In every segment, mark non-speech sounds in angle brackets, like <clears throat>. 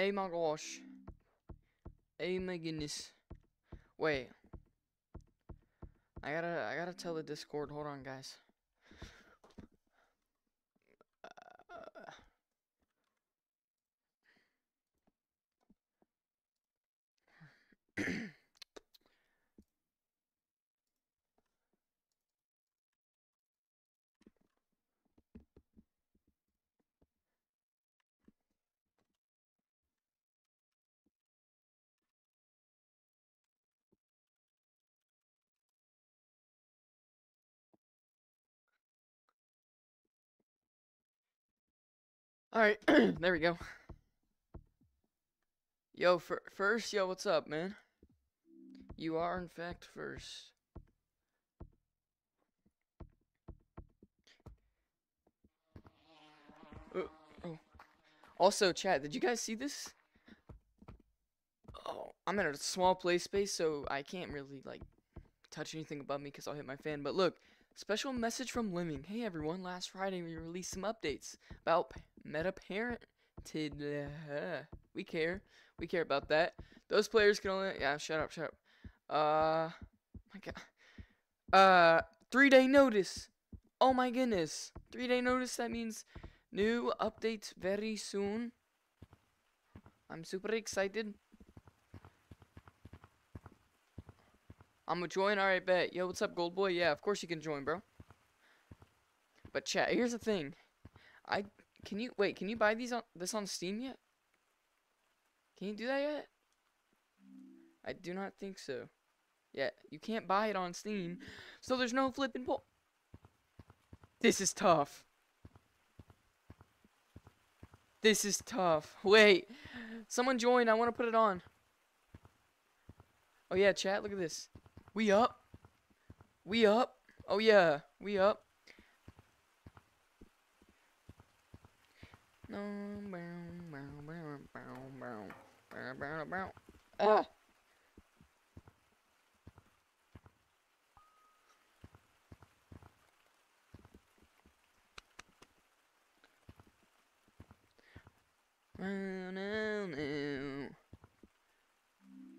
Hey my gosh. Hey my goodness. Wait. I gotta I gotta tell the Discord. Hold on, guys. All right, <clears throat> there we go. Yo, fir first, yo, what's up, man? You are in fact first. Uh, oh. Also, chat, did you guys see this? Oh, I'm in a small play space, so I can't really like touch anything above me because I'll hit my fan. But look, special message from Lemming. Hey everyone, last Friday we released some updates about meta parented. Uh, we care. We care about that. Those players can only yeah. Shut up. Shut up. Uh, my God. Uh, three day notice. Oh my goodness. Three day notice. That means new updates very soon. I'm super excited. I'm gonna join. All right, bet. Yo, what's up, Gold Boy? Yeah, of course you can join, bro. But chat. Here's the thing. I can you wait? Can you buy these on this on Steam yet? Can you do that yet? I do not think so. Yeah, you can't buy it on Steam, so there's no flipping po- This is tough. This is tough. Wait, someone join. I want to put it on. Oh yeah, chat. Look at this. We up? We up? Oh yeah, we up. No, No, no, no.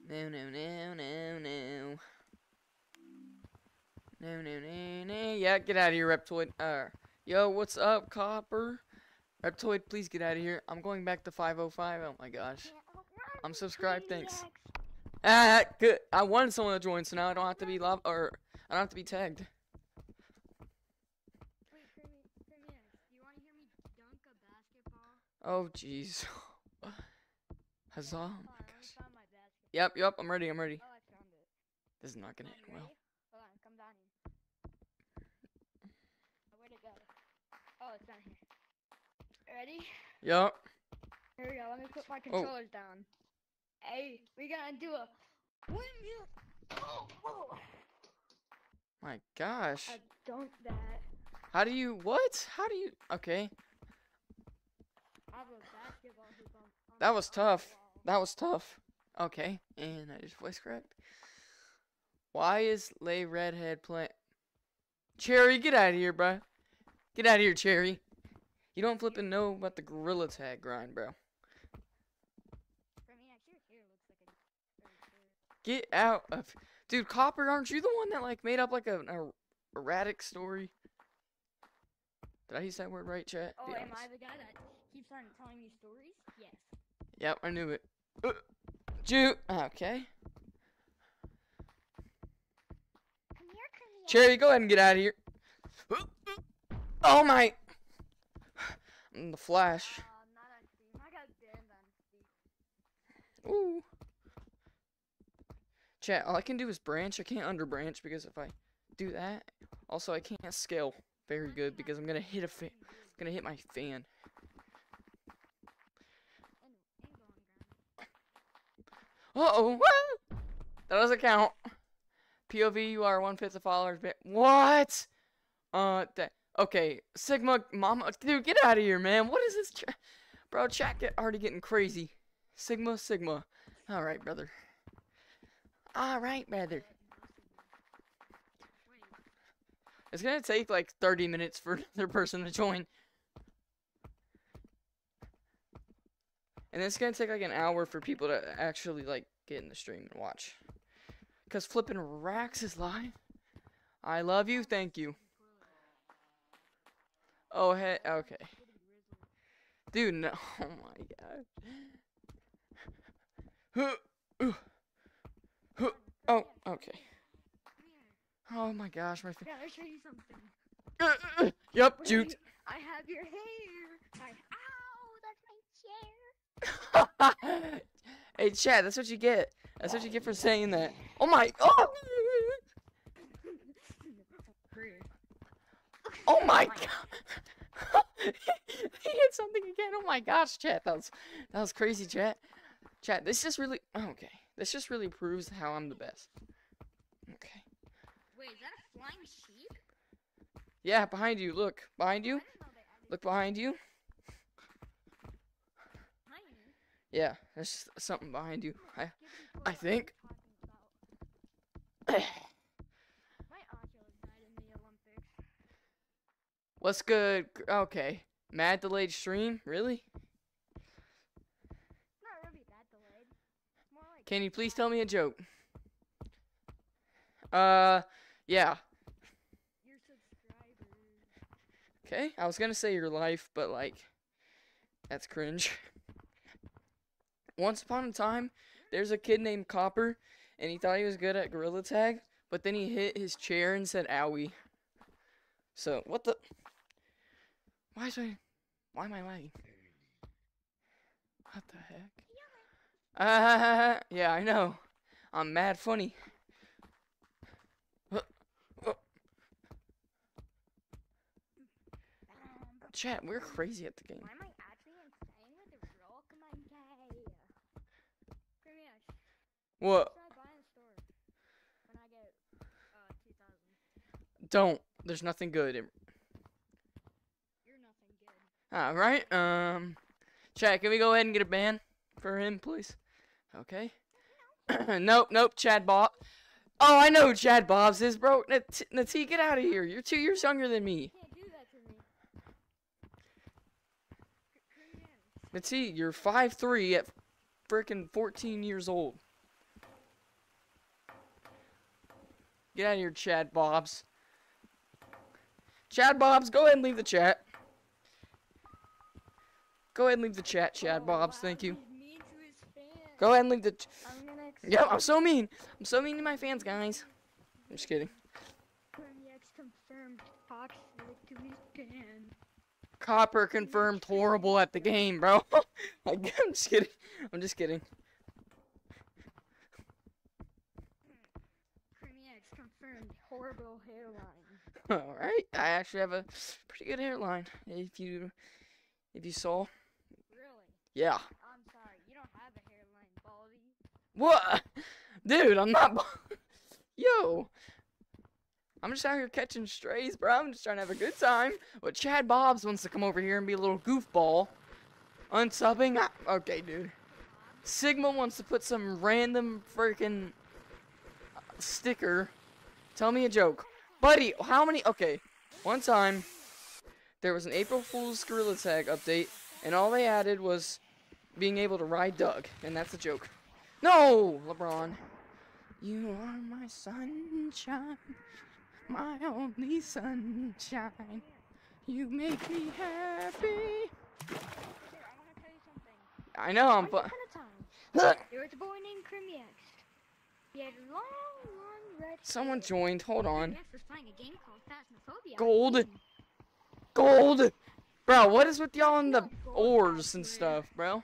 No, no, no, no, no. No, no, no, no. Yeah, get out of here, Reptoid. Uh, yo, what's up, Copper? Reptoid, please get out of here. I'm going back to 505. Oh my gosh. I'm subscribed, thanks. Ah, good. I wanted someone to join, so now I don't have to be love or I don't have to be tagged. Wait, Premier, Premier, you want to hear me dunk a basketball? Oh jeez. <laughs> Huzzah. Oh my on, let me gosh. find my basketball. Yep, yep, I'm ready, I'm ready. Oh, I found it. This is not gonna end well. ready? Hold on, come down here. Oh, where'd it go? Oh, it's down here. Ready? Yup. Here we go. Let me put my oh. controllers down. Hey, we gotta do a windmill. Oh, oh. My gosh. I dunked that. How do you what? How do you okay. I have a basketball hoop on, on That was tough. That was tough. Okay, and I just voice correct. Why is Lay Redhead playing? Cherry, get out of here, bro. Get out of here, Cherry. You don't flippin' know about the gorilla tag grind, bro. For me, actually, your hair looks like a. very good- Get out of, dude. Copper, aren't you the one that like made up like a, a erratic story? Did I use that word right, chat? Oh, Be am honest. I the guy that keeps on telling me stories? Yes. Yep, I knew it. Uh, Ju. Okay. Come here, Camille. Cherry, go ahead and get out of here. <gasps> Oh my! The Flash. Uh, not on Steam. I got banned on Steam. Ooh. Chat, all I can do is branch. I can't under branch because if I do that, also I can't scale very good because I'm gonna hit a fa- I'm gonna hit my fan. And, and go on ground. Uh oh. That doesn't count. POV, you are one fifth of followers. What? Uh, that. Okay, Sigma, Mama, dude, get out of here, man. What is this, bro? Chat get already getting crazy. Sigma, Sigma. All right, brother. All right, brother. It's gonna take like 30 minutes for <laughs> another person to join. And it's gonna take like an hour for people to actually like get in the stream and watch. Cause flipping racks is live. I love you, thank you. Oh hey, okay. Dude, no. <laughs> Oh my god. Uh, Oh, okay. Oh my gosh, my. Fa- Yeah, I'll show you something. Uh, uh, Yep, Wait, juked. I have your hair. I, ow, that's my chair. <laughs> hey, Chad, that's what you get. That's what you get for saying that. Oh my. Oh. Oh my god. <laughs> he hit something again. Oh my gosh, chat. That was that was crazy, chat. Chat, this just really okay. This just really proves how I'm the best. Okay. Wait, is that a flying sheep? Yeah, behind you. Look. Behind you. Oh, didn't know they added Look behind you. Yeah, there's something behind you. I Give me clue I think- <clears throat> you're talking about. My Oculus died in the Olympics. What's good? Okay. Mad delayed stream? Really? Really that delayed. More like Can you please tell me a joke? Uh, yeah. your. Okay, I was gonna say your life, but like, that's cringe. Once upon a time, there's a kid named Copper, and he thought he was good at Gorilla Tag, but then he hit his chair and said "owie." So what the? Why is I? Why am I lagging? What the heck? Uh, <laughs> yeah, I know. I'm mad funny. Chat, we're crazy at the game. Why am I actually insane with the roll? Come on, yay. Premier, What? should I buy in the store? When I get, uh, 2000. Don't. There's nothing good. It- You're nothing good. All right. Um, Chad, can we go ahead and get a ban for him, please? Okay. <clears throat> nope, nope. Chad Bob. Oh, I know who Chad Bob's is, bro. Nat- Nati, get out of here. You're two years younger than me. You can't do that to me. Nati, you're 5'3 at freaking 14 years old. Get out of here, Chad Bobs. Chad Bobs, go ahead and leave the chat. Go ahead and leave the chat, Chad Bobs. Thank you. Go ahead and leave the. I'm I'm so mean. I'm so mean to my fans, guys. I'm just kidding. Copper confirmed horrible at the game, bro. <laughs> I'm just kidding. I'm just kidding. Horrible <laughs> hairline. All right, I actually have a pretty good hairline. If you, if you saw? Yeah. I'm sorry, you don't have a hairline, baldy. What, <laughs> dude? I'm not. <laughs> Yo, I'm just out here catching strays, bro. I'm just trying to have a good time. But Chad Bobs wants to come over here and be a little goofball. Unsubbing? Ah, Okay, dude. Sigma wants to put some random freaking sticker. Tell me a joke. Buddy, how many? Okay, one time there was an April Fool's Gorilla Tag update, and all they added was being able to ride Doug, and that's a joke. No, LeBron. You are my sunshine, my only sunshine. You make me happy. I wanna tell you something. I know I'm. Once Fu- upon a time, there was a boy named. He had long, long red Someone joined. Hold on. Crimyx was playing a game called Phasmophobia. on Gold. Gold. Bro, what is with y'all in the ores and stuff, bro?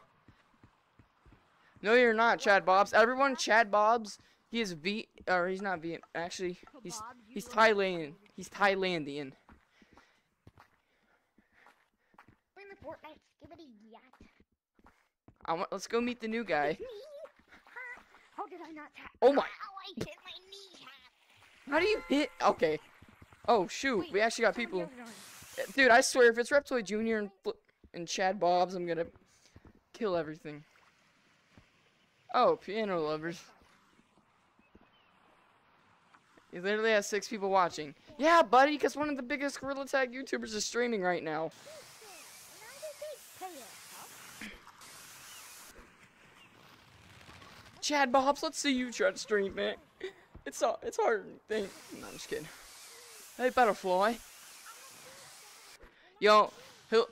No, you're not, Chad Bobs. Everyone, Chad Bobs. He is V, or he's not V. Actually, he's he's Thailand. He's Thailandian. We're in the Fortnite Skibidi yacht. I want. Let's go meet the new guy. It's me. Huh? How did I not tap? Oh my- Ow, I hit my kneecap. How do you hit? Okay. Oh shoot, we actually got people. Dude, I swear, if it's Reptoid Junior and Fli- and Chad Bobs, I'm gonna kill everything. Oh, piano lovers. He literally has six people watching. Yeah, buddy, because one of the biggest Gorilla Tag YouTubers is streaming right now. Chad Bobs, let's see you try to stream, man. It's uh, it's hard. No, I'm just kidding. Hey, Butterfly. Yo, he'll,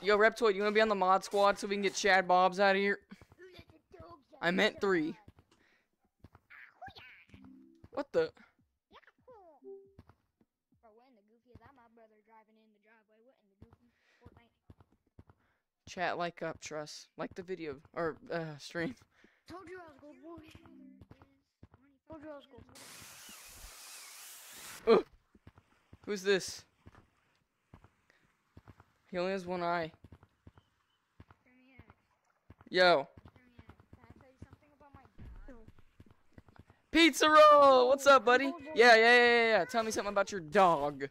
yo, Reptoid, you wanna be on the mod squad so we can get Chad Bobs out of here? I meant three. What the? Chat like up, trust. Like the video or uh, stream. Told you I was. Told you I was. Who's this? He only has one eye. Yo, Can I tell you something about my dog? Pizza Roll! What's up, buddy? Yeah, yeah, yeah, yeah, yeah. Tell me something about your dog.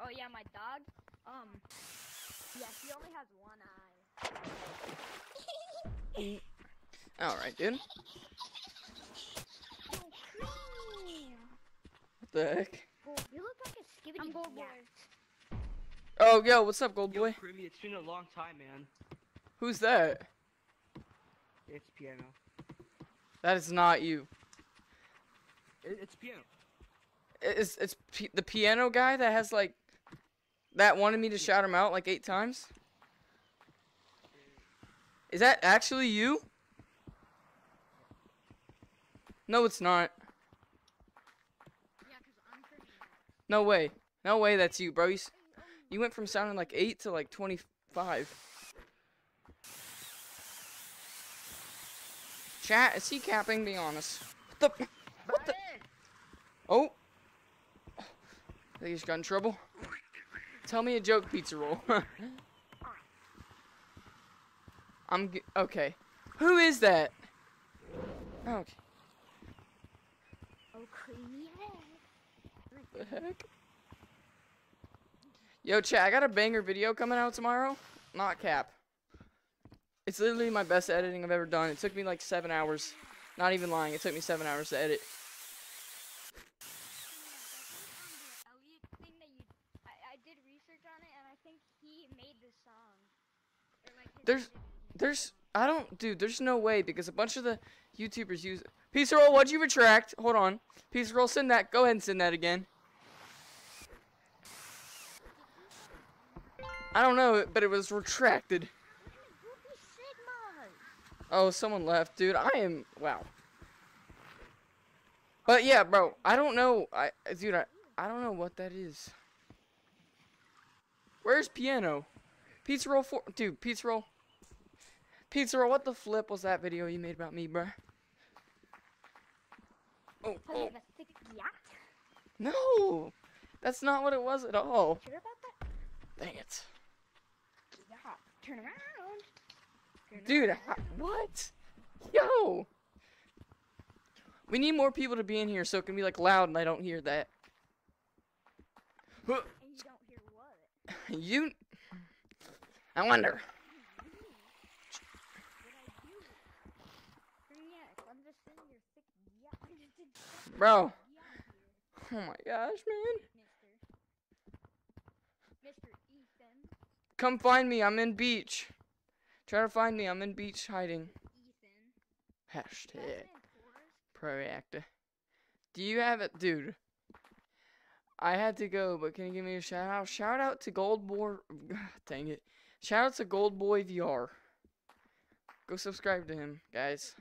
Oh yeah, my dog. Um, yeah, he only has one eye. <laughs> Alright, dude. What the heck? You look like a Skibidi. I'm gold boy. Oh, yo, what's up, gold Yo, boy? Creamy, it's been a long time, man. Who's that? It's piano. That is not you. It, it's piano. It's it's p the piano guy that has like that wanted me to shout him out like eight times. Is that actually you? No, it's not. Yeah, I'm. No way. No way that's you, bro. You, s- you went from sounding like 8 to like 25. Chat, is he capping? Be honest. What the? What the? Oh. I think he's got in trouble. Tell me a joke, pizza roll. <laughs> I'm g- okay. Who is that? Okay. Oh, creamy head. the heck? Yo, chat, I got a banger video coming out tomorrow. Not cap. It's literally my best editing I've ever done. It took me like seven hours. Not even lying, it took me seven hours to edit. Elliot thing that you, I, I did research on it, and I think he made this song. Or like his There's- There's, I don't, dude, there's no way because a bunch of the YouTubers use Pizza Roll, what'd you retract? Hold on. Pizza Roll, send that. Go ahead and send that again. I don't know, but it was retracted. Oh, someone left, dude. I am wow. But yeah, bro, I don't know. I dude, I, I don't know what that is. Where's piano? Pizza roll for dude, pizza roll. Pizza roll, what the flip was that video you made about me, bruh? Oh, Oh, you have a thick yacht? no. That's not what it was at all. Sure about that? Dang it. Turn around. Turn Dude, around. What? Yo! We need more people to be in here so it can be like loud and I don't hear that. And you don't hear what? <laughs> You. I wonder. What I do? Yes, I'm just saying you're thick yacht. I just did such a Bro. Oh my gosh, man. Mister. Mr. Ethan. Come find me. I'm in beach. Try to find me. I'm in beach hiding. Ethan. Hashtag That's in Forrest. proactive. Do you have it, dude? I had to go, but can you give me a shout out? Shout out to Gold Boy. <sighs> Dang it. Shout out to Gold Boy VR. Go subscribe to him, guys.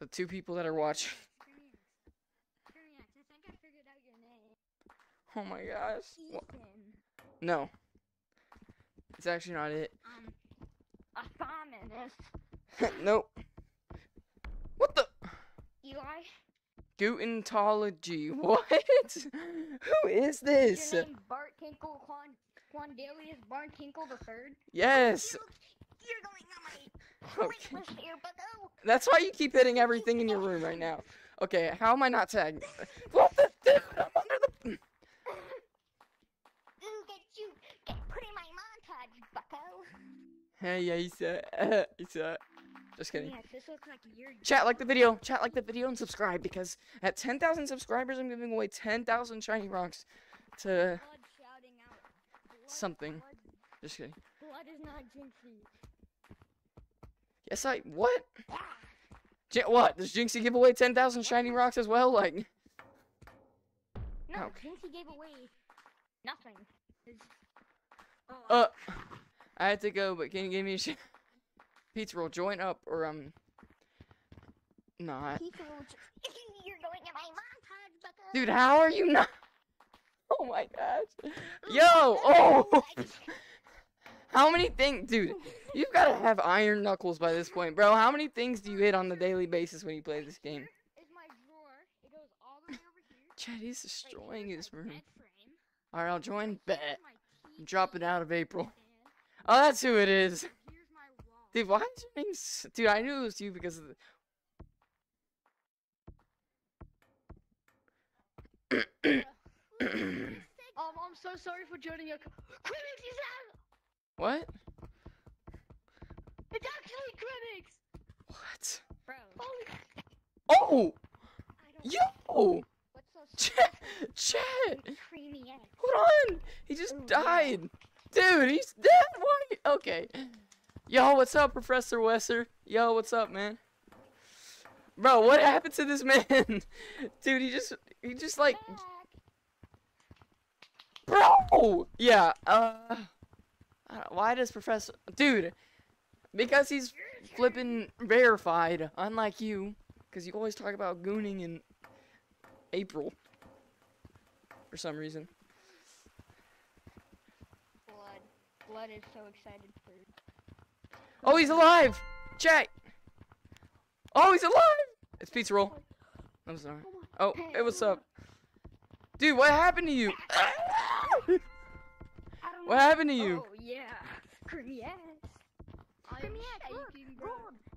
The two people that are watching. Triniax. Triniax, I think I figured out your name. Oh my gosh. No. It's actually not it. Um, a feminist. <laughs> nope. What the? Eli. Gutentology. <laughs> What? <laughs> Who is this? Your name Bart Tinkle Quan Quandelius Barn Tinkle the third. Yes. You're going on my Okay. here, bucko. That's why you keep hitting everything in your room right now. Okay, how am I not tagged? What the? Dude, I'm under the. Ooh, get you. Get put in my montage, bucko. Hey, yeah, you said. <laughs> You said. Just kidding. Yes, this looks like your Chat like the video. Chat like the video and subscribe because at 10,000 subscribers, I'm giving away 10,000 shiny rocks to blood out. Blood, something. Blood, Just kidding. blood is not jinxie. Yes, I. What? Ah, what? Does Jinxie give away 10,000 shiny rocks as well? Like, No, Okay. Jinxie gave away nothing. It's- uh, I had to go, but can you give me a <laughs> sh- pizza roll? Join up, or um, not. Pizza roll <laughs> You're going in my montage. Dude, how are you not? <laughs> Oh my gosh. Yo, oh. How many things, dude? You've got to have iron knuckles by this point, bro. How many things do you hit on the daily basis when you play this game? Is my drawer. It goes all the way over. Chad, he's destroying his room. All right, I'll join. Bet. I'm dropping out of April. Oh, that's who it is. And Here's my wall. Dude, why is your name? Dude, I knew it was you because of the. Um, <coughs> I'm so sorry for joining a. Critics is out. what? It's actually critics. What? Bro. Oh, yo, What's so Chad, special? Chad, with creamy egg? hold on. He just died. yeah. Dude, he's dead. Why? Okay. Yo, what's up, Professor Wesser? Yo, what's up, man? Bro, what happened to this <laughs> man? Dude, he just, he just like, bro. Yeah. Uh, Why does Professor, dude? Because he's flipping verified, unlike you, because you always talk about gooning in April for some reason. Blood. Blood is so excited for. Oh, he's alive! Chat! Oh, he's alive! It's Pizza Roll. I'm sorry. Oh, hey, what's up? Dude, what happened to you? <laughs> What happened to you? Oh yeah, creamy ass. Creamy ass. Look, bro.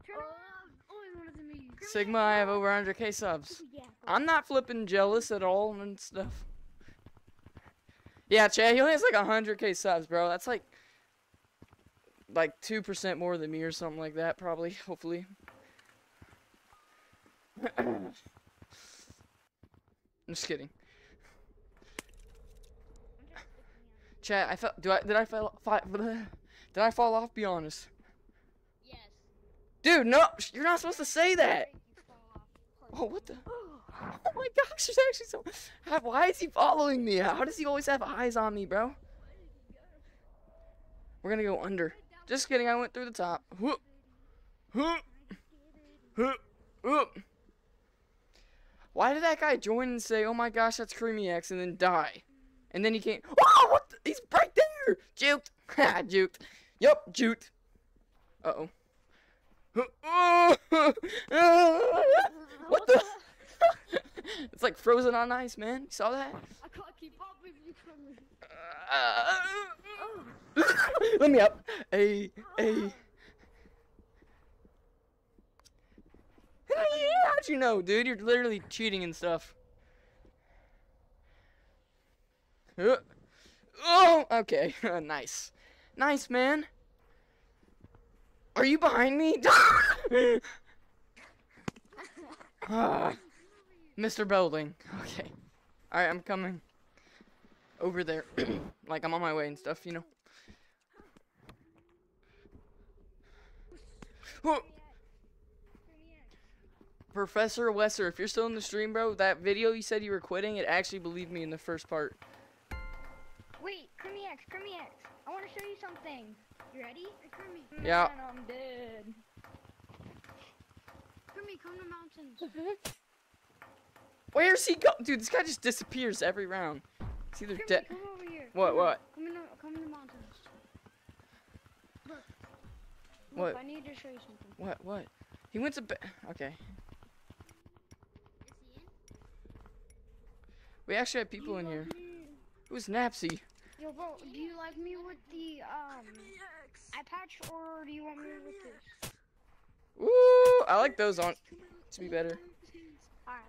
Turn oh, around. Always wanted to meet you. Creamy Sigma, I have over 100k subs. I'm not flipping jealous at all and stuff. Yeah, Chad, he only has like 100k subs, bro. That's like like 2% more than me or something like that, probably, hopefully. I'm just kidding. Chat, I felt. Do I did I fall? Fi, did I fall off? Be honest, Yes. dude. No, you're not supposed to say that. Make you fall off. Oh, what the? Oh my gosh, there's actually so. How- Why is he following me? How does he always have eyes on me, bro? We're gonna go under. Just kidding. I went through the top. Whoop. Whoop. Whoop. Whoop. Why did that guy join and say, "Oh my gosh, that's Creamy X," and then die? And then he can't. Oh, what? The? He's right there. Juked. <laughs> Ha, juked. Yup, juked. Uh oh. <laughs> what the? <laughs> it's like frozen on ice, man. You saw that? I can't keep up with you, creamy. Let me up. Hey, hey. How'd you know, dude? You're literally cheating and stuff. Uh, Oh, okay. <laughs> nice. Nice, man. Are you behind me? <laughs> Ah, Mr. Belding. Okay. Alright, I'm coming. Over there. <clears throat> like, I'm on my way and stuff, you know? Oh, Professor Wesser, if you're still in the stream, bro, that video you said you were quitting, it actually believed me in the first part. Wait, Creamy X, Creamy X. I want to show you something. You ready? Hey, Yeah. Man, I'm dead. Creamy, come to mountains. <laughs> Where's he go? Dude, this guy just disappears every round. He's either Creamy, dead. come over here. What, Come what? Come in, the, come in the mountains. Look. What? Look, I need to show you something. What, what? He went to bed. Okay. We actually have people in here. Who's Napsy? Yo, bro, do you like me with the um eye patch or do you want me with this? Ooh, I like those on. To be better. Alright.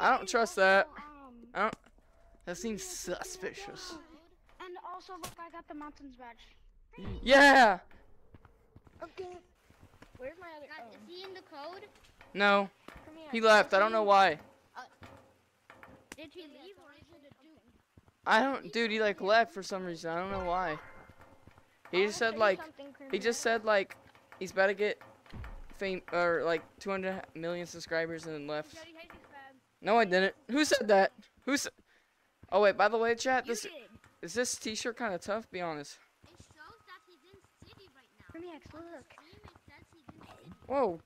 I don't trust that. I don't. That seems suspicious. and also, look, I got the mountains badge. Yeah. Okay. Where's my other? Guys, Oh. is he in the code? No, he left. I don't know why. Uh, did he leave or is it a dude? I don't, dude. He like left for some reason. I don't know why. He just said like, he just said like, he's about to get fame or like 200 million subscribers and then left. Jody hates his fam. No, I didn't. Who said that? Who said? Oh wait, by the way, chat, this is this T-shirt kind of tough? Be honest. It shows that he's in city right now. Cremie X, On look. stream, it says he's in city. Whoa!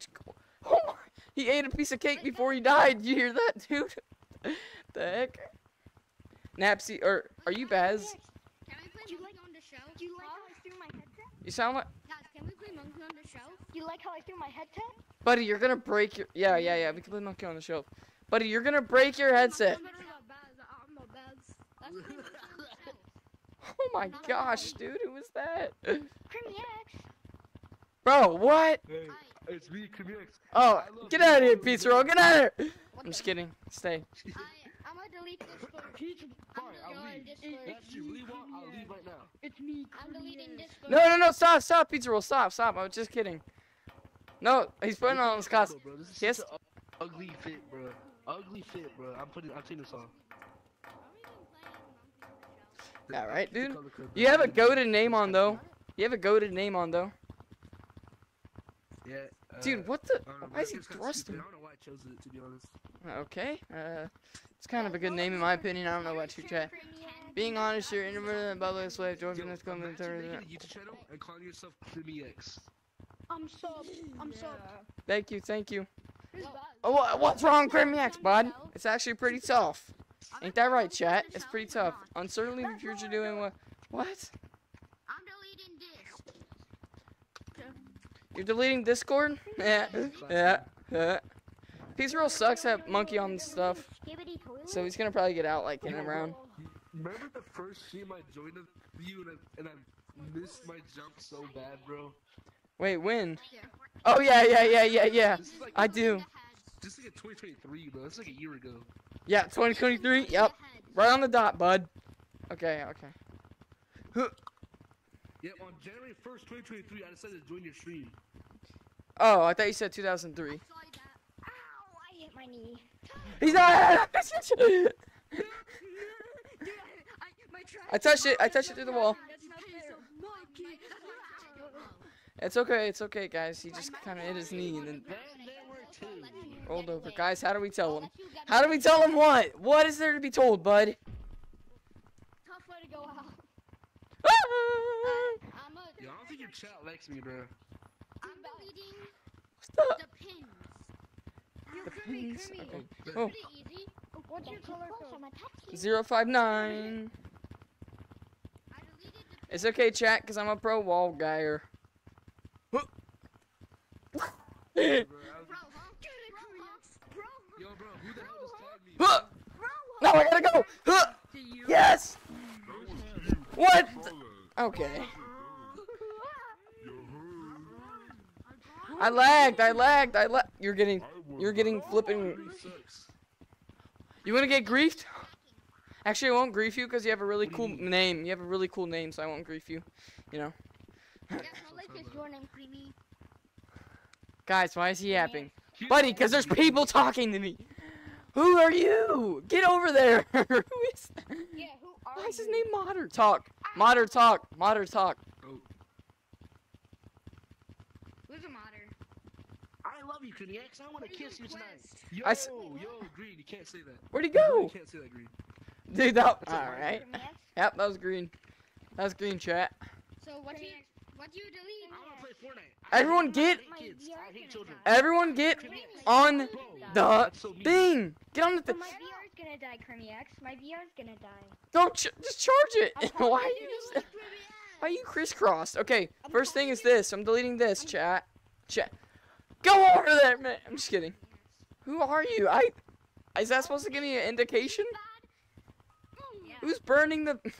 Oh! He ate a piece of cake before he died. You hear that, <laughs> dude? the heck? Napsy, or are you Baz? Can we play you Monkey on the Show? Do you like how I threw my headset? You sound like, can we play Monkey on the Show? Do you like how I threw my headset? buddy. You're gonna break your. Yeah, yeah, yeah. We can play monkey on the shelf. Buddy, you're gonna break your headset. <laughs> Oh my gosh, dude, who was that? <laughs> Cremie X. Bro, what? Hey, it's me, Kamix. Oh, get out of here, Pizza Roll. Get out of here. I'm just kidding. Stay. I, I'm gonna delete Discord. <laughs> Fine, I'm deleting leave. Discord. You. Leave on. I'll leave right now. It's me. I'm deleting Discord. No, no, no. Stop, stop, Pizza Roll. Stop, stop. I was just kidding. No, he's putting on his costume. Bro, this is Yes. ugly fit, bro. Ugly fit, bro. I'm putting. I'm taking this on. Are we even playing Monkey on the Show? Yeah, right, dude. You have a bro. goaded name on though. You have a goaded name on though. Yeah. Uh, Dude, what the? I don't Why is he thrusting? I don't know why I chose it, to be honest. Okay. Uh, it's kind of a good name in my opinion. I don't know about you, chat. Being honest, you're introverted and bubbly slave. George Yo, Miss Clement, imagine making a third. YouTube channel and calling yourself Creamy X. I'm sub. I'm sub. Thank you, thank you. Oh, what's wrong, Creamy X, bud? It's actually pretty tough. Ain't that right, chat? It's pretty tough. Uncertainly future doing what? What? I'm deleting this. You're deleting Discord? <laughs> Yeah, yeah, yeah. Pizza Roll sucks at monkey on stuff, so he's gonna probably get out like in a round. Remember the first stream I joined of you and I, and I missed my jump so bad, bro? Wait, when? Oh yeah, yeah, yeah, yeah, yeah. This is like I do. This is like 2023, bro. It's like a year ago. Yeah, 2023. Yep, right on the dot, bud. Okay, okay. <laughs> Yeah, on January 1st, 2023, I decided to join your stream. Oh, I thought you said 2003. Sorry that. Ow! I hit my knee. He's not. <laughs> <laughs> I, my trash I touched it. I touched it through the wall. That's not fair. Monkey. It's okay. It's okay, guys. He just kind of hit his knee and then rolled over. Guys, how do we tell him? How do we tell him what? What is there to be told, bud? Tough way to go out. <laughs> Ah! Yo, I don't think your chat likes me, bro. I'm deleting Stop. the pins. The pins. Okay. Oh. What's your color code? zero five nine. I deleted the It's okay, chat, cause I'm a pro wall guyer. Bro, I was- bro, huh? Get it, bro, huh? Yo, bro, who the hell just tagged me? Huh! No, I gotta go. Huh! Yes. What? Okay. I lagged. I lagged. I la- You're getting. You're getting flipping. You wanna get griefed? Actually, I won't grief you because you have a really cool name. You have a really cool name, so I won't grief you. You know. Guess what life is your name, creamy? Guys, why is he yapping? Buddy, because there's people talking to me. Who are you? Get over there. <laughs> Who is Yeah, who are Why is his you? name Modder Talk? Ah. Modder Talk. Modder Talk. Who's a modder? I love you, Creamy X. I want to kiss you tonight. Yo, I s- yo, Green, you can't say that. Where'd he go? You can't say that, Green. Dude, that. That's Alright. Yep, that was green. That was green chat. So what do you what do you delete? I want to play Fortnite. Everyone get- kids. I hate children. Everyone get on the that's so mean. thing. Get on the thing. my VR's gonna die, Cremie X. My VR's gonna die. Don't ch- just charge it. <laughs> Why are you? you. s- <laughs> Why are you crisscrossed? Okay, first thing is this. I'm deleting this chat. Chat. Go over there, man. I'm just kidding. Who are you? I. Is that supposed to give me an indication? Who's burning the? <laughs>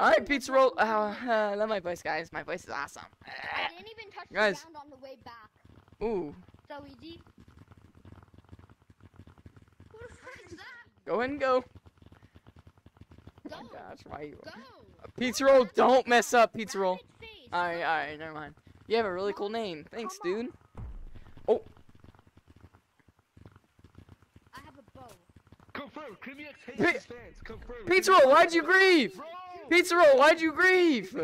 I'm not. All right, touching the pizza roll. Uh. I love my voice, guys. My voice is awesome. I didn't even touch Guys. the ground on the way back. Ooh, So easy. Who the frick is that? go ahead and go. Oh Go. my gosh, why you? Go. Pizza roll, don't mess up, pizza roll. Face. Alright, alright, never mind. You have a really cool name. Thanks, Come on. dude. I have a bow. Confirm. Creamy X hates Pi- his fans. Confirm. Pizza roll, why'd you grieve? Pizza roll, why'd you grieve?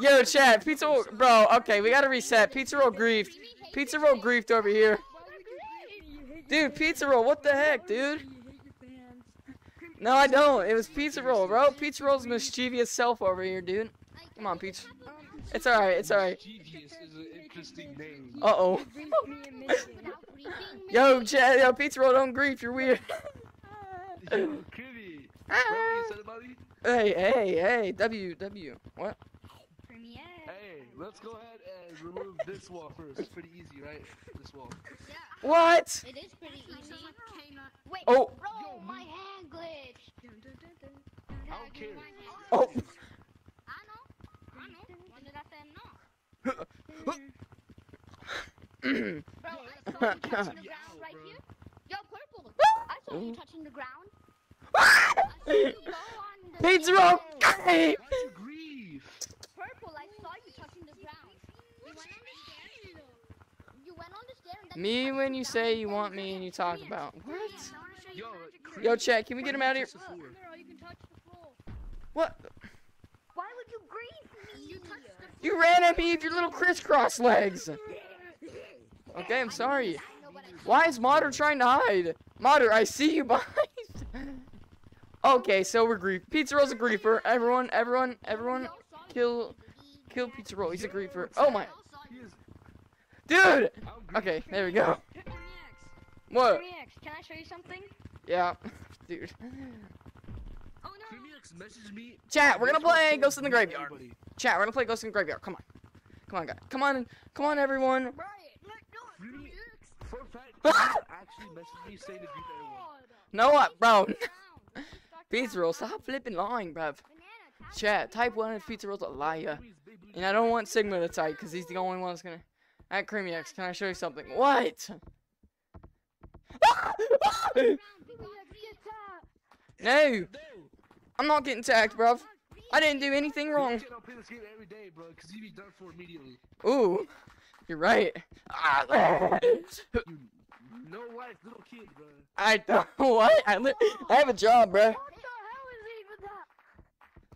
Yo, chat, pizza roll, bro. Okay, we gotta reset. Pizza roll grieved. Pizza roll griefed over here. Dude, pizza roll, what the heck, dude? No, I don't. It was pizza roll, bro. Pizza roll's mischievous self over here, dude. Come on, pizza. It's alright. It's alright. Mischievous is an interesting name. Uh oh. <laughs> Yo, chat, yo, pizza roll, don't grief. You're weird. Yo, Kitty. You said about me? Hey, hey, hey, W, W. What? Premiere. Hey, let's go ahead and remove this wall first. It's pretty easy, right? This wall. What? It is pretty easy. Wait, Oh. bro, my hand glitched. I don't care. Oh. I know. I know. When did <laughs> I say <laughs> no? Bro, I saw you touching the ground right here. Yo, purple. I saw you touching the ground. I saw you go on the Pizza roll, stairs. grief. Why'd you grieve? Purple, I saw you touching the ground. You went on the stairs. You went on the stairs. Me when you say you want me and you talk about what? Yo, Yo, chat, can we get him out of here? Just a fool. you can touch the floor. What? Why would you grieve me? You You ran at me with your little crisscross legs. Okay, I'm sorry. I know what I Why is Modder trying to hide? Modder, I see you behind. <laughs> okay, so we're grief. Pizza Roll's a griefer. Everyone, everyone, everyone, kill, kill Pizza Roll. He's a griefer. Oh my, dude. Okay, there we go. What? Can I show you something? Yeah, <laughs> dude. Oh no. Creamy X messaged me. Chat, we're gonna play Ghost in the Graveyard. Chat, we're gonna play Ghost in the Graveyard. Come on, come on, guys. Come on, come on, everyone. Creamy, for a actually messaged me saying to beat everyone. Know what, bro? <laughs> Pizza Roll, stop flipping lying, bruv. Banana, Chat, type one if Pizza Roll's a liar. Creamy's big blue And I don't want Sigma to type, because he's the only one that's gonna. Alright, Creamy X, can I show you something? What? no! No! I'm not getting tagged, bruv. I didn't do anything wrong. cannot play this game every day, bro, because you be done for immediately. Ooh, you're right. <laughs> You no wife, little kid, bro. I don't. <laughs> What? I, li- I have a job, bruh. What the hell is even that?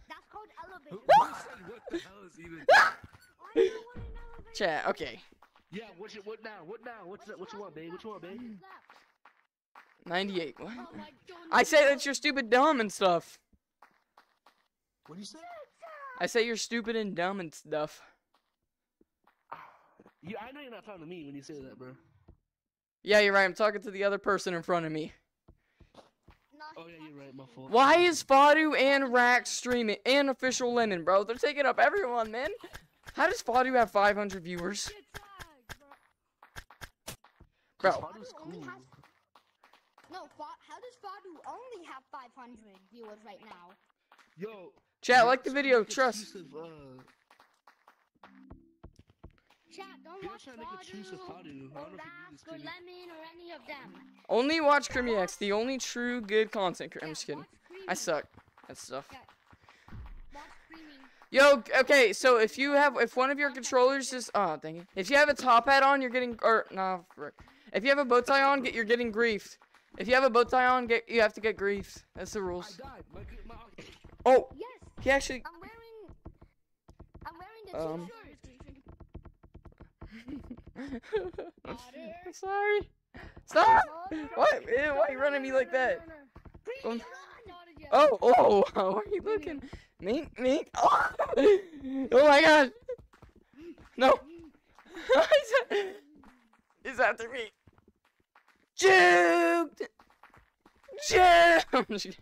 That's called elevator. what the hell is even? Why do you want an elevator? Chat, okay. Yeah, what you, what now? What now? What's that? What you want, babe? What you want, babe? 98. What? Oh. I say that you're stupid, dumb, and stuff. What do you say? I say you're stupid and dumb and stuff. Yeah, I know you're not talking to me when you say that, bro. Yeah, you're right. I'm talking to the other person in front of me. Oh yeah, you're right. My fault. Why is Fadu and Rax streaming and official Lemon, bro? They're taking up everyone, man. How does Fadu have 500 viewers? Bro, Fadu's cool. No, Fa- how does Fadu only have 500 viewers right now? Yo. chat, like the video. Trust. exclusive, uh, Chat, don't You're watch trying to make a truce with Fadu, Fadu. I don't know if you or do this, Rask, or Lemon, or any of them. Only watch Creamy X, the only true good content. cre- I'm Yeah, just kidding. I suck at stuff. Watch Creamy. Yo, okay, so if you have, if one of your controllers is, oh, dang it. If you have a top hat on, you're getting, or, no, frick. If you have a bow tie on, get, you're getting griefed. If you have a bow tie on, get, you have to get griefed. That's the rules. died. My, my, Oh, Yes, he actually, I'm wearing. I'm wearing the Um. <laughs> I'm sorry. Stop! What? man? Why are you running me like that? Um, Oh, oh, <laughs> why are you looking? Mink, mink. Oh, <laughs> oh my god. No. He's- He's after me. Juked. Juked.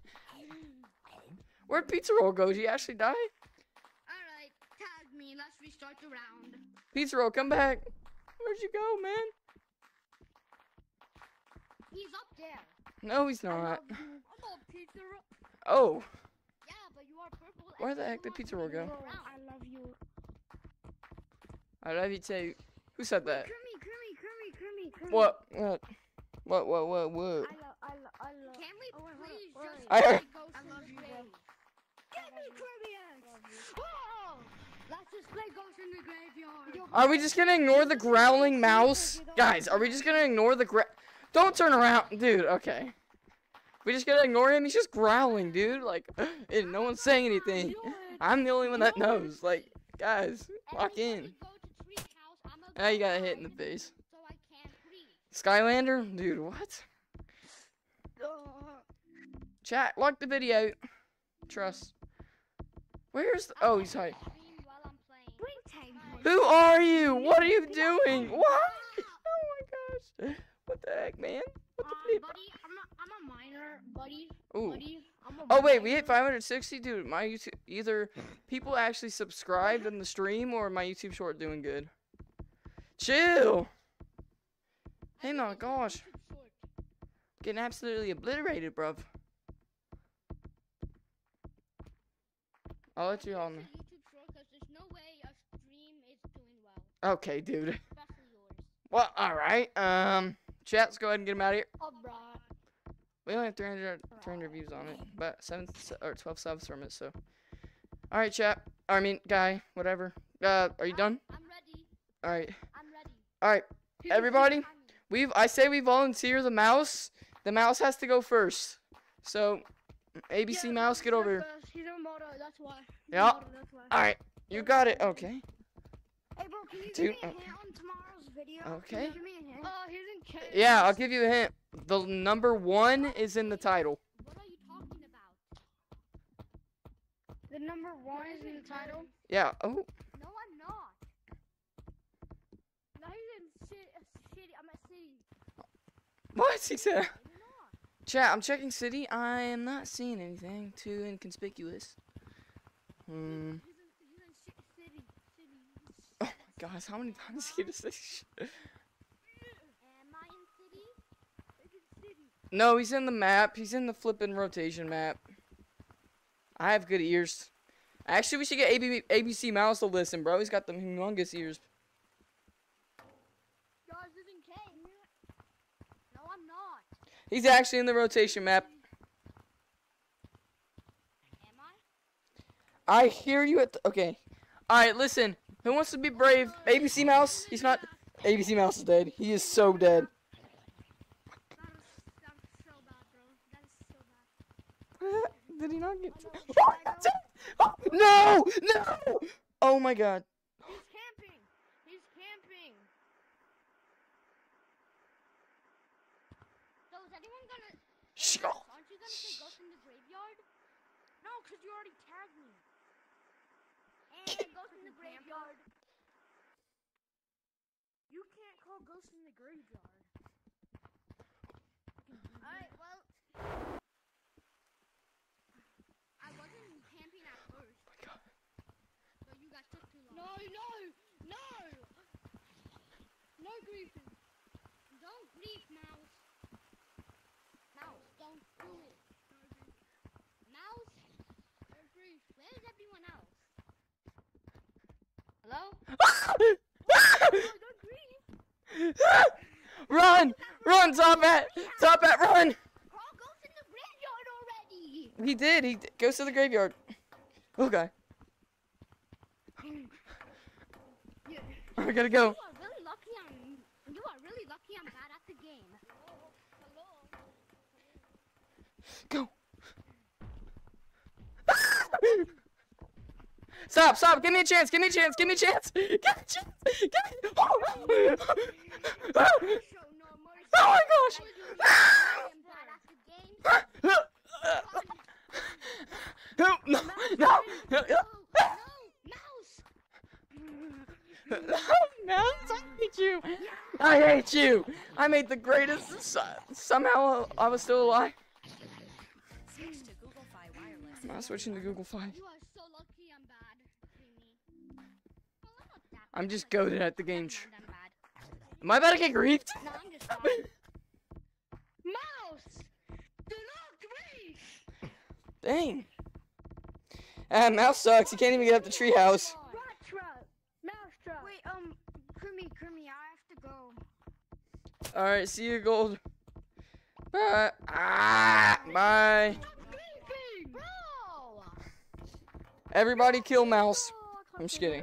Where'd Pizza Roll go? Did he actually die? Alright, tag me. Let's restart the round. Pizza Roll, come back. Where'd you go, man? He's up there. No, he's not. love you. Oh, pizza. ro- Oh, Yeah, but you are purple. where the heck did Pizza Roll go? I love you. I love you too. Who said that? What? What? What? What? What? What? I love, I love, I love. Can we Oh, wait, wait, please just I heard- I love you, Grave? Give me Caribbean! Whoa! Are we just gonna ignore the growling mouse? Guys, are we just gonna ignore the gra- Don't turn around, dude, okay. We just gonna ignore him? He's just growling, dude. Like, <gasps> and no one's saying anything. I'm the only one that knows. Like, guys, Every lock in. we go to tree house, I'ma Ah, you go got hit in the face. So I can't breathe. Skylander, dude, what? Chat, lock the video. Trust. Where's the, oh, he's high. Stream while I'm playing. Springtime. Who are you? What are you doing? What? Oh my gosh. What the heck, man? What the Um, buddy, I'm a, I'm a minor, buddy. Ooh. Buddy, Oh wait, we hit 560, dude. My YouTube either people actually subscribed in the stream or my YouTube short doing good. Chill. Hey my gosh, getting absolutely obliterated, bruv. I'll let you all know. It's a YouTube short 'cause there's no way a stream is doing well, Okay, dude. especially <laughs> yours. Well, all right. Um, chat, let's go ahead and get him out of here. Alright. We only have 300, 300 views on it, but seven or 12 subs from it. So, all right, chat. I mean, guy, whatever. Uh, are you done? I'm ready. All right. I'm ready. All right. Everybody, we've I say we volunteer the mouse. The mouse has to go first. So, ABC Yeah, mouse, get over here. He's a moto, that's why. He's Yep. moto, that's why. All right, you got it. Okay. Hey, can you Dude, give me a okay. on tomorrow's video? Okay. Can you give me a hint? Uh, he's in K. Yeah, I'll give you a hint. The number one is in the title. What are you talking about? The number one is in the title. Yeah. Oh, No, I'm not. No, he's in city. city. I'm at city. what he said? Chat, I'm checking city. I am not seeing anything too inconspicuous. Hmm. He's in, he's in ci- city. City. Gosh, how many times did you say shit? No, he's in the map. He's in the flipping rotation map. I have good ears. Actually, we should get AB, ABC Mouse to listen, bro. He's got the humongous ears. No, I'm not. He's actually in the rotation map. Am I? I hear you at the. Okay. Alright, listen. Who wants to be brave? ABC Mouse? He's not. ABC Mouse is dead. He is so dead. That is, that is so bad, bro. That is so bad. Did he not get. Hello, should I go? Oh, <laughs> <laughs> no! No! Oh my god. He's camping. He's camping. So is anyone gonna? Shh. Aren't you gonna say ghost in the graveyard? No, cause you already tagged me. And ghost in the graveyard. You can't call ghosts in the graveyard. Alright, well. I wasn't camping at first. Oh so you guys took too long. No, no, no. No griefing. Don't grief, Mouse. Mouse, don't do it. Mouse, No grief. where's everyone else? Hello? <laughs> No, don't grief. run! Run, Top Hat! Top Hat, run! Carl goes in the graveyard already. He did. He goes to the graveyard. Okay. I gotta go. You are really lucky You are really lucky I'm bad at the game. Go. <laughs> stop, stop. Give me a chance. Give me a chance. Give me a chance. <laughs> Give me a chance. Give me. Oh, Show <laughs> oh, my gosh. I am bad at the game. No, no, no, no, No, no, mouse. no, Mouse, I hate you. I hate you. I made the greatest. Somehow I was still alive. Switch to Google Fi Wireless. I'm not switching to Google Fi. I'm not that I'm bad, just but goaded at the game. never I'm bad. Am I about to get griefed? No, I'm just. Mouse. Do not grief. Dang. Ah, mouse sucks. You can't even get up the treehouse. Rat trap. Mouse trap. Wait, um, Krimi, Krimi, I have to go. All right, see you, gold. Bye. Ah, bye. Everybody kill mouse. Oh, I I'm just kidding.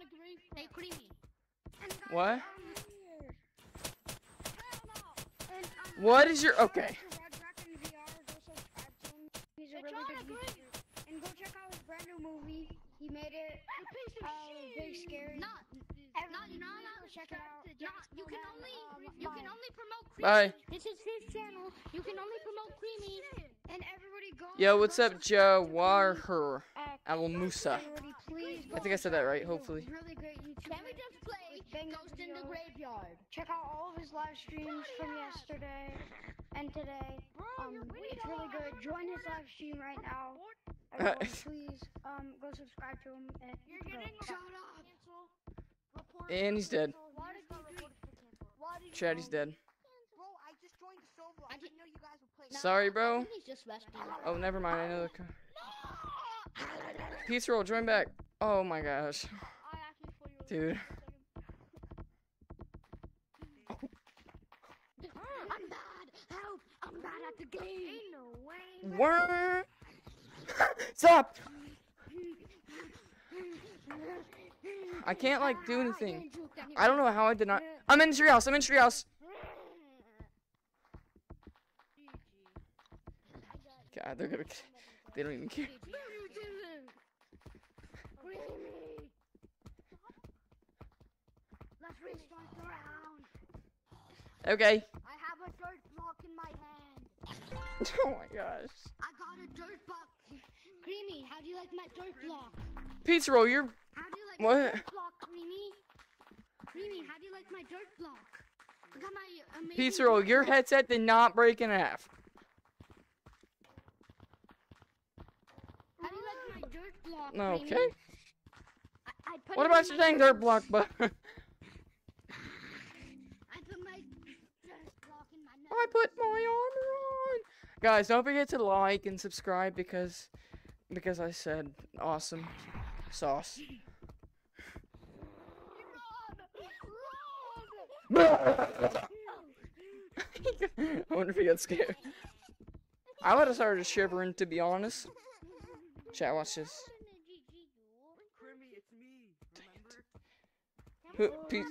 And guys, What? hell no. What is your okay? Red Dragon VR, go subscribe to him. He's a really good YouTuber. And go check out his brand new movie. He made it uh, big scary. Not, not, Everybody no, go no. check it out. Not, you can only, you can only promote creamy. Bye. This is his channel. You can only promote creamy. And everybody go. Yo, what's up, subscribe to Jawahar X. Al Musa? I think I said that right, hopefully. Really great YouTuber. Can we just play Ghost in the. Graveyard? Check out all of his live streams from yesterday and today. Um, it's really good. Join his live stream right now. Everyone, <laughs> please um go subscribe to him. And You're go. getting Ciao. And he's dead. Why did you do? Why did Chad, he's dead. Sorry, bro. Oh, never mind. I know the. Peace roll. Join back. Oh my gosh, dude. I'm mad. I at the game. Ain't no way. <laughs> Stop. I can't like do anything. I don't know how I did not. I'm in the treehouse. I'm in the treehouse. God, they're gonna. They don't even care. Let's restart the round. Okay. I have a dirt block in my hand. <laughs> Oh my gosh. I got a dirt block. Creamy, how do you like my dirt block? Pizza roll, you're. How do you like What? my dirt block, Creamy? Creamy, how do you like my dirt block? Look at my amazing Pizza roll, your headset did not break in half. How do you like my dirt block? Okay. I, I What about your dang dirt block, but <laughs> I put my dirt block in my I put my armor on. Guys, don't forget to like and subscribe because because I said awesome sauce. <laughs> <laughs> I wonder if he got scared. I would have started shivering, to be honest. Chat, watch this. Creamy, it's me. Remember? Who,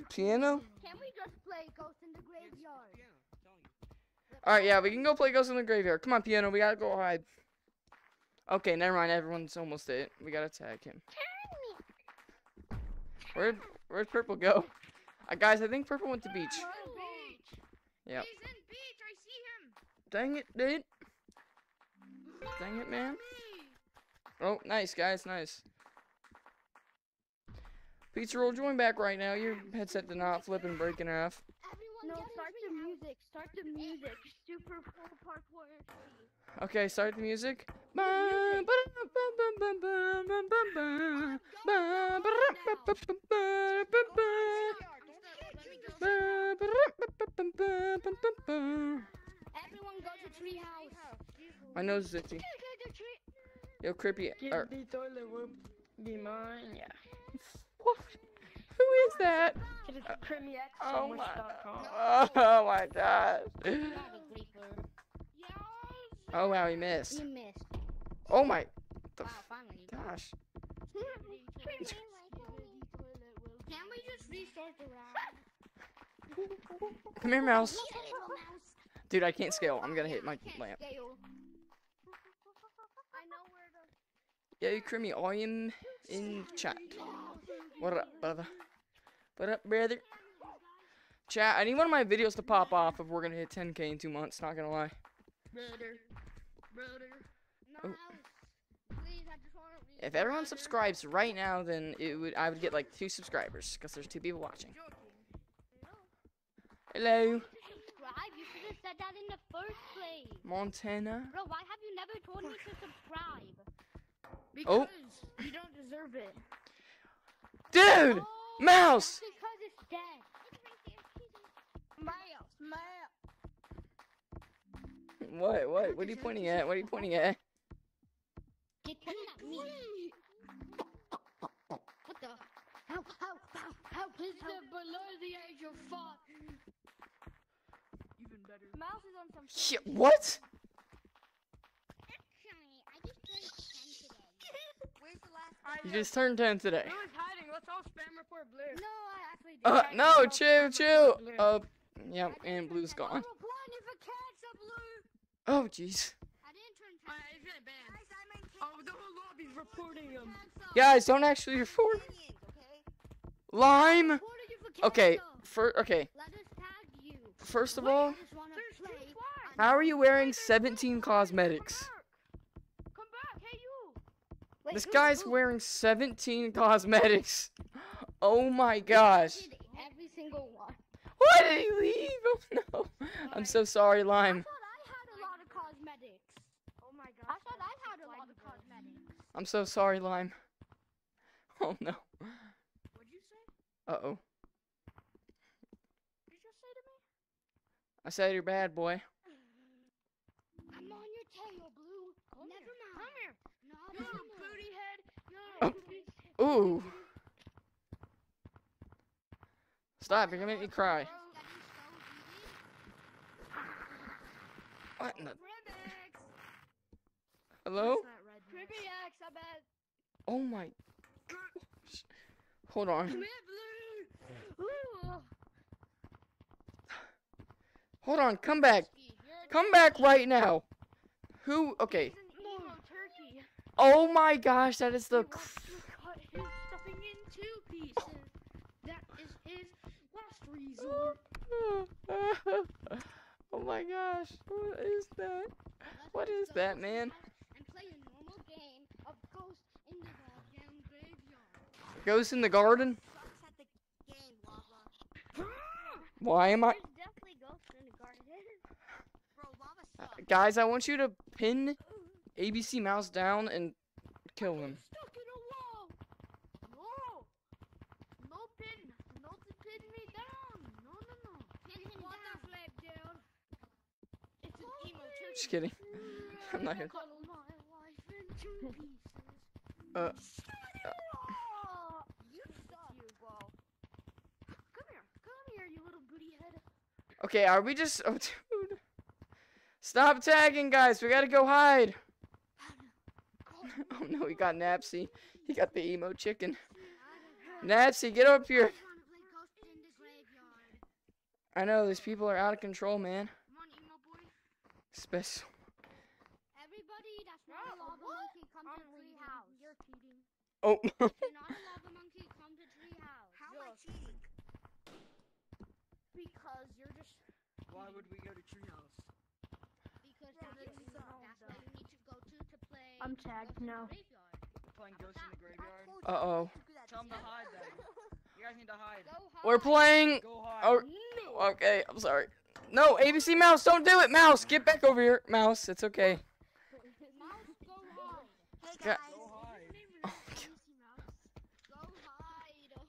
piano? Can we just play Ghost in the Graveyard? Yeah, I'm telling you. Alright, yeah, we can go play Ghost in the Graveyard. Come on, piano, we gotta go hide. Okay, never mind, everyone's almost it. We gotta tag him. Where'd, where'd Purple go? Uh, guys, I think Purple went to beach. Yep. He's in beach. I see him. Dang it, dude. Dang it, man. Oh, nice, guys, nice. Pizza roll, join back right now. Your headset did not flip and break in half. No, start the music. Start the music. Super full parkour. Okay, start the music. Everyone go to treehouse. My nose is itchy. Yo, creepy. Give the toilet will be mine. Yeah what? Who is that? It is creamy oh, <laughs> oh my, sandwich.com. oh my gosh. You have a creeper. Oh wow, he missed. You missed. Oh my the Wow, finally. gosh. Can we just restart the round? Come here, mouse. Look at little mouse. Dude, I can't scale. I'm gonna hit my Can't lamp. scale. I know You creamy. I am in chat. What up, brother? What up, brother? Chat, I need one of my videos to pop off if we're gonna hit 10k in two months, not gonna lie. Brother. Brother. Oh. Please, I just want to If everyone subscribes right now, then it would I would get like two subscribers, because there's two people watching. Hello, subscribe. You should have said that in the first place. Montana. Bro, why have you never told me to subscribe? Oh. You don't deserve it. Dude! Oh, Mouse! Because it's dead. Mouse. Mouse. What, what? What are you pointing at? What are you pointing at? You're pointing at me. they're below the age of five. Even better. Mouse is on some. Yeah, what? Actually, I just turned 10 today. Where's the last You just turned 10 today. Blue is hiding. Let's all spam report blue. No, I actually did. Uh, Alright, no, well, chill, I'm chill. blue. Uh, yeah, and turn blue's 10. gone. I'm applying if a cat's a blue. Oh, jeez. I didn't turn 10. Alright, he's getting banned. Guys, Oh, the whole lobby's reporting him. Guys, don't actually report. Canyons, okay? Lime. Reporting if a cat's Okay, a- for okay. Let us tag you. First of all, I just wanna There's two play. flags. how are you wearing 17 cosmetics? Come back. Come back. Hey, you. Wait, This who- guy's who- wearing 17 <laughs> cosmetics. Oh my gosh. Did Every single one. Why did he leave? <laughs> Oh no. I'm so sorry, I Lime. thought I had a lot of cosmetics. Oh my god. I thought I had a lot of cosmetics. I'm so sorry, Lime. <laughs> Oh no. What'd you say? Uh oh. Did you just say to me? I said you're bad, boy. I'm on your tail, Blue. Come Never here. mind. Come here. Not You little anymore. booty head. You Oh. little booty Ooh. Stop, you're gonna make me cry. It's getting so What in the Hello? Creepy X, I bet. Oh my gosh. Hold on. Come here, Blue. Ooh. Hold on, come back. Come back right now. Who okay. He's an emo turkey. Oh my gosh, that is the two pieces. That is his last resort. <laughs> Oh my gosh. What is that? Let's What just is go that, man? the house And play a normal game of Ghost in the Goddamn Graveyard. Ghost in the garden? The game, <gasps> Why am I There's definitely ghosts in the garden. Bro, Lava Uh. Guys, I want you to pin ABC Mouse down and kill him. Stuck in a wall. No. No pin. No to pin me down. No, no, no. Pin him What down. the flip, dude? It's an emo turkey. Just kidding. <laughs> I'm not here. Cut my life in two pieces. Uh, you suck. You, bro. Come here. Come here, you little booty head. Okay, are we just oh <laughs> dude. Stop tagging guys, we gotta go hide. <laughs> oh no, he got Napsy. He got the emo chicken. Napsy, get up here. I wanna play Ghost in the Graveyard. I know these people are out of control, man. Come on, emo boy. Special. Everybody that's not a lava what? monkey, come to tree house. You're cheating. Oh. If you're not a lava <laughs> monkey, come to tree house. How am I cheating? Because you're just. Why would we go to treehouse? Because Yeah, that's, you that's know where you need to go to to play. I'm tagged Ghost now. Playing Ghost in the Graveyard. Uh-oh. I'm too good at Tell them to hide then. You guys need to hide. Go We're playing. Go hide. Oh, okay. I'm sorry. No, ABC Mouse, don't do it, Mouse. Get back over here, Mouse. It's okay. Mouse, go hide. Hey guys. Go hide. Go.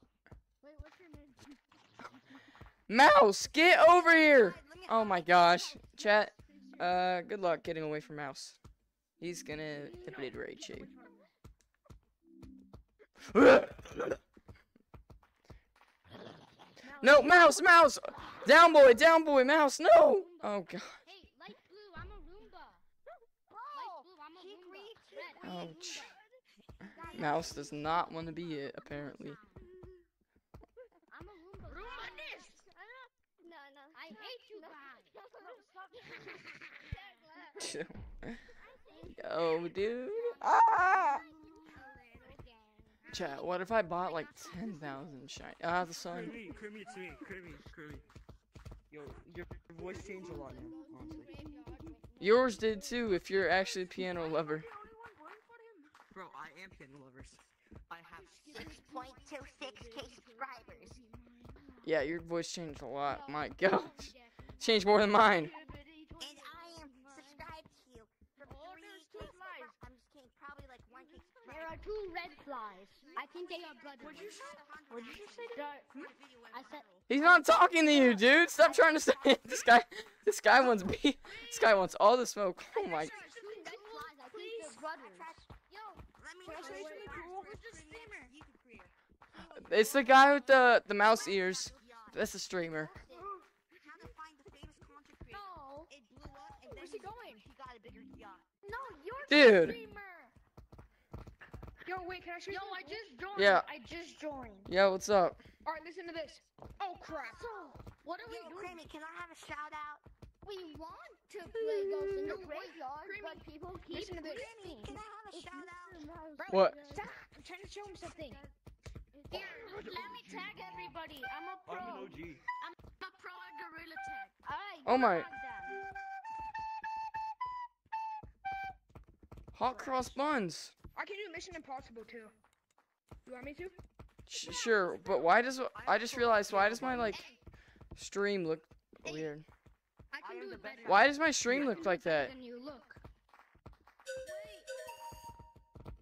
Wait, what's your name? Mouse, get over here. Hide, let me Oh my gosh. Chat. Uh, good luck getting away from Mouse. He's gonna obliterate you. <laughs> No, Mouse, Mouse! Down boy, down boy, Mouse, no! Oh god. Hey, light blue, I'm a Roomba. Light blue, I'm a Roomba. Red, me. I'm a Ouch. Mouse does not want to be it, apparently. I'm a Roomba. Roomba this. No, no. I hate you guys. <laughs> <laughs> Yo, dude. Ah! Chat, what if I bought like 10,000 shiny? Ah, the sun. Kirby, Kirby, it's me. Kirby, Kirby. Yo, your, your voice changed a lot now, honestly. Yours did too, if you're actually a piano lover. Bro, I am piano lovers. I have 6.26k subscribers. Yeah, your voice changed a lot. My gosh. Changed more than mine. And I am subscribed to you for 3k subscribers. I'm just kidding, probably like 1k There are two red flies. I think they are brothers. What'd you say? What'd you just say? I said He's not talking to you, dude. Stop trying to say it. <laughs> This guy, this guy wants me. This guy wants all the smoke. Oh my. two red flies. I think they're brothers. Yo, Let me Can I know. say something cool? You can create. It's the guy with the the mouse ears. That's a streamer. How to find the famous content creator. No. It blew up and Where's he going? he got a bigger yacht. No, you're Dude. The streamer. Yo, wait, can I show Yo, you? I just joined. Yeah. I just joined. Yeah, what's up? Alright, listen to this. Oh crap. So, what are we doing? Creamy, can I have a shout out? We want to <laughs> play Ghost in the No, wait, Graveyard, Creamy, but people keep listen to this. Creamy, can I have a shout out? Bro, What? Stop. I'm trying to show him something. Here, let me tag everybody. I'm a pro. I'm an OG. I'm a pro at Gorilla Tag. Alright. Oh my- Hot cross buns. I can do Mission Impossible too. You want me to? Sh- sure, but why does I just realized why does my like stream look weird? I can do it Why does my stream look like that? You look.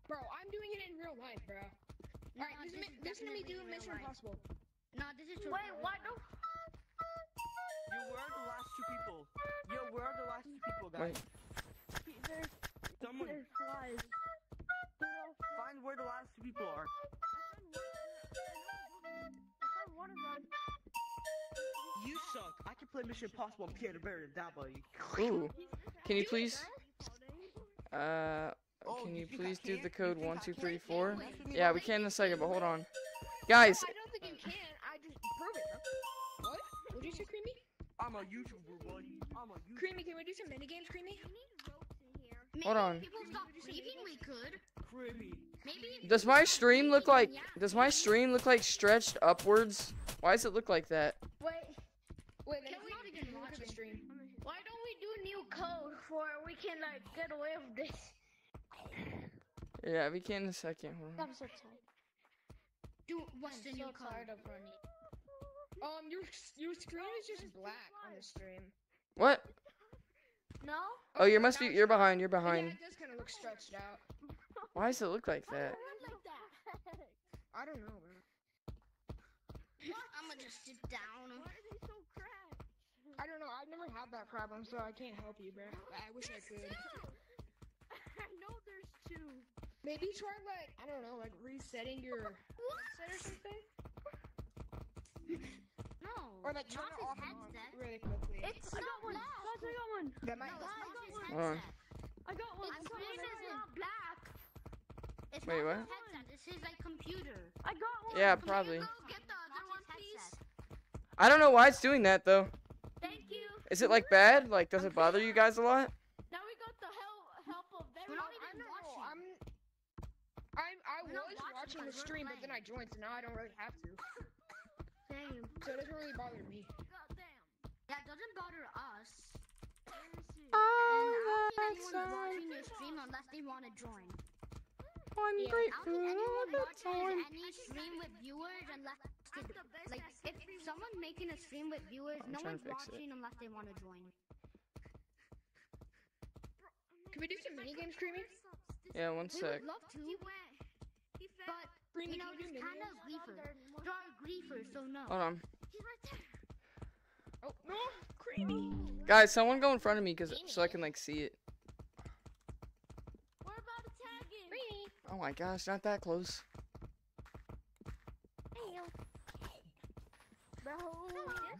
Bro, I'm doing it in real life, bro. Nah, Alright, listen, this listen to me definitely do Mission life. Impossible. Nah, this is Wait, what? Yo, where are the last two people? Yo, where are the last two people, guys? Wait. Someone find where the last two people are. You suck. I can play Mission Impossible and Peter Bear and that buddy. Ooh. Can you please? Uh, Oh, can you you please do the code think I one two can't? three four? Mess with me Yeah, we can in a second, but hold on, guys. I don't think you can. I just prove it. Bro. What? What did you say, Creamy? I'm a YouTuber, buddy. I'm a YouTuber. Creamy, can we do some mini games, Creamy? Maybe Hold on. people stop sleeping, we could. Creamy. Does my stream look like? Does my stream look like stretched upwards? Why does it look like that? Wait. Wait, Can we not even watch the stream? Why don't we do new code for we can like get away with this? Yeah, we can in a second. Hold on. I'm so tired. Do what's the new code? of running. Um, your your screen is just black on the stream. What? No. Oh, you must be. You're behind. You're Yeah, behind. it does kind of look stretched out. Why does it look like that? <laughs> I don't know, man. I'm gonna just sit down. Why are they so cracked? I don't know. I've never had that problem, so I can't help you, bro. I wish I could. <laughs> I know there's two. Maybe try like I don't know, like resetting your headset or something, No. or like turn it off and on headset. really quickly. It's not black. I got one. that might. No, it's not his Hold on. I got one. It's I got green one. as in black. It's Wait, not what? his headset. It's his like computer. I got one. Yeah, probably. you go get the other one. I don't know why it's doing that though. Thank you. Is it like bad? Like, does it bother you guys a lot? Now we got the help help of We're not I even don't know. watching. I'm. I'm. I We're was watching watching the 'cause we're stream, but then I joined, so now I don't really have to. <coughs> Same. So it doesn't really bother me. Goddamn. That doesn't bother us. Seriously. And ah, I don't think anyone's watching your stream unless they want to join. One Yeah. great I don't food think anyone a watches time. any stream with viewers unless the like if someone's making a stream with viewers, I'm no one's to fix it. watching unless they want to join. Can we do some mini games, Creamy? Yeah, one We sec. would love to, He went. He fell. but Creamy, you know, can we do just mini kind of games? griefers. There are griefers, so no. Hold on, He's right there. Oh no, Creamy. guys. Someone go in front of me, cause so I can like see it. We're about to tag him. Creamy. Oh my gosh, not that close. Bro. Calm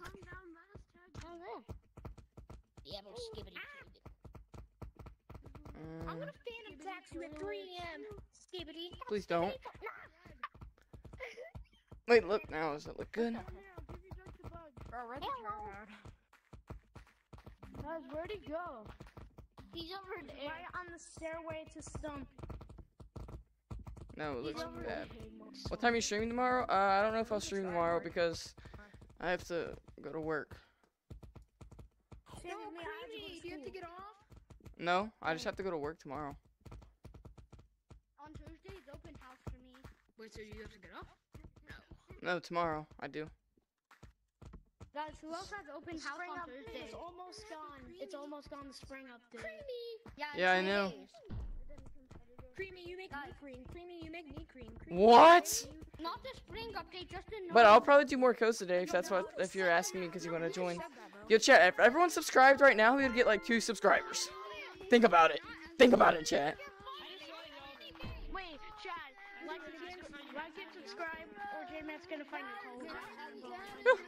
down. Let us tag him. Yeah, but Skibidi Uh, I'm gonna phantom tax you at 3 a.m. Skibidi. please don't. Wait, look now. Does it look good? Come here. I'll give you just a bug. Bro, where'd Guys, where'd he go? He's over there. Right on the stairway to Stump. No, it looks bad. What time are you streaming tomorrow? Uh, I don't know if I'll stream tomorrow because I have to go to work. No, I have to go to Creamy. Do you have to get off? No, I just have to go to work tomorrow. On Thursday, it's open house for me. Wait, so you have to get off? No, No, tomorrow I do. Guys, who else has open house Spring on Thursday? It's almost gone. It's almost gone. The spring update. Yeah, Yeah, I two know. Days. Creamy, you make me Guys. cream. Creamy, you make me cream. Creamy, What? Not the spring update, just the But I'll probably do more codes today if that's what if you're asking me because you want to join. Said. Yo, chat. If everyone subscribed right now, we would get like two subscribers. Think about it. Think about it, chat. Wait, Chad, like like and subscribe, or Jamie and gonna find your code.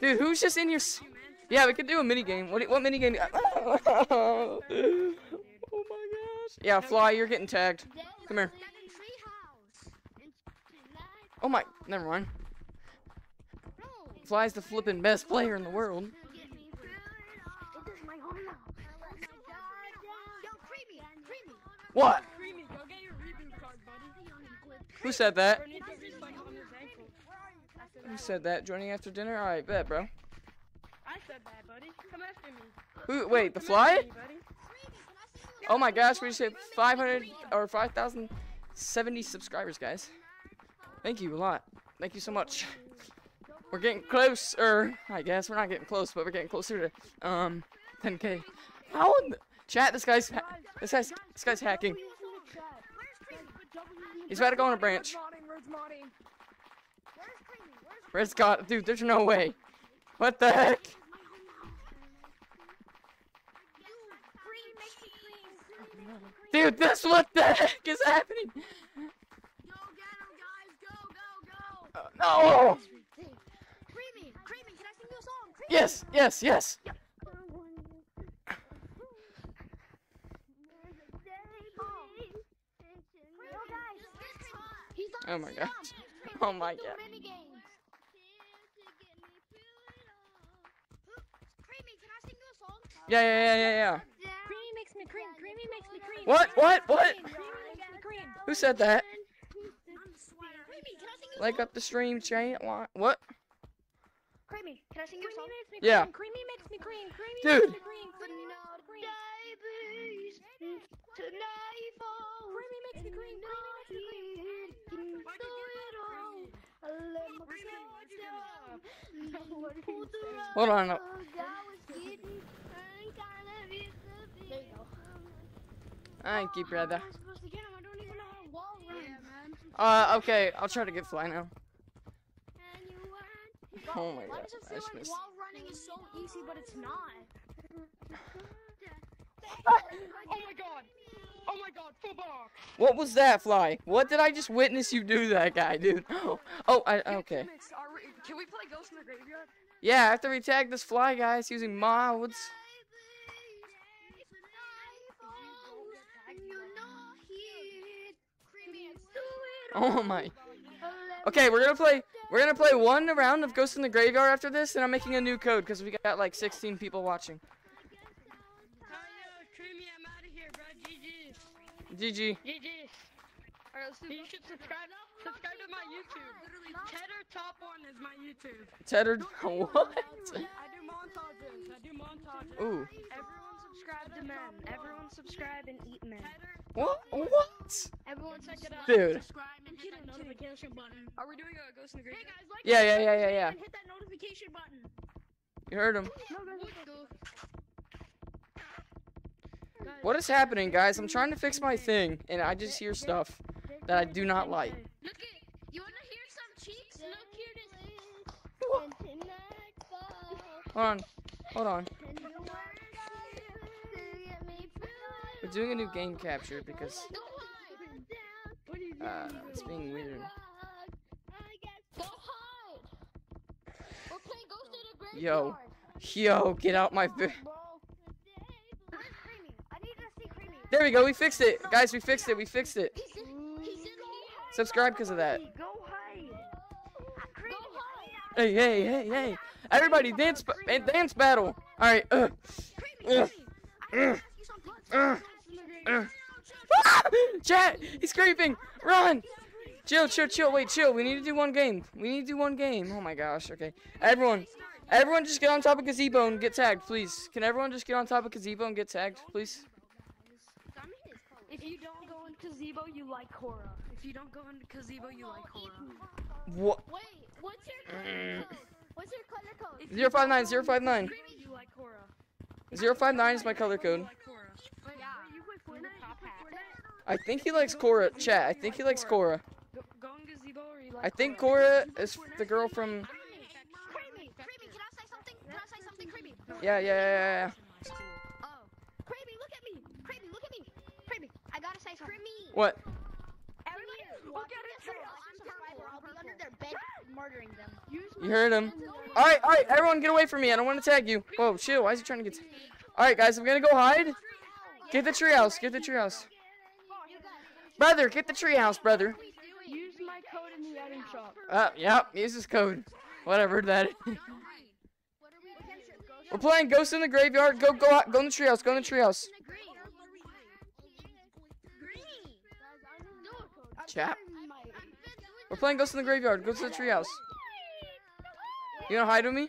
<laughs> Dude, who's just in your? s- Yeah, we could do a mini game. What? What mini game? <laughs> <laughs> oh my gosh. Yeah, fly. You're getting tagged. Come here. Oh my. Never mind. Fly's the flipping best player in the world. This is my home now. Yo, creamy, creamy. What? Creamy, go get your reboot card, buddy. Who said that? Or need to recycle on his ankle. Who said that? Joining after dinner? All right, bet, bro. I said that, buddy. Come after me. Who? Wait, the fly? After me, buddy. Oh my gosh, we just hit 500 or 5,070 subscribers, guys. Thank you a lot. Thank you so much. We're getting closer, I guess. We're not getting close, but we're getting closer to um 10k. How in the chat? This guy's ha- this guy's this guy's hacking. He's about to go on a branch. Where's God? Dude, there's no way. What the heck? Dude, this what the heck is happening? Go get him, guys. Go, go, go. Uh, no! Creamy, creamy. Can I sing you a song? Creamy. Yes, yes, yes. Oh my sound. <laughs> Oh my god. mini games. Creamy, can I sing you a song? Yeah, yeah, yeah, yeah, yeah. Creamy makes me cream. Creamy makes me cream. What? What? What? Creamy makes me cream. Who said that? Creamy, can I sing you a Like up the stream, chain. What? What? Creamy, can I sing you a song? Creamy makes me Yeah. Creamy makes me cream. Creamy Dude. makes me cream. Creamy makes me cream. Creamy makes me cream. Creamy makes me cream. Hold on. Thank you, brother. Uh, okay. I'll try to get fly now. Oh my Why god. does it I feel just like missed. wall running is so easy, but it's not? <laughs> Oh my god. Oh my god, football. What was that, fly? What did I just witness you do, that guy, dude? <gasps> Oh, I okay. Teammates, are we, can we play Ghost in the Graveyard? Yeah, after we tag this fly, guy, guys, using mods. <laughs> Oh my. Okay, we're gonna play. We're gonna play one round of Ghost in the Graveyard after this, and I'm making a new code because we got like 16 people watching. Yeah, Creamy, I'm out of here, bro. GG. GG. GG. Alright, let's You should subscribe. Subscribe to my YouTube. Literally, Tedder Top One is my YouTube. Tethered. <laughs> What? I do montages. I do montages. Ooh. Everyone subscribe to men. Everyone subscribe and eat men. What? What? Everyone Check it out. Dude. Subscribe and hit that notification button. Are we doing a Ghost in the Hey guys, like Yeah, yeah, yeah, yeah, yeah. and hit that notification button. You heard him. What is happening, guys? I'm trying to fix my thing, and I just hear stuff that I do not like. Look at you wanna hear some cheeks? Look here this Hold on. Hold on. We're doing a new game capture because uh, it's being weird. Yo. Yo, get out my. There we go. We fixed it, guys. We fixed it. We fixed it. Subscribe because of that. Hey, hey, hey, hey! Everybody, dance, dance battle. All right. Creamy, Creamy. I uh, need to ask you something. Chat, he's creeping. Run. Chill, chill, chill. Wait, chill. We need to do one game. We need to do one game. Oh my gosh. Okay. Everyone, everyone, just get on top of gazebo and get tagged, please. Can everyone just get on top of gazebo and get tagged, please? If you don't go into Zebo, you like Cora. If you don't go into Gazebo, you like horror. What? Wait, what's your color code? What's your color code? If you Zero five don't nine, go zero into five nine. Gazebo, You like horror. Zero five nine is my color code. You like horror. Yeah. You play Fortnite? You play Fortnite? I think he likes Cora. Chat. I think he likes Cora. I think. Cora is the girl from. Yeah, yeah, yeah, yeah. What? You heard him. All right, all right, everyone, get away from me. I don't want to tag you. Whoa, chill. Why is he trying to get? All right, guys, I'm gonna go hide. Get the treehouse. Get the treehouse. Brother, get the treehouse, brother. Use my code in the item shop. Uh, yep. Use his code. Whatever that. Is. We're playing Ghost in the Graveyard. Go, go, out, go in the treehouse. Go in the treehouse. Chap. We're playing Ghost in the Graveyard. Go to the treehouse. You gonna hide with me?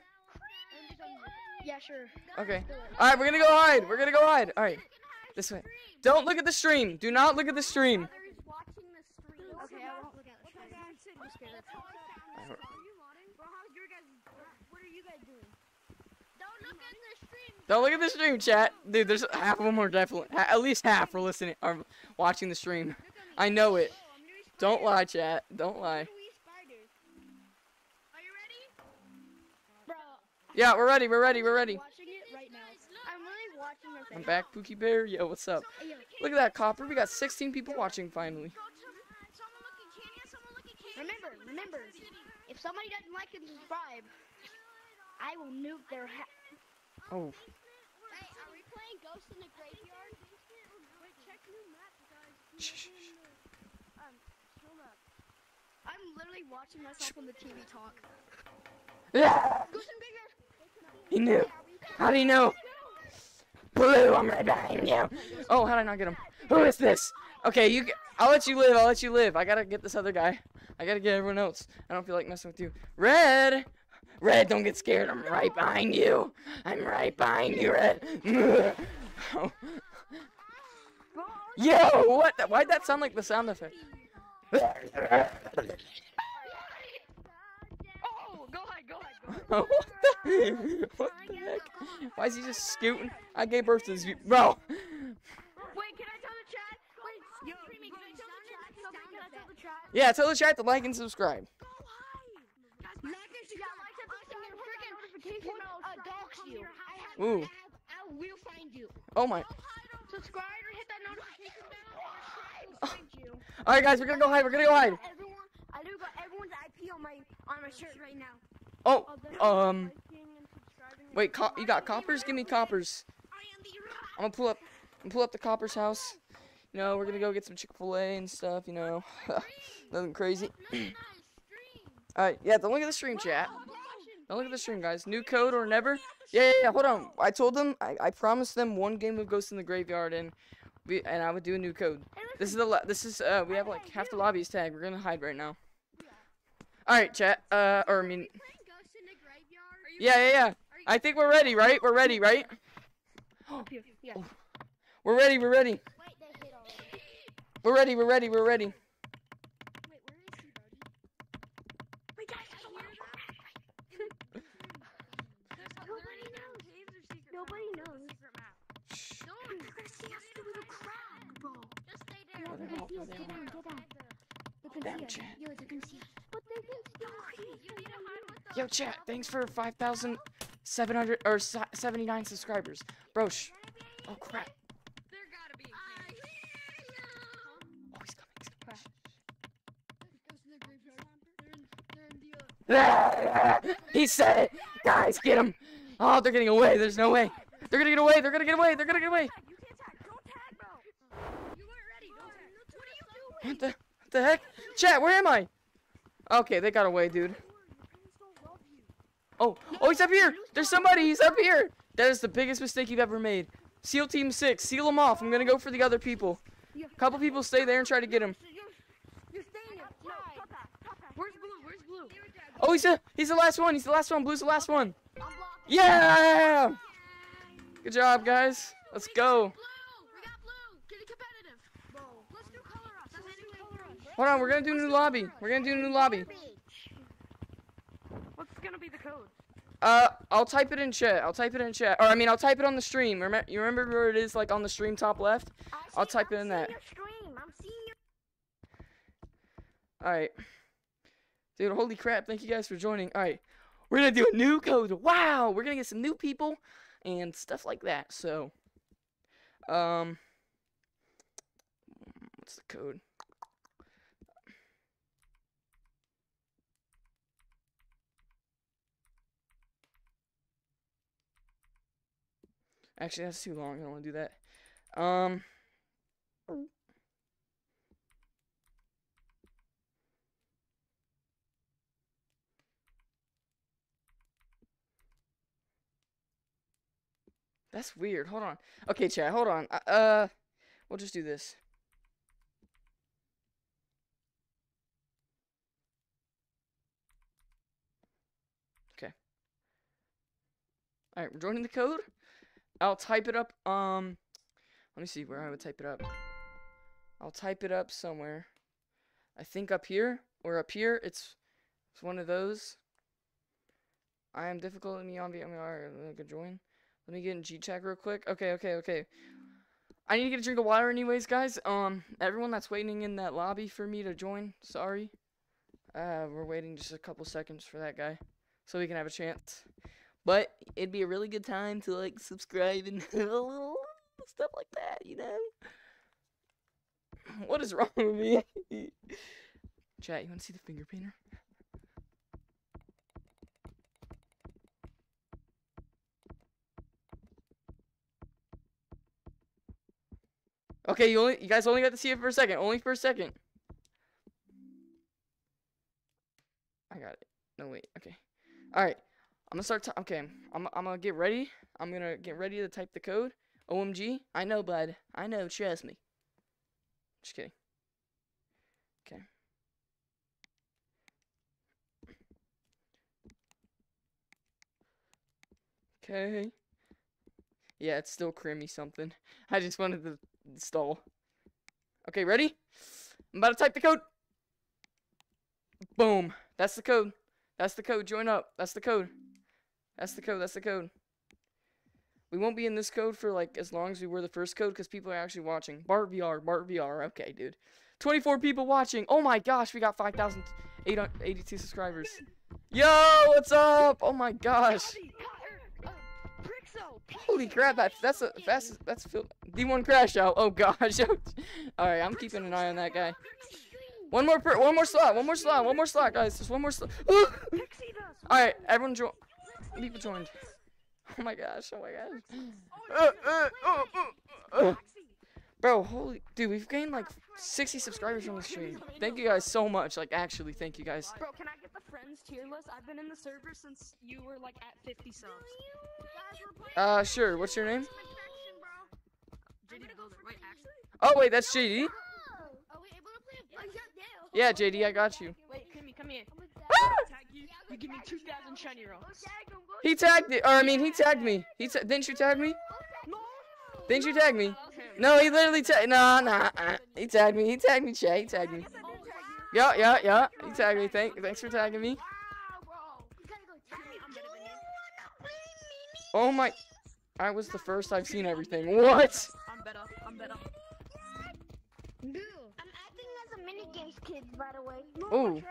Yeah, sure. Okay. All right, we're gonna go hide. We're gonna go hide. All right, this way. Don't look at the stream. Do not look at the stream. Okay, I won't look at it. Don't look at the stream, chat. Dude, there's half of them are definitely, ha- at least half are listening, are watching the stream. I know it. Don't lie, chat. Don't lie. Bro, Yeah, we're ready. We're ready. We're ready. watching it right now. I'm really watching this. I'm back, Pookie Bear. Yo, what's up? Look at that, Copper. We got 16 people watching finally. Remember, remember, if somebody doesn't like and subscribe, I will nuke their ha- Oh, Hey, are we playing Ghost in the Graveyard? Wait, check new map, guys. <laughs> shh, shh, shh. Um, I'm literally watching myself on the TV talk. Yeah, Goose and Bigger! he knew. How do you know? Blue, I'm right behind you. Oh, how did I not get him? Who is this? Okay, you. I'll let you live. I'll let you live. I gotta get this other guy. I gotta get everyone else. I don't feel like messing with you. Red. Red, don't get scared. I'm right behind you. I'm right behind you, Red. <laughs> Yo, what? The, why'd that sound like the sound effect? Oh, <laughs> what, the, what the heck? Why is he just scooting? I gave birth to this. Bro. Wait, can I tell the chat? Wait, yo, Creamy, can I tell the chat? Something, can I tell the chat? Yeah, tell the chat to like and subscribe. Like and subscribe. Like and subscribe. Freaking notification bells. Dox you. I have, Ooh. I, have, I will find you. Oh my. Subscribe or hit that notification bell. All right, guys, we're gonna go hide. We're gonna go hide. Everyone, I do got everyone's IP on my on my shirt right now. Oh, um, wait, co- you got coppers? Give me coppers. I'm gonna pull up, I'm gonna pull up the coppers house. You know, we're gonna go get some Chick Fil A and stuff. You know, <laughs> nothing crazy. <clears throat> All right, yeah, don't look at the stream, chat. Don't look at the stream, guys. New code or never. Yeah, yeah, yeah. Hold on. I told them. I, I promised them one game of Ghost in the Graveyard, and we and I would do a new code. This is the this is uh we have like half the lobbies tag. We're gonna hide right now. All right, chat. Uh, or I mean, Ghost in the Graveyard. yeah, yeah, yeah. I think we're ready, right? We're ready, right? Yeah. <gasps> We're ready. We're ready. Wait, they hit already. We're ready. We're ready. We're ready. Wait, where is he, buddy? Wait, guys, there's a lot of Nobody knows. Nobody knows. Shh. No, they're gonna see us through the crowd, bro. Just stay there. Let them off, let them off. Damn, chat. Yo, they can see us. But they can still see You need to hide with the Yo, chat. Thanks for 5,700 or 79 subscribers. Bro, sh- Oh, crap. There gotta be. Oh, he's coming. He's coming. Ghost in the Graveyard. They're in, they're in the, uh, he said it. Guys, get him. Oh, they're getting away. There's no way. They're gonna get away. They're gonna get away. They're gonna get away. What the, what the heck? Chat, where am I? Okay, they got away, dude. Oh, oh, he's up here. There's somebody. He's up here. That is the biggest mistake you've ever made. Seal Team 6. Seal them off. I'm gonna go for the other people. A Couple people stay there and try to get him. You're staying there. No, top hat. Top hat. Where's blue? Where's blue? Oh, he's the, he's the last one. He's the last one. Blue's the last one. Yeah! Good job, guys. Let's go. Blue! We got blue! Get it competitive! Bro, let's do color rush. Let's do color rush. Hold on. We're gonna do a new lobby. We're gonna do a new lobby. What's gonna be the code? Uh, I'll type it in chat. I'll type it in chat. Or I mean, I'll type it on the stream. Remember, you remember where it is, like on the stream top left? I'll type it in that. Stream. Dude, holy crap. Thank you guys for joining. All right. We're going to do a new code. Wow. We're going to get some new people and stuff like that. So, um, what's the code? Actually, that's too long. I don't want to do that. Um, That's weird. Hold on. Okay, chat. Hold on. Uh, we'll just do this. Okay. All right, we're joining the code. I'll type it up. Um, let me see where I would type it up. I'll type it up somewhere. I think up here or up here. It's it's one of those. I am difficult in the on VMR. Good join. Let me get in G-Check real quick. Okay, okay, okay. I need to get a drink of water anyways, guys. Um, everyone that's waiting in that lobby for me to join, sorry. Uh, we're waiting just a couple seconds for that guy. So we can have a chance. But it'd be a really good time to, like, subscribe and <laughs> stuff like that, you know? What is wrong with me? <laughs> Chat, you want to see the finger painter? Okay, you only you guys only got to see it for a second. Only for a second. I got it. No wait. Okay. All right. I'm gonna start. okay. I'm I'm gonna get ready. I'm gonna get ready to type the code. OMG. I know, bud. I know. Trust me. Just kidding. Okay. Okay. Yeah, it's still creamy something. <laughs> I just wanted to stall. Okay, ready? I'm about to type the code. Boom. That's the code. That's the code. Join up. That's the code. That's the code. That's the code. We won't be in this code for like as long as we were the first code because people are actually watching. Bart VR. Bart VR. Okay, dude. 24 people watching. Oh my gosh, we got 5,882 subscribers. Yo, what's up? Oh my gosh. Holy crap, that's that's a fast, that's Phil D1 crash out. Oh gosh. <laughs> Alright, I'm keeping an eye on that guy. One more per one more slot, one more slot, one more slot, guys. Just one more slot. <laughs> Alright, everyone join people joined. <laughs> Oh my gosh, oh my gosh. Uh, uh, uh, Bro, holy dude, we've gained like 60 subscribers on the stream. Thank you guys so much. Like actually, thank you guys. Bro, can I get friends tier list? I've been in the server since you were like at 50 subs. Uh, sure. What's your name? JD Wait, actually? Oh wait, that's JD. Yeah, JD, I got you. Wait, come here, come here. Tag you. You give me 2,000 shiny rocks. He tagged it, or I mean, he tagged me. He ta didn't you tag me? Didn't you tag me? No, he literally tagged. Nah, nah. Uh, he tagged me. He tagged me, Che. He tagged me. Yeah, yeah, yeah. You tagged me. Thank, thanks for tagging me. Oh my. I was the first I've seen everything. What? I'm better. I'm better. I'm acting as a mini kid, by the way. Ooh.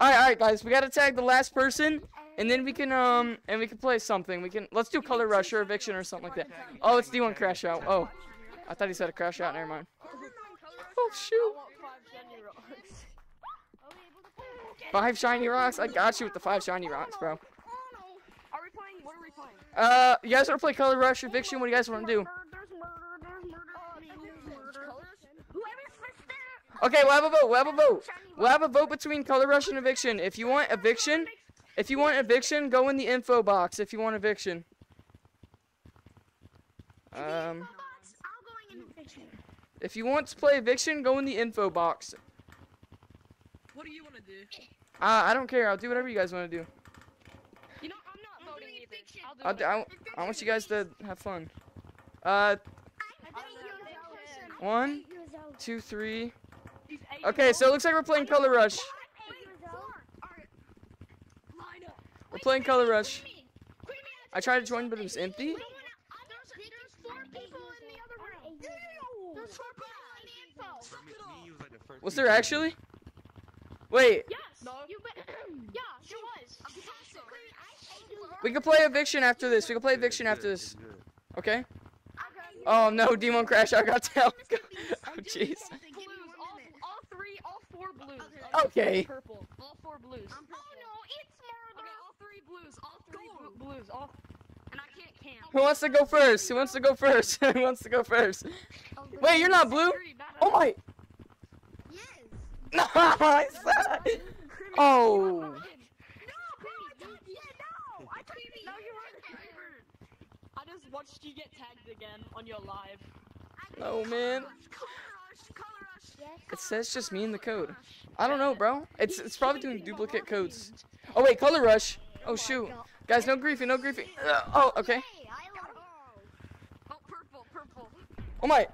Alright, alright, guys. We gotta tag the last person, and then we can, um, and we can play something. We can, let's do Color Rush or Eviction or something like that. Oh, it's D1 Crash Out. Oh. I thought he said a crash out. Never mind. Oh, shoot. Five shiny rocks? I got you with the five shiny rocks, bro. Are we playing? What are we playing? Uh, you guys want to play Color Rush or Eviction? What do you guys want to do? Okay, we'll have a vote. We'll have a vote. We'll have a vote between Color Rush and Eviction. If you want Eviction, if you want Eviction, go in the info box. If you want Eviction. Um, if you want to play Eviction, go in the info box. What do you want to do? Uh, I don't care. I'll do whatever you guys want to do. You know, I'm not voting either. I'll do I'll, do- I, I want you guys to have fun. Uh, one, two, three. Okay, so it looks like we're playing Color Rush. We're playing Color Rush. I tried to join, but it was empty. Was there actually? Wait, Yes. No. You bet. yeah, she was. we can play Eviction after this. We can play Eviction after this. Okay? Oh no, Demon Crash, I got down. <laughs> oh jeez. All, all three. All four blues. Okay. Purple. All four blues. Oh no, it's Okay, all three blues. All three blu- blues. All. And I can't camp. Who wants to go first? Who wants to go first? <laughs> Who wants to go first? Oh, Wait, you're not blue? Oh my! Yes. <laughs> Nice! Oh! No, no, no! I just watched you get tagged again on your live. Oh man. Color rush, color rush. It says just me in the code. I don't know, bro. It's it's probably doing duplicate codes. Oh wait, color rush. Oh shoot. Guys, no griefing, no griefing. Uh, oh, okay. Oh, purple, purple. Oh my.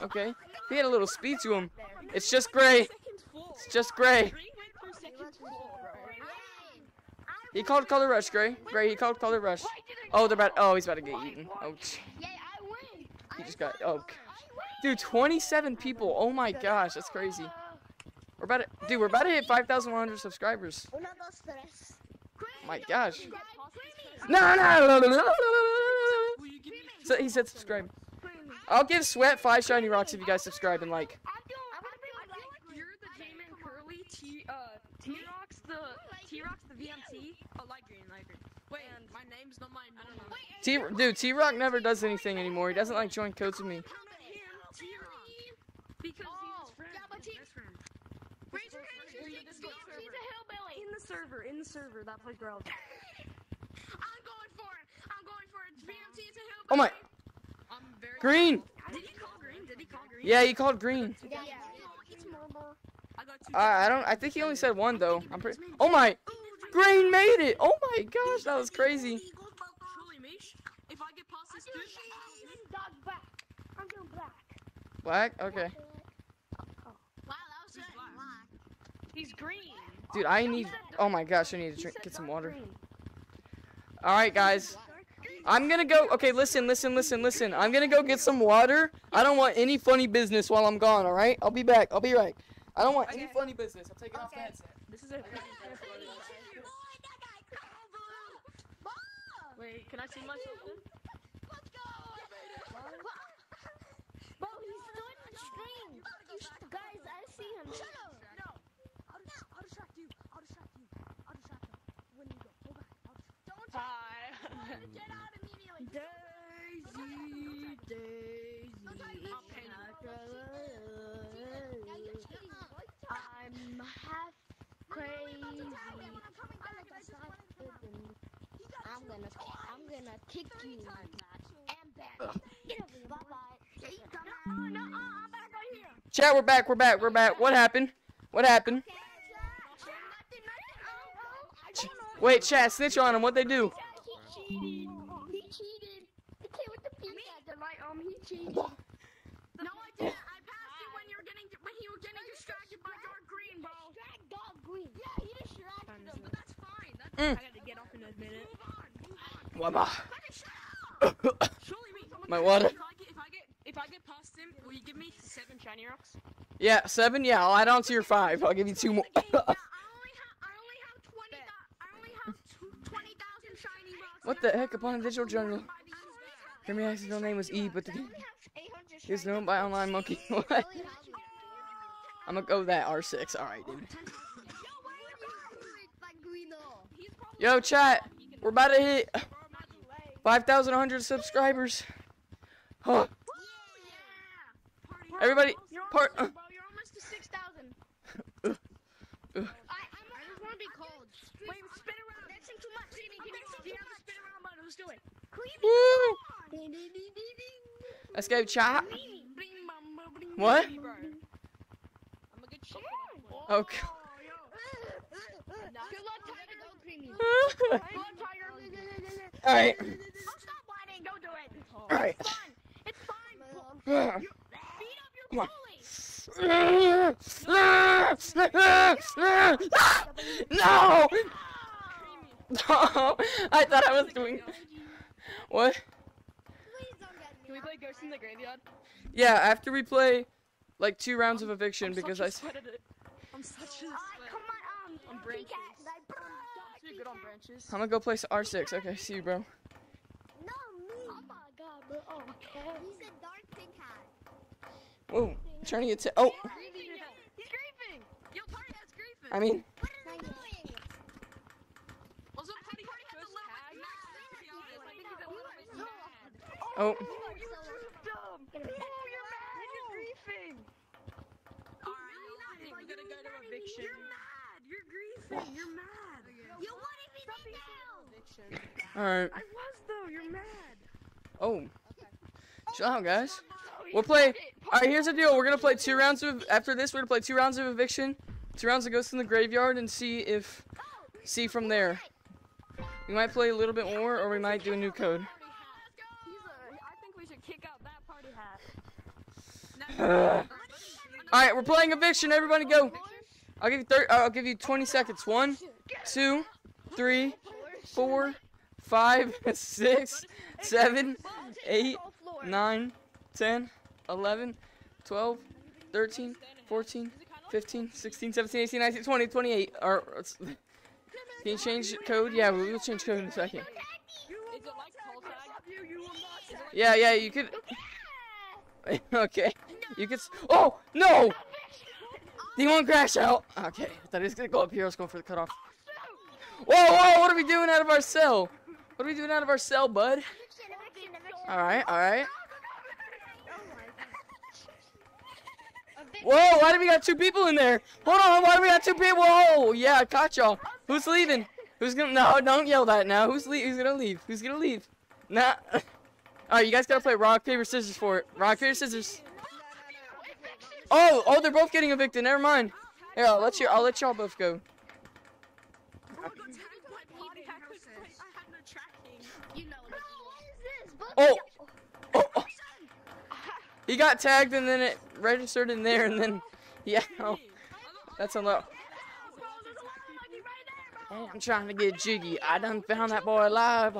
Okay. He had a little speed to him. It's just gray. Second full. It's just gray. He called color rush, Gray. Gray, he called color rush. Oh, they're about. Oh, he's about to get eaten. Oh, ch- Yay, I win. he just got. Oh, dude, 27 people. Oh my gosh, that's crazy. We're about to, dude. We're about to hit 5,100 subscribers. Uno, dos, tres. My gosh. No, no, no, no, So he said subscribe. I'll give Sweat five shiny rocks if you guys subscribe and like. I feel like you're the Damon Curly T uh T Rocks the T Rocks the VMT. Oh light green, light green. Wait, and my name's not my I don't know. T, dude, T Rock never does anything anymore. He doesn't like join codes with me. Him, T he's oh, yeah, but his T- best friend. Raise your hand if you In think the server. he's a hillbilly. In the server, in the server, that plays girls. <laughs> I'm going for it. I'm going for it. VMT is a hillbilly. Oh my. I'm very Green. Did he call green? Did he call green? Yeah, he called green. Yeah, it's mobile. I. I, don't. I think he only said one though. I'm pretty. Oh my. Green made it. Oh my gosh, that was crazy. Black. Okay. He's green. Dude, I need. Oh my gosh, I need to drink, get some water. All right, guys. I'm gonna go. Okay, listen, listen, listen, listen. I'm gonna go get some water. I don't want any funny business while I'm gone. All right. I'll be back. I'll be right. I don't want any funny business. I'm taking off the headset. This is it. Wait, can I see myself? then? Bro, he's still in the stream. You guys, I see him. Shut up. No. I'll, I'll distract you. I'll distract you. I'll distract you. When you go. Go back. I'll distract Hi. Get out immediately. Daisy, Daisy. I'm painting. I'm half crazy. I'm gonna, I'm gonna kick you and back. Get over here. Bye bye. No, uh, I'm back right here. Chat, we're back. We're back. We're back. What happened? What happened? Nothing, nothing. Wait, chat. Snitch on him. What they do? He cheated. He cheated. The kid with the pink hat, the light, um, he cheated. No, I didn't. I passed you when you were getting when he was getting distracted by dark green, bro. Drag dog green. Yeah, he distracted him, but that's fine. That's Mm. I gotta get off in a minute. move on. Move on. Wabba. Fucking Mm. shut up. Surely me. My water. If I get, if I get, if I get past him, will you give me seven shiny rocks? Yeah, seven. Yeah, I'll add on to your five. I'll give you two more. Yeah, <laughs> I only have I only have twenty thou- I only have tw- twenty thousand shiny rocks. What the heck? Upon a digital journal. Jeremy Axe's name was E, but the he was known by online monkey. what? I'm gonna go with that R6. All right, dude. Yo, chat. We're about to hit 5,100 subscribers. Huh. Everybody, part. uh, you're almost to six thousand. uh, I, I just want to be cold. Wait, spin around. That's too much. Give me, give me. Do you spin around button? Let's do it. woo! Let's go, chat. What? I'm a good shot. Oh, Good luck, Tiger. Go creamy. God. <laughs> Tiger. All right. Stop whining. Go do it. Oh. All right. It's fine. It's fine. <sighs> Beat up your bully. No! <laughs> No! I thought I was doing. What? Can we play Ghost in the Graveyard? Yeah, after we play like two rounds of eviction because I. s- sweat at it. I'm such a sweat. Come on, branches. pickaxe. You're good on branches. I'm gonna go play R6. Okay, see you, bro. No, me. Oh my god, bro. Oh, okay. He's a dark pink hat. Whoa, turning it to. Oh, He's griefing. Yo, party has griefing. I mean, What are you doing? Also, party, party has a little bit. tag. Max, Oh, Oh, you were dumb. Oh, you're mad. You're griefing. Alright, you're lying. We're gonna go to eviction. You're mad. You're griefing. You're mad. You wouldn't be there now. all right. I was though. You're mad. Oh, chill out, guys. We'll play. All right, here's the deal. We're gonna play two rounds of. After this, we're gonna play two rounds of eviction, two rounds of Ghost in the Graveyard, and see if, see from there. We might play a little bit more, or we might do a new code. He's a, I think we should kick out that party hat. <sighs> All right, we're playing eviction. Everybody, go. I'll give you thir- uh, I'll give you 20 seconds. One, two, three, four, five, six, seven, eight, nine, 10, 11, 12, 13, 14, 15, 16, 17, 18, 19, 20, 28. Or, can you change code? Yeah, we will change code in a second. Is? Yeah, yeah, you could. <laughs> okay, you could. Oh no! D1 crash out. Okay, I thought he was gonna go up here. I was going for the cutoff. Whoa, whoa! What are we doing out of our cell? What are we doing out of our cell, bud? All right, all right. Whoa! Why do we got two people in there? Hold on! Why do we got two people? Whoa! Yeah, I caught y'all. Who's leaving? Who's gonna? No, don't yell that now. Who's le- Who's gonna leave? Who's gonna leave? Nah. All right, you guys gotta play rock paper scissors for it. Rock paper scissors. Oh, oh, they're both getting evicted. Never mind. Here, I'll let you. I'll let y'all both go. Oh. Oh. oh. He got tagged and then it registered in there and then yeah. Oh, that's a lot. Hey, I'm trying to get jiggy. I done found that boy alive.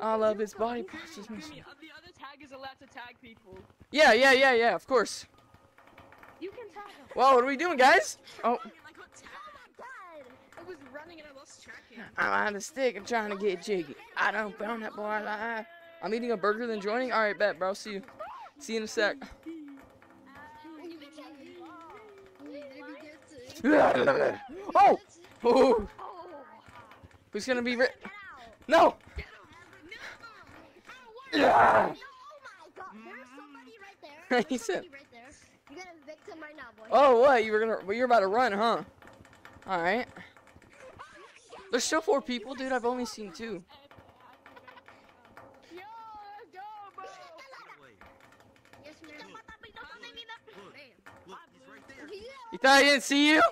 All of his body parts is missing. The other tag is allowed to tag people. Yeah, yeah, yeah, yeah. Of course. You can tag them. Well, what are we doing, guys? Oh, Like what tag? I was running and I lost tracking. I'm on the stick. I'm trying to get jiggy. I done found that boy alive. I'm eating a burger then joining. All right, bet, bro. See you. See you in a sec. <laughs> oh. Oh. Who's gonna be ri- No. Yeah. My god, there's <laughs> somebody right there. He said- somebody right there. You got a victim right now, boy. Oh, what? You were gonna? Well, you're about to run, huh? All right. There's still four people, dude. I've only seen two. You thought I didn't see you?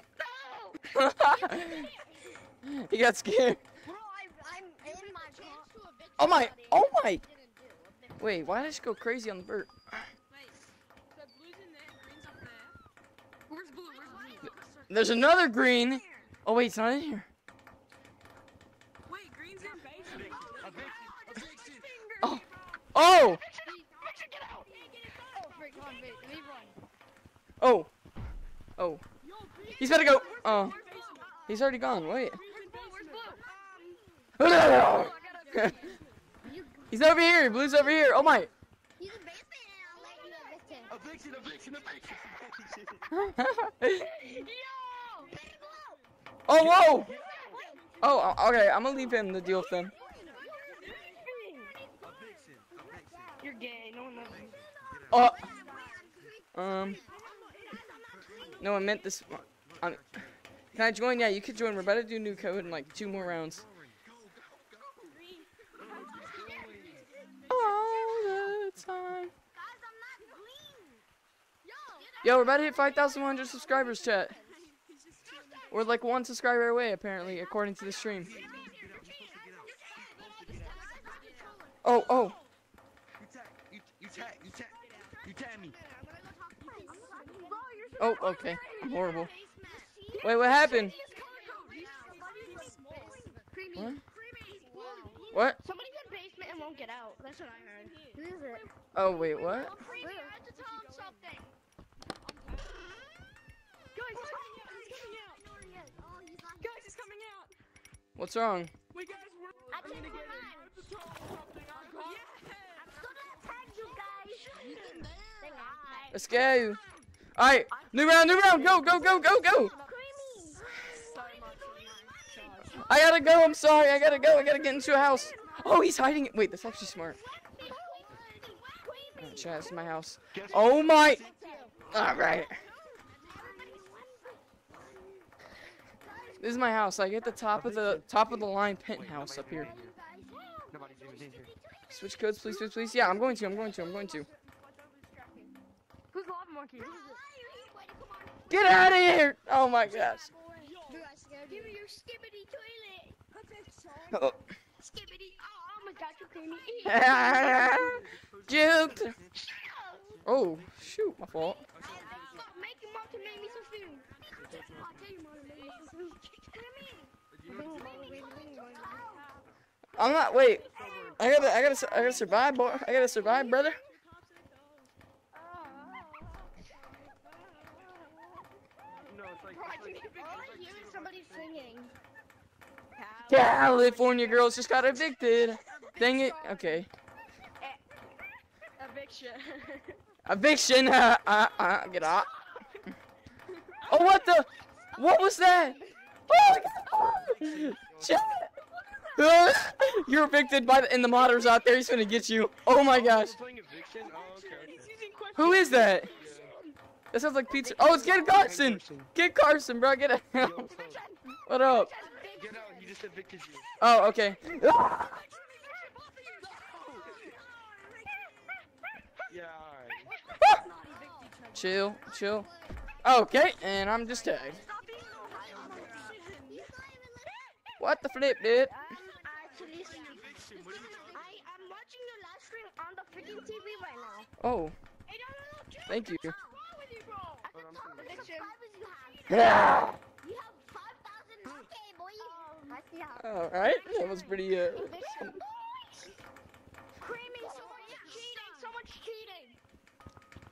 he <laughs> got scared. Bro, I, I'm in my. Oh my! Oh my! Wait, why did I just go crazy on the bird? Wait. So blue's in there, green's up there. Where's blue? Where's blue? There's another green. Oh wait, it's not in here. Wait, green's in basement. Oh! Oh! Oh! Oh! He's gotta go. Oh, he's already gone. Wait. <laughs> he's over here. Blue's over here. Oh my! Eviction, eviction, eviction. oh whoa! Oh, okay. I'm gonna leave him to deal with them. You're gay. No one loves you. Oh. Um. No, I meant this. Um, can I join? Yeah, you could join. We're about to do new code in like two more rounds. Yo, we're about to hit 5,100 subscribers, chat. We're like one subscriber away, apparently, according to the stream. Oh, oh. You tag, you, you tag, you tag, you tag me. Oh, okay. I'm horrible. Wait, what happened? What? What? Somebody's in basement and won't get out. That's what I heard. Who is it? Oh, wait, what? I had to tell him something. Guys, he's coming out. He's coming out. Oh, he's on. Guys, he's coming out. What's wrong? Wait, guys, we're. I changed my mind. I'm gonna tag you guys. Say hi. Let's go. Alright, new round, new round. Go, go, go, go, go. I gotta go. I'm sorry. I gotta go. I gotta get into a house. Oh, he's hiding. It. Wait, that's actually smart. This is my house. Oh my! Alright. This is my house. I get the top of the top of the line penthouse up here. Switch codes, please, please, please. Yeah, I'm going to. I'm going to. I'm going to. Who's lava monkey? Get out of here! Oh my gosh. Give me your skibidi toilet. Oh. Skibidi. Oh, my god, you. Juked. Oh shoot, my fault. Stop making mom to make me some food. I'll tell you mom to make me some food. I'm not. Wait. I gotta. I gotta. I gotta survive, boy. I gotta survive, brother. No, it's like. All I hear is somebody singing. California girls just got evicted. Dang it. Okay. Eviction. Eviction. <laughs> Uh, uh, uh, get out. Oh, what the? What was that? Oh my god. <laughs> You're evicted by the, and the modders out there. He's gonna get you. Oh my gosh. We're playing eviction? Okay. okay. Who is that? That sounds like pizza. Oh, it's Kid Carson. Kid Carson, bro. Get out. Yo, what's up? What up? Get out, he just evicted you. Oh, okay. Yeah, alright. Chill, chill. Okay, and I'm just tagged. What the flip, dude? Actually, Eviction, what are you talking I am watching your live stream on the freaking TV right now. Oh, thank you. What's wrong with you, bro? I Hold on, can I'm tell the sorry. subscribers you have. Yeah. You have 5,000 okay, boy. I see how. All right, that was pretty. Uh, Creamy, someone's cheating. Someone's cheating.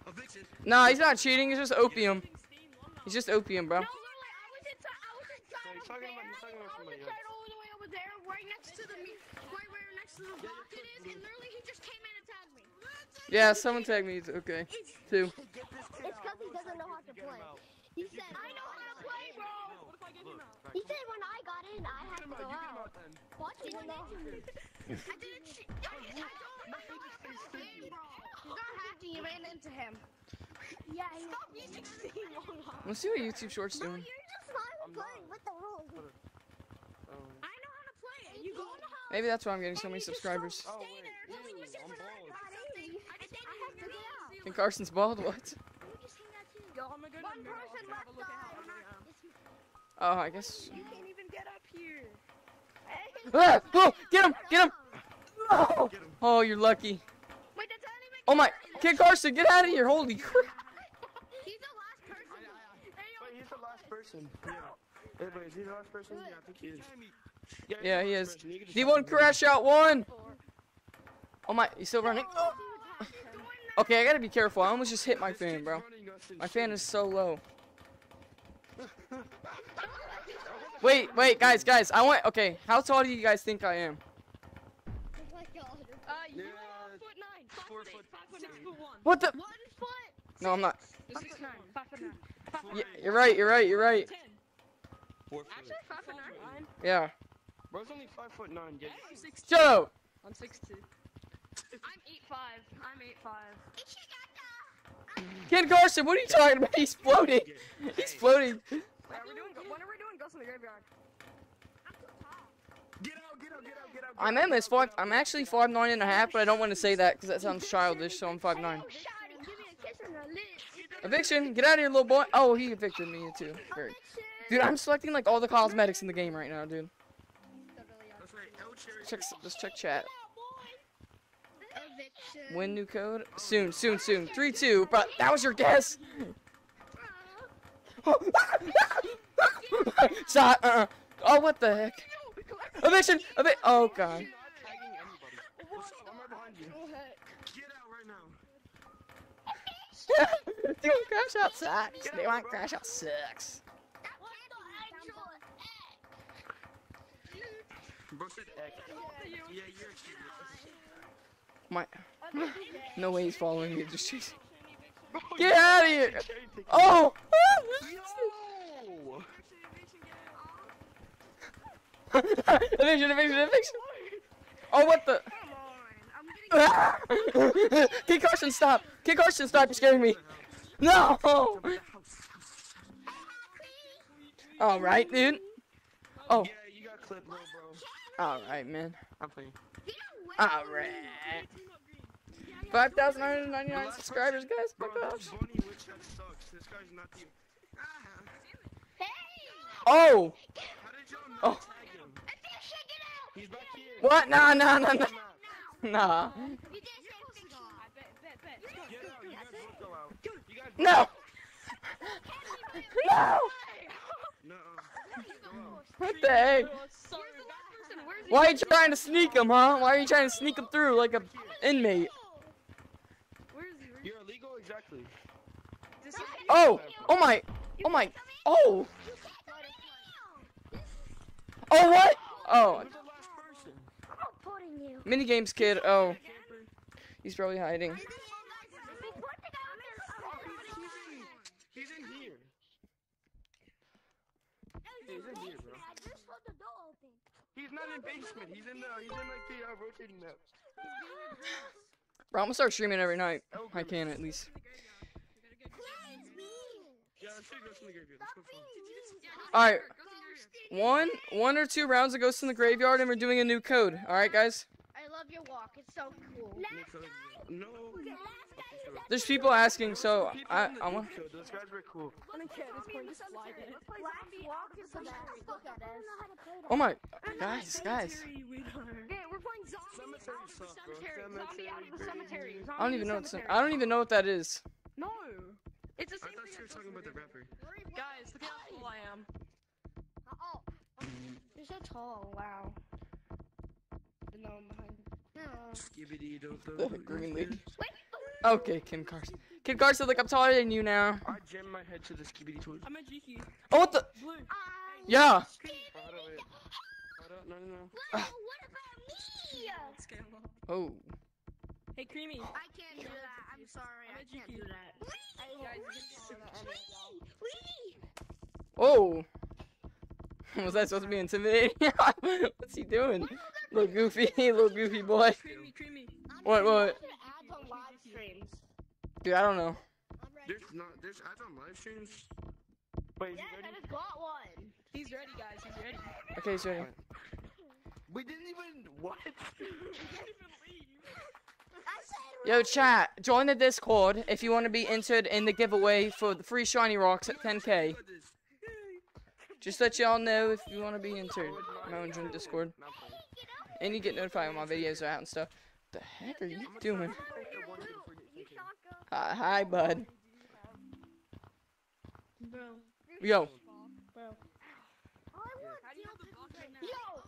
Eviction. nah, he's not cheating. He's just opium. He's just opium, bro. No, literally, I was inside. I was inside he's over talking there. about- he's talking about I was somebody inside all the way over there, right next to the me, right where next to the block it is, and literally he just came in and tagged me. Yeah, someone tag me. It's okay. Two. It's because he doesn't know how to play. He said, I know how to play, bro. He said when I got in, I had to go out. out then. Watch it in I didn't <laughs> cheat. I, <laughs> I don't know how to bro. He's not hacking. You ran into him. Yeah, he Stop using <laughs> Steam Let's see what YouTube Shorts No, doing. you're just not playing with the rules. Um, I know how to play it. You go. Maybe that's why I'm getting so many subscribers. oh, wait. Ew, I'm bald. I think I have to go out. And Carson's bald. What? Yo, I'm gonna go One to the middle person to have a left look at out. how Oh, I guess. You can't even get up here. <laughs> Ah, oh, get him! Get him! Oh, oh, you're lucky. Wait, that's not even. Oh my, Kid Carson, get out of here! Holy crap! He's the last person. Hey, Wait, he's the last person. Yeah. Wait, is he the last person? Yeah, I think he is. Yeah, Yeah, he last is. person. You can D1 crash out one. Oh my, he's still running. <gasps> Okay, I gotta be careful. I almost just hit my fan, bro. running us in My fan is so low. <laughs> Wait, wait, guys, guys. I want. Okay, how tall do you guys think I am? Uh, you Yeah, are foot nine. Five four foot eight. foot Five foot six foot one. What the? One foot. No, I'm not. Six nine. Five foot nine. Five foot Yeah, nine. you're right. You're right. You're right. Ten. Four foot. Actually, five foot nine. Yeah. Bro's only five foot nine. Yeah. I'm six. Shut up. I'm six two. I'm eight five. I'm eight five. Kid Carson, what are you talking about? He's floating. He's floating. Wait, are we doing? When are we doing Ghost in the Graveyard? Get out! Get out! Get out! Get out! I'm in this five. I'm actually five nine and a half, but I don't want to say that because that sounds childish. So I'm five nine. Shawty, give me a kiss on the lips. Eviction. Get out of here, little boy. Oh, he evicted me too. Very. Dude, I'm selecting like all the cosmetics in the game right now, dude. That's right. El Cherry. Check. Just check chat. Eviction. Win new code soon, soon, soon. Three, two. But that was your guess. Stop. Uh. -uh. Oh, what the heck? Eviction. Evic. Oh god. <laughs> They want crash out sucks. They want crash out sucks. Bro said X. Yeah, you're a kid. My. <laughs> No way he's following me. Just chasing. <laughs> Get out of here! Oh! Yo! <laughs> eviction, eviction, eviction! Oh, what the? <laughs> Kid Carson, stop! Kid Carson, stop! You're scaring me! No! Alright, dude. Oh. Alright, man. I'm playing. Alright. 5,999 subscribers, guys. Bro, my gosh. Oh! Oh. What? Nah, nah, nah, nah. Nah. No! no! What the heck? Why are you trying to sneak him, huh? Why are you trying to sneak him through like a inmate? Exactly. he? This is- Oh, oh my, oh my, oh. Oh what? Oh, Who's the last person? I'm reporting you. mini games kid. Oh, he's probably hiding. He's in here. He's in here, bro. I just saw the door open. He's not in basement. He's in the. He's in like the uh, rotating map. Bro, I'm gonna start streaming every night. I can at least. Yeah, let's take Ghost in the Graveyard. Let's go for it. All right, one, one or two rounds of Ghost in the Graveyard, and we're doing a new code. All right, guys. I love your walk. It's so cool. Nick, No. There's people asking, so I, I want. Discord, Those guys were cool. I don't care at this point. Just slide it. Oh my, guys, guys. Cemetery, we are. Playing zombies Cemetery out of the suck, bro. cemetery. Zombie out of the cemetery. Cemetery. I don't even know. What's, I don't even know what that is. No. It's the I same thought thing you were talking about the rapper. Guys, look how tall I am. Oh, you're so tall. Wow. The gnome behind. Green League. Okay, Ken Carson. Ken Carson, look, I'm taller than you now. I jammed my head to the skibidi toilet. I'm a Jiki. Oh, what the? Blue. Yeah. No, no, no. What about me? Oh. Hey, Creamy. I can't do that. I'm sorry. I can't do that. Oh. <laughs> Was that supposed to be intimidating? <laughs> What's he doing? Little goofy, little goofy boy. Creamy, creamy. What, what? Ads on live streams. Dude, I don't know. There's not. There's ads on live streams. Wait, is Yes, he I just got one. He's ready, guys. He's ready. Okay, sorry. We didn't even what? <laughs> Yo, chat, join the Discord if you want to be entered in the giveaway for the free shiny rocks at 10k. Just let y'all know if you want to be entered. No, join Discord. And you get notified when my videos are out and stuff. What The heck are you doing? Hi, hi bud. Yo.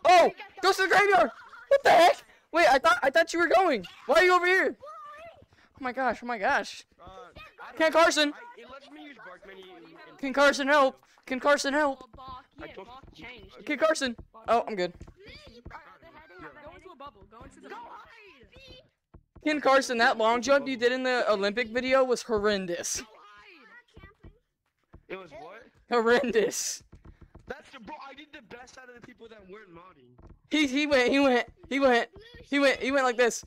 Oh, go to the graveyard. What the heck? Wait, I thought I thought you were going. Why are you over here? Oh my gosh! Oh my gosh! Uh, Ken. Carson. I, it lets me use Bark Menu. in- in- Can Carson help? Can Carson help? Oh, Bach. I Yeah, Bach changed. Can Carson? Oh, I'm good. Go into a bubble. Go into the bubble. Ken Carson, that long jump you did in the Olympic video was horrendous. It was what? Horrendous. That's the bro. I did the best out of the people that weren't modding. He he went he went he went he went he went like this.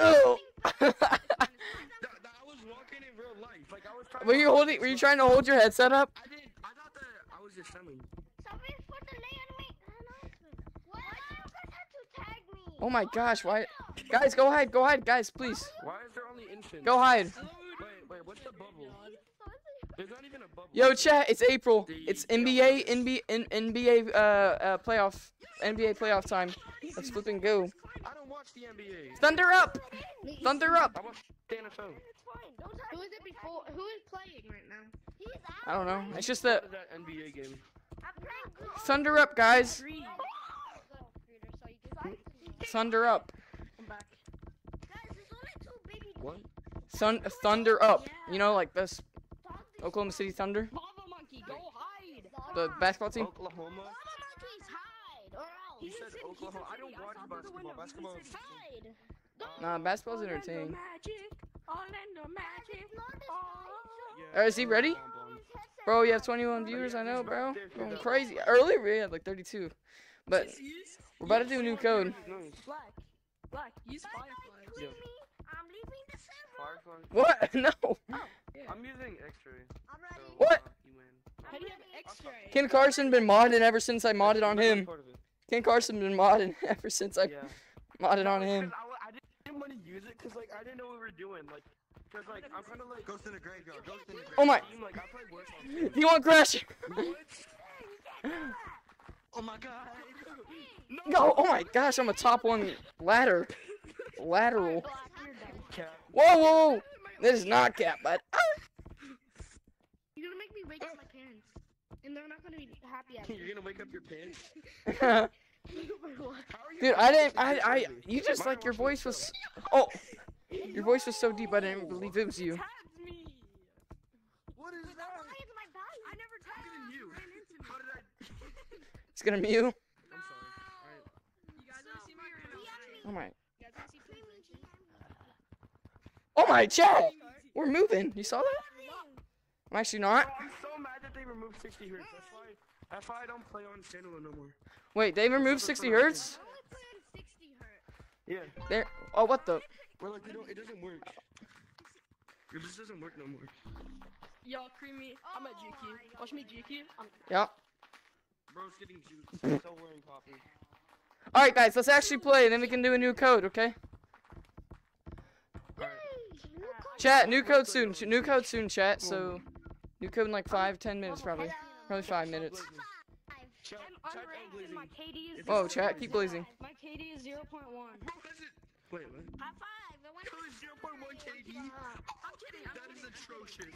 Oh. That, that I was walking in real life. Like I was trying. were you holding? Were you trying to hold your headset up? I did. I thought that I was just filming. Somebody put the lay on me. Why you guys have to tag me? Oh my gosh! Why? Guys, go hide! Go hide, guys, please. Why is there only infants? Go hide. Wait, wait. What's the bubble? There's not even a bubble. Yo, chat! It's April. It's NBA NBA NBA uh, uh playoff NBA playoff time. Let's flip and go. I don't watch the NBA. Thunder up! Thunder up! I watch the NFL. Who is it before? Who is playing right now? I don't know. It's just that that NBA game? thunder up, guys. Thunder up. I'm back. What? Thun thunder up. You know, like this Oklahoma City Thunder, Lava monkey, go hide. the basketball team. Oklahoma. hide or else. Said Oklahoma. I don't watch basketball. Basketball. Nah, basketball's entertaining. Magic. Orlando Magic. Yeah, Uh, is he ready? Bro, you have 21 viewers. I know, bro. Going crazy. Earlier we had like 32, but we're about to do a new code. Nice. Black. Black, use fireflies. I'm leaving the server. Firefly. What? <laughs> No. I'm using X-ray. I'm What? Uh, you win. How do you have X-ray? Ken Carson been modded ever since I modded on him. part of it. Ken Carson been modded <laughs> ever since I modded on him. Want to use it because like I didn't know what we were doing. Like, cause like I'm kind of like Ghost in the graveyard. Ghost in the graveyard. Oh my! team. Like I play worse on team. <laughs> You want crash? <laughs> Oh my god. No. No! Oh my gosh! I'm a top one ladder. Lateral. Cap. Whoa! Whoa! whoa. That is not cap, but You're gonna make me wake up my parents, and they're not gonna be happy at <laughs> You're gonna wake up your pants. Dude, How are you I didn't. I. I. You just like your voice was. Oh, your voice was so deep. I didn't believe it was you. Tagged me. What is that? I never How did you? How did I? <laughs> It's gonna mew. I'm sorry. You guys ever see my real Oh my. You guys ever see Twitch? Oh my chat. We're moving. You saw that? I'm actually not. Bro, I'm so mad that they removed 60 hertz. That's why. That's why I don't play on standalone no more. Wait, they removed 60 hertz? Yeah. There. Oh, what the? We're like, we don't, it doesn't work. It just doesn't work no more. Yo, creamy. I'm at GQ. Watch me GQ. I'm Yeah. Bro's getting juked. Still <laughs> wearing coffee. All right, guys. Let's actually play. and Then we can do a new code. Okay. Alright. Chat. New code soon. New code soon. Chat. So, new code in like five, ten minutes probably. Probably five minutes. Chat, I'm chat, ranked and my. KD is Whoa, chat. Keep blazing. my KD is 0.1. That's. Wait, what? High five. I want Code 0.1 KD. I'm kidding. I'm That is atrocious.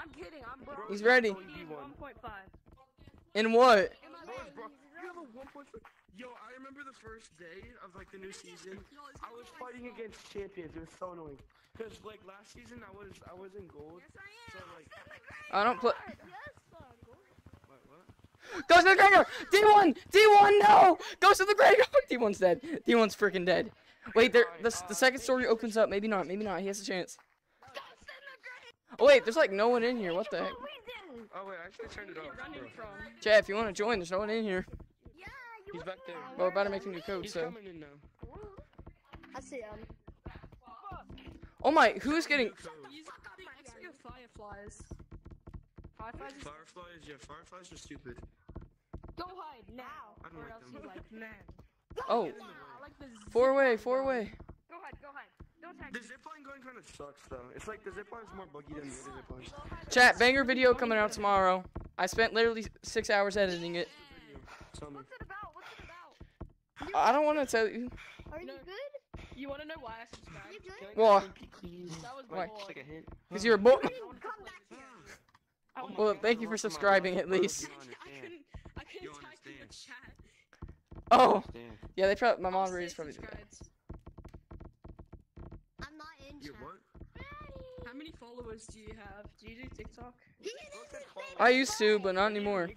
I'm kidding. I'm bro. He's ready. Going D1. 1.5. In what? Bro, bro, you have a 1.5. Yo, I remember the first day of like the new season. I was fighting against champions. It was so annoying. Cause like last season I was I was in gold. So like I don't play. What what? Goes to the graveyard. D1. D1. No. Goes to the graveyard. D1's dead. D1's freaking dead. Wait, there. The, the second story opens up. Maybe not. Maybe not. He has a chance. Oh wait, there's like no one in here. What the heck? Oh wait, I actually turned it off. Running bro. from. Chat, if you want to join, there's no one in here. Yeah. He's back there. Well, we're about to make a new code, He's so. coming in now. I see him. Oh my, who's getting? He's the XP of fireflies. Fireflies Fireflies, yeah, fireflies are stupid. Go hide now. I don't or like else them. you like <laughs> man. Oh, Get in the way. Like four way, four way. Go hide. Go hide. Don't tag The zipline going kind of sucks though. It's like the zipline's more buggy than the other ziplines. Chat, banger video coming out tomorrow. I spent literally six hours editing it. Tell me. What's it about? What's it about? I don't want to tell you. Are you good? You wanna know why I subscribed? You good? Can I get Well, a sneaky please? That was Why? my Just like a hint. Cause you're a boy. I wanted to play this <sighs> game. Oh I Oh wanted my Well, thank you for love my subscribing life, at bro. least. <laughs> chat. Oh, Understand. yeah, they probably my mom still raised probably. did that. I'm not in You chat. what? How many followers do you have? Do you do TikTok? I used to, but not anymore. Ready.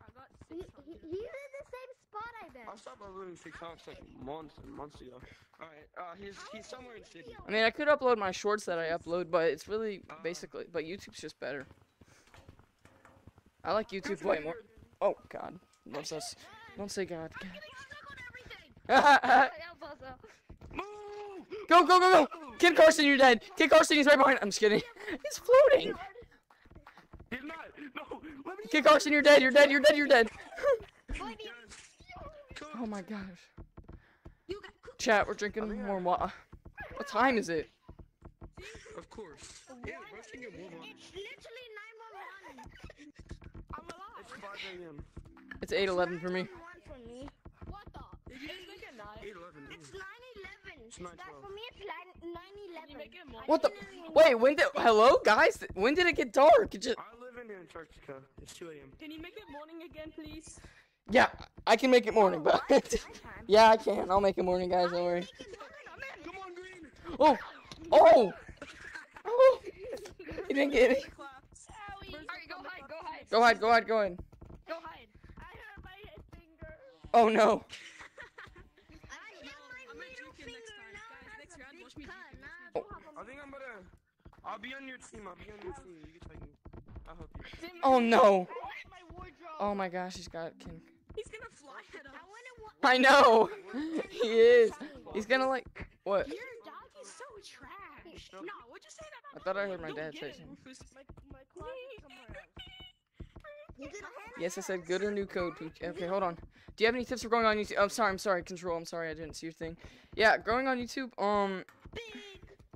I got He, six he, he's in the same spot I bet. I stopped uploading TikToks like months and months ago. Alright, uh, he's, he's somewhere in city. I mean, I could upload my shorts that I upload, but it's really basically, but YouTube's just better. I like YouTube way more. Oh God, loves us. Don't say God. God. <laughs> go, go, go, go! Kid Carson, you're dead. Kid Carson, he's right behind. I'm just kidding. <laughs> He's floating. He's not! No! Let me Kid Carson, you're dead. You're dead. You're dead. You're dead. Oh my gosh. Chat, we're drinking oh, more water. What time is it? Of course. Yeah, bro, can you move on? It's literally 911. I'm alive. It's 5 a.m. It's 8:11 for me. for me. What the? Did you just make it nine? 8 11. It's 911. It's That 9:12. for me it's 9 Can you make 911. it more? What the? Wait, when did? Hello, guys. When did it get dark? It just. I live in Antarctica. It's 2 a.m. Can you make it morning again, please? Yeah, I can make it morning, but oh, <laughs> yeah, I can. I'll make it morning, guys. Don't worry. Come on, Green! Oh, oh, oh! <laughs> He didn't get it. Alright, go hide, go hide. Go ahead, go ahead, go ahead. Go hide. I hurt my finger. Oh no. I'm gonna juke you next time. Guys, next round, watch me juke you. I think I'm gonna. I'll be on your team. I'll be on your team. You can take me. I'll help you. Oh no. Oh my gosh, he's got King. He's gonna fly at us. I know. <laughs> he is. He's gonna like what? Your dog is so trash. No, what'd you say that? I thought I heard my dad get say it, something. Rufus. My, my closet somewhere else. Yes, I said good or new code. Pooch. Okay, hold on. Do you have any tips for growing on YouTube? I'm sorry. I'm sorry. Control. I'm sorry. I didn't see your thing. Yeah, growing on YouTube. Um, Big,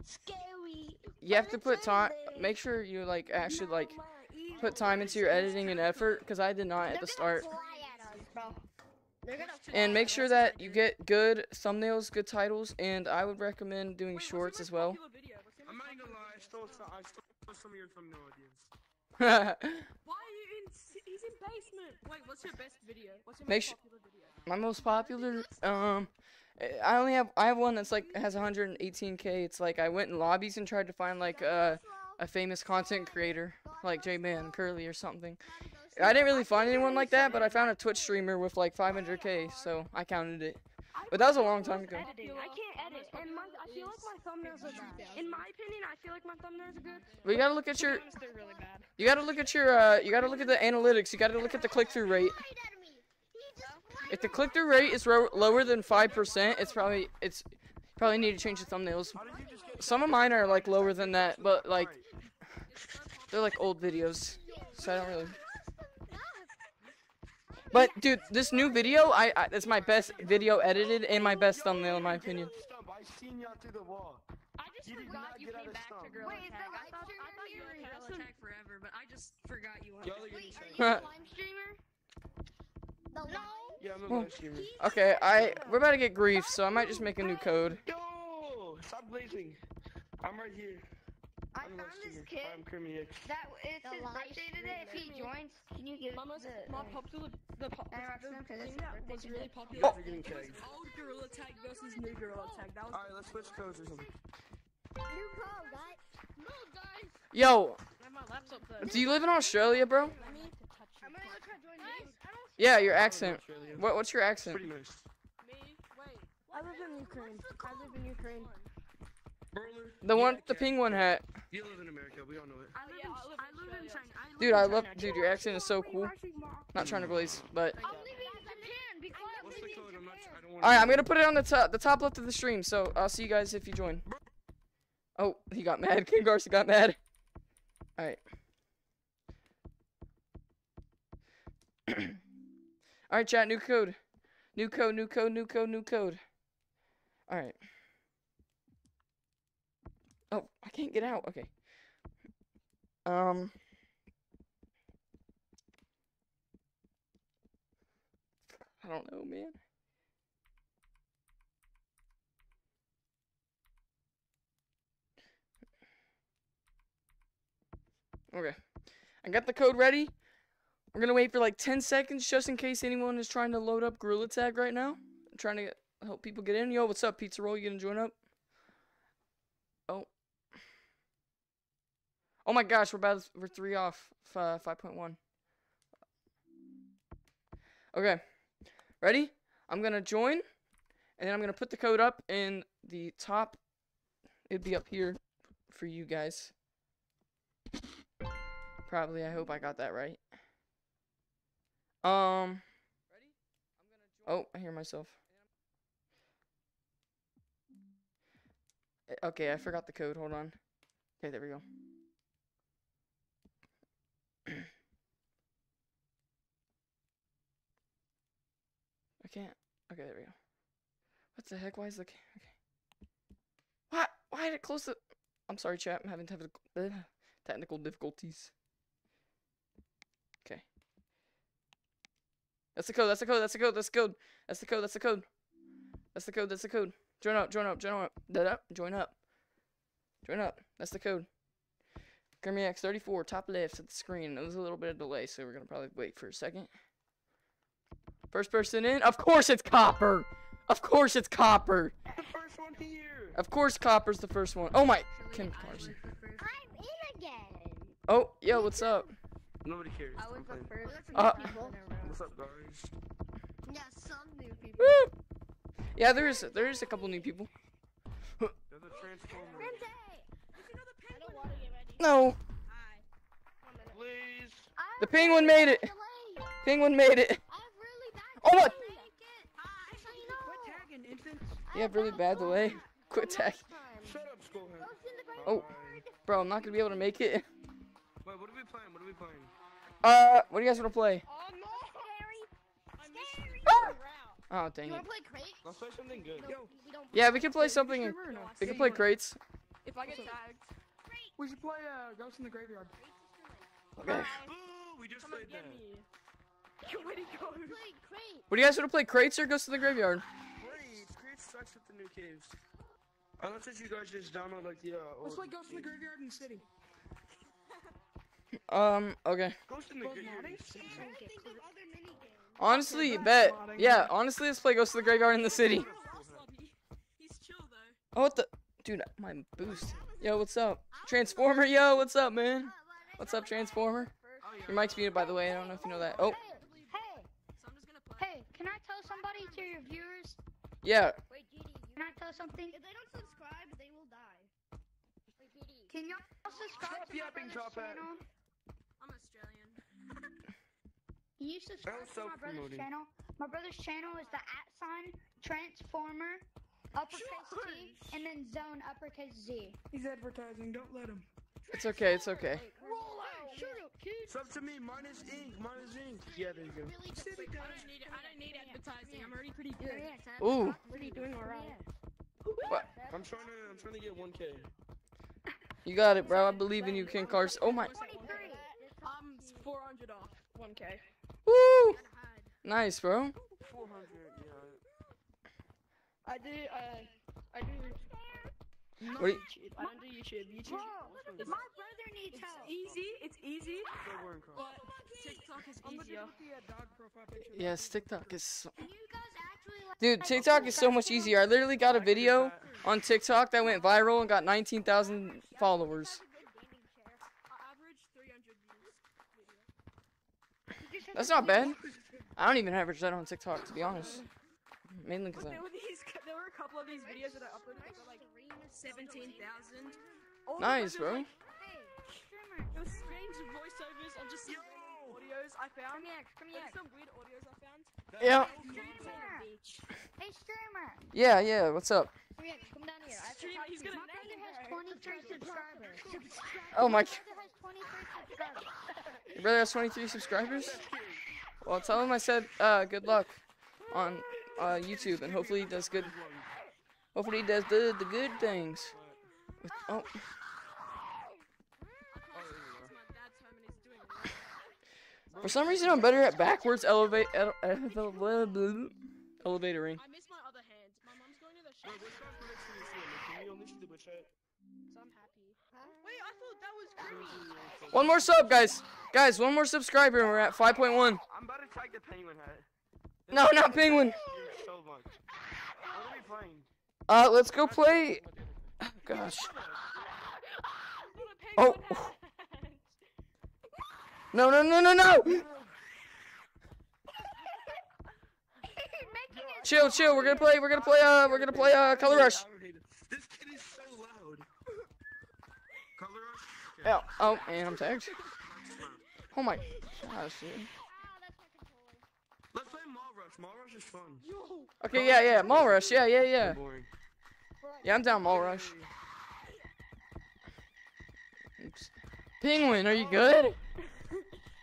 scary. you have to put time. Make sure you like actually like put time into your editing and effort because I did not at the start. Fly at us, bro. They're gonna And make sure that you get good thumbnails, good titles, and I would recommend doing Wait, shorts as well. popular video? What's your I'm not gonna lie, I stole I stole some of your thumbnail ideas. <laughs> Why in? s- He's in basement. Wait, what's your best video? What's your Make most popular video? My most popular, um, I only have I have one that's like has 118k. It's like I went in lobbies and tried to find like a a famous content creator like J Man Curly or something. I didn't really find anyone like that, but I found a Twitch streamer with like 500k, so I counted it. But that was a long time ago. Editing. I can't edit, and my, I feel like my thumbnails are bad. In my opinion, I feel like my thumbnails are good. But you gotta look at your they're really bad. you gotta look at your uh you gotta look at the analytics. You gotta look at the click through rate. If the click through rate is ro- lower than five percent, it's probably it's probably need to change the thumbnails. How did you just get Some of mine are like lower than that, but like they're like old videos, so I don't really. But dude, this new video, I, I it's my best video edited and my best thumbnail in my opinion. Stump, I seen y'all through the wall. I just You forgot you came of back to stump. Gorilla Wait, is Tag. the I thought, I thought you were in streamer Gorilla here? Tag forever, but I just forgot you went. Y'all Wait, are you a live streamer? No. Yeah, I'm a Well, live streamer. Okay, I we're about to get grief, so I might just make a new code. Yo, stop blazing. I'm right here. I I'm found this streamer. kid I'm Crimyx. that it's The his birthday today. If he streamer. joins, can you give My most, the, my popular, the, po- I rock the, thing that was really Oh. popular. You're getting It was old Gorilla Tag versus new Gorilla Tag. That was. Alright, let's switch codes or something. New code, guys. No, guys. Yo, I have my laptop there. do you live in Australia, bro? I need to touch you. I'm gonna go try to join games. Yeah, your I live in accent. What what's your accent? pretty nice. Me? Wait. I live in Ukraine. I live in Ukraine. Burler. The yeah, one, the cat. penguin hat. You live in America, we all know it. I live in, I live in China. I Dude, I China. love, dude, your accent is so cool. Not trying to glaze, but I'm leaving Japan. Be quiet. I'm What's the leaving code? I'm not. Japan. I don't want. all right, I'm gonna put it on the top, the top left of the stream. So I'll see you guys if you join. Oh, he got mad. <laughs> King Garcia got mad. All right. <clears throat> all right, chat. New code. New code. New code. New code. New code. All right. Oh, I can't get out. Okay. Um. I don't know, man. Okay. I got the code ready. We're gonna wait for like 10 seconds just in case anyone is trying to load up Gorilla Tag right now. I'm trying to help people get in. Yo, what's up, Pizza Roll? You gonna join up? Oh. Oh my gosh, we're about we're three off. Uh, 5.1. Okay. Ready? I'm gonna join, and then I'm gonna put the code up in the top. It'd be up here for you guys. Probably. I hope I got that right. Um. Oh, I hear myself. Eh, Okay, I forgot the code. Hold on. Okay, there we go. I can't. Okay, there we go. What the heck? Why is the okay? What? Why did it close the? I'm sorry, chat. I'm having technical <sighs> technical difficulties. Okay. That's the code. That's the code. That's the code. That's the code. That's the code. That's the code. That's the code. That's the code. Join up. Join up. Join up. That up. Join up. Join up. That's the code. Crimyx34, top left of the screen. There's a little bit of delay, so we're gonna probably wait for a second. First person in. Of course it's Copper. Of course it's Copper. The first one here. Of course Copper's the first one. Oh my. Ken Carson. I'm in again. Oh, yo, what's up? Nobody cares. I was I'm the playing. first. Uh, What's up, guys? Yeah, some new people. Woo! Yeah, there is there is a couple new people. They're the Transformers. No. Please. The penguin made it. Penguin made it. Oh what? You have really bad delay. Quit tagging. Oh, bro, I'm not gonna be able to make it. Wait, what are we playing? What are we playing? Uh, what are you guys gonna play? Ah! Oh dang you it. Play crates? Let's play something good. No, we yeah, we can play something. we can play crates. If I get tagged. We should play uh, Ghost in the Graveyard. Okay. Boo! We just come played get that. me. <laughs> Where'd he go? Play crate. What do you guys want to play? Crates or Ghost in the Graveyard? Great, great sucks with the new caves. Unless if you guys just download like the uh. Let's play Ghost in the. Graveyard in the city. <laughs> Um, okay. Ghost in the Graveyard. modding? is sick. Trying to think of other minigames. Honestly, bet. Yeah, honestly, let's play Ghost in the Graveyard in the city. He's chill though. Oh, what the? Dude, my boost. Yo, what's up? Transformer, yo, what's up, man? What's up, Transformer? Your mic's muted, by the way. I don't know if you know that. Oh, Hey, hey, So I'm just gonna play. hey, can I tell somebody to your viewers? yeah. Wait, GD, you Can I tell something? if they don't subscribe, they will die. Wait, GD. Can y'all subscribe Stop to my yapping, brother's Top channel? I'm Australian. <laughs> Can you subscribe to my brother's channel? My brother's channel is the at sign transformer uppercase T and then zone uppercase Z. He's advertising. Don't let him. It's okay, it's okay. Shut up, kid. It's up to me. Mine is ink. Mine is ink. Yeah, there you go. Really just I don't need I don't need advertising. I'm already pretty good. Ooh. What are you doing alright? I'm trying to. I'm trying to get 1K. You got it, bro. I believe in you, King Cars. Oh my. I'm 400 off 1k. Woo! Nice, bro. 400. Yeah. I do uh I do not What you- YouTube. I don't do YouTube. YouTube is My brother needs help. easy. It's easy, Still wearing clothes. but TikTok is easier. at the uh, dog profile picture. Yes, TikTok is. So... Can you guys actually like Dude, TikTok is so much easier. I literally got a video on TikTok that went viral and got 19,000 followers. I average 300 views. That's not bad. I don't even average that on TikTok, to be honest. Mainly because But I. there were these, there were a couple of these videos that I uploaded that were like 17,000. All of them Nice, bro. like- It was strange voiceovers on just some audios I found. Come here, come Like some weird audios I found. Yeah. Streams on the beach. Hey, streamer. Yeah, yeah. What's up? Come here, come down here. I have to Stream, talk he's gonna My brother name has 23 subscribers. Oh my. My brother has 23 subscribers. Your brother has 23 subscribers? Well, tell him I said uh, good luck on uh, YouTube, and hopefully he does good. Hopefully he does the, the good things. With, oh, It's my dad's home and he's doing it. for some reason I'm better at backwards elevate ele- ele- <laughs> elevatoring. I miss my other hand. My mom's going to the shop, Wait, what's our prediction this year? Can we only see the witch so I'm happy. Wait, I thought that was creepy. One more sub, guys. Guys, one more subscriber, and we're at 5.1. I'm about to tag the penguin hat. No, not is penguin. Huge So much. What are we playing? Uh, let's go play. Gosh. Oh. No, no, no, no, no. Chill, chill. We're gonna play. We're gonna play. Uh, we're gonna play. Uh, Color Rush. This kid is so loud. Color Rush? Oh, oh, and I'm tagged. Oh my gosh, dude. Let's Mall Rush. Is fun. Okay, yeah, yeah. Mall Rush. Yeah, yeah, yeah. Boring. Yeah, I'm down Mall Rush. Oops. Penguin, are you good?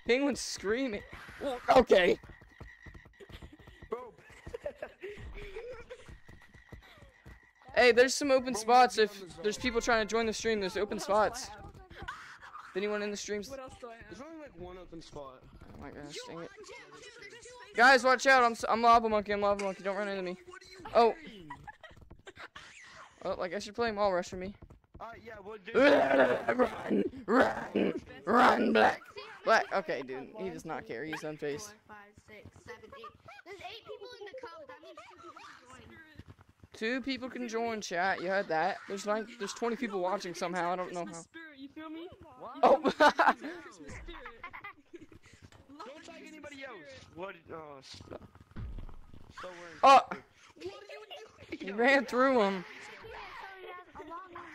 Penguin's screaming. Okay. Hey, there's some open spots if there's people trying to join the stream. There's open spots. If anyone in the streams. What else do I have? There's only like one open spot. Oh my gosh, dang it. Guys, watch out. I'm, s- I'm Lava Monkey. I'm Lava Monkey. Don't run into me. Oh. Oh, like I should play Mall Rush for me. Alright, yeah, we'll do run, run, run, Black. Black. Okay, dude. He does not care. He's unfaced. Four, five, six, seven, eight. There's eight people in the cup. That means two people can join. Two people can join chat. You heard that. There's like there's 20 people watching somehow. I don't know how. you feel me? Oh. <laughs> Christmas spirit. Don't anybody else. What? Oh, stop. So we're oh. Uh, what are you doing? He ran through him. Yeah, so he has a long arm.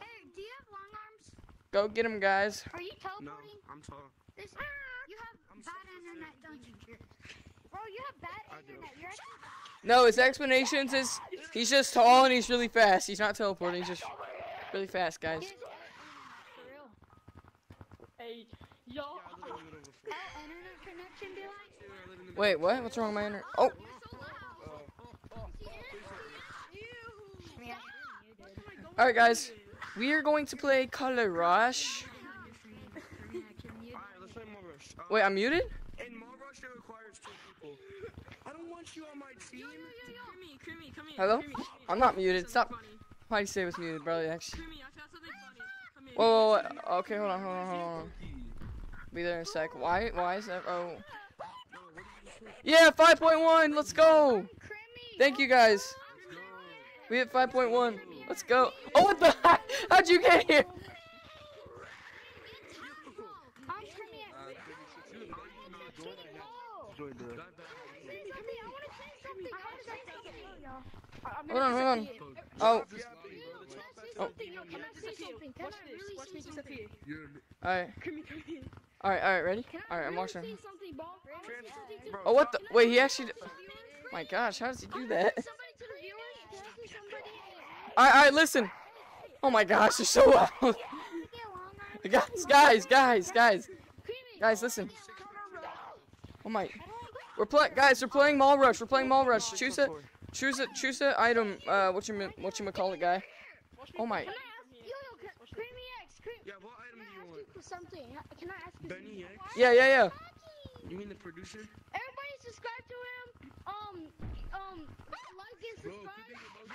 Hey, do you have long arms? Go get him, guys. Are you teleporting? No. I'm tall. This, you have I'm bad so internet, don't you? Bro, you have bad I do. internet. You're actually No, his explanations is he's just tall and he's really fast. He's not teleporting. He's just really fast, guys. Hey, yo. internet connection be like? Wait, what? What's wrong with my internet? Oh, all right, guys. We are going to play Color Rush. Alright, let's play Mall Rush. Wait, I'm muted. In Mall Rush, it requires two people. I don't want you on my team. Creamy, creamy, come here. Hello? Creamy, creamy. I'm not muted. Stop. Why'd you say it was muted, bro? Actually. Creamy, I found something funny. Come here. Whoa, whoa, whoa. Okay, hold on, hold on, hold on. Be there in a sec. Why? Why is that? Oh. Yeah, 5.1. Let's go. Thank you guys. We hit 5.1. Let's go. Oh, what the? <laughs> How'd you get here? I'm Crimyx. Join the. Creamy, I want to say something. I want to say something. Hold on, hold on. Oh, oh. Can I say something? Yo, can I say something? Can Watch I this. really Watch say me something? disappear. all right, Creamy, come here. all right, all right. Ready? All right, I'm watching. say something, bro? I wanna say something to- Bro, Oh, what the? Wait, he actually. something to the viewers? My gosh, how does he do that? want somebody to the viewers. Can I say somebody? All right, all right. Listen. Oh my gosh, you're so loud. guys, guys, guys, guys, guys, listen. Oh my. We're playing, guys. We're playing Mall Rush. We're playing Mall Rush. Choose a, choose a, choose a item. Uh, what you what you call it, guy? Oh my. Can I ask? Yo, yo, can, Creamy X. Creamy. Yeah, what item do you want? For something. Can I ask you? Benny X? Yeah, yeah, yeah. You mean the producer? Everybody subscribe to him. Um, um, like and subscribe. keep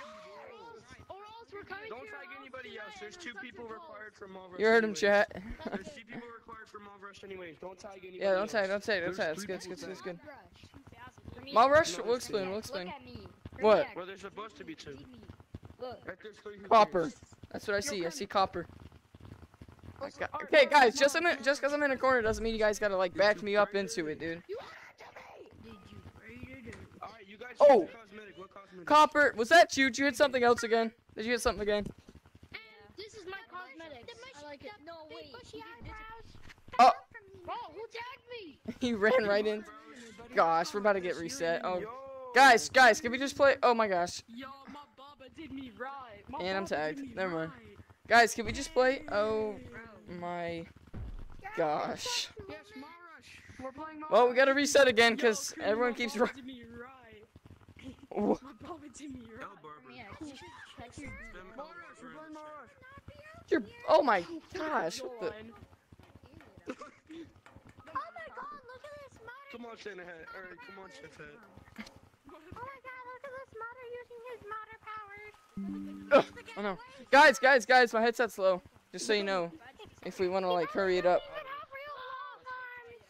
Or else, we're coming Don't tag anybody else. There's two people sucking required for Mall Rush. You heard him, chat. There's two people required for Mall Rush anyways. Don't tag anybody yeah, don't tag, say, don't tag, don't say. There's That's good, that's good, people that's good. tagged. Mall Rush. We'll explain. We'll explain. Look at me. What? Well, there's supposed to be two. Look. Right, there's three. who Copper. That's what I see. I see copper. Also, Ga- alright, Okay, guys, come just on. I'm in, just because I'm in a corner doesn't mean you guys gotta like back me up into it, dude. Alright, you guys Oh. choose a cosmetic. What cosmetic? Copper, was that you? Did you hit something else again? Did you hit something again? Um, this is my cosmetics. I like it. No, wait. Oh, Bro, who tagged me? <laughs> he ran right in. Gosh, we're about to get reset. Oh, guys, guys, can we just play? Oh my gosh, Yo, my baba did me right. My And I'm tagged. Never mind. guys, can we just play? Oh my gosh. Yes, We're playing Mall Well, we gotta reset again because Creamy, everyone keeps running. did me right. <laughs> Oh, My baba did me right. L Barber. Mall Rush. We're playing Mall Rush. You're, oh my gosh, what the? <laughs> Oh my god, look at this modder. Come on, Santa Hat. Alright, come on, Chef Hat. Oh my god, look at this modder using his modder powers. Oh no, guys, guys, guys, my headset's low. Just so you know, if we want to like hurry it up. Even have real long arms.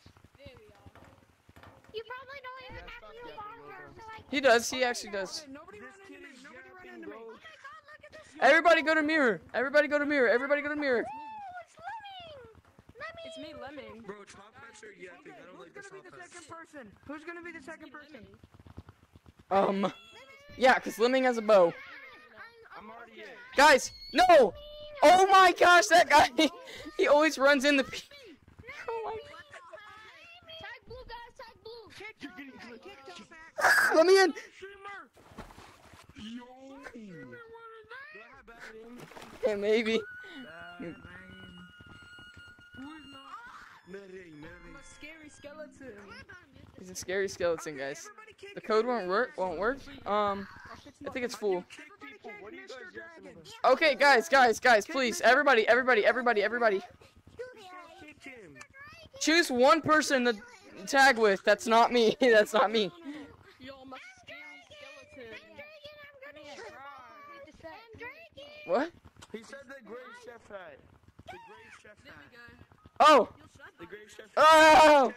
You probably don't even have real long arms, so I He does. He actually does. Nobody run This kid into me. is Nobody run yapping, into me. bro. Oh my god, look at this. Everybody go to mirror. Everybody go to mirror. Everybody go to mirror. It's Lemming. Lemming. Me, Lemming. Bro, top hats are yapping. I don't Who's like the gonna be top the second person? Who's gonna be the second person? Um, yeah, cause Lemming has a bow. I'm already in. Guys, no! Oh my gosh, that guy! <laughs> He always runs in the. pe- <laughs> Oh my. Tag blue, guys. Tag blue. You're getting back, clipped. kick top Kick- back. Let me in. Yo. Do I have bad aim? Yeah, maybe. Merry, merry. I'm a. He's a scary skeleton, guys. The code won't work. Won't work. Um, I think it's full. Kick people. What are you guys yapping? Okay, guys, guys, guys, please, everybody, everybody, everybody, everybody, choose one person to tag with. That's not me. <laughs> That's not me. Yo, I'm a scary skeleton. What? He said the gray chef hat. The gray chef oh. hat. Oh, The gray chef hat. oh,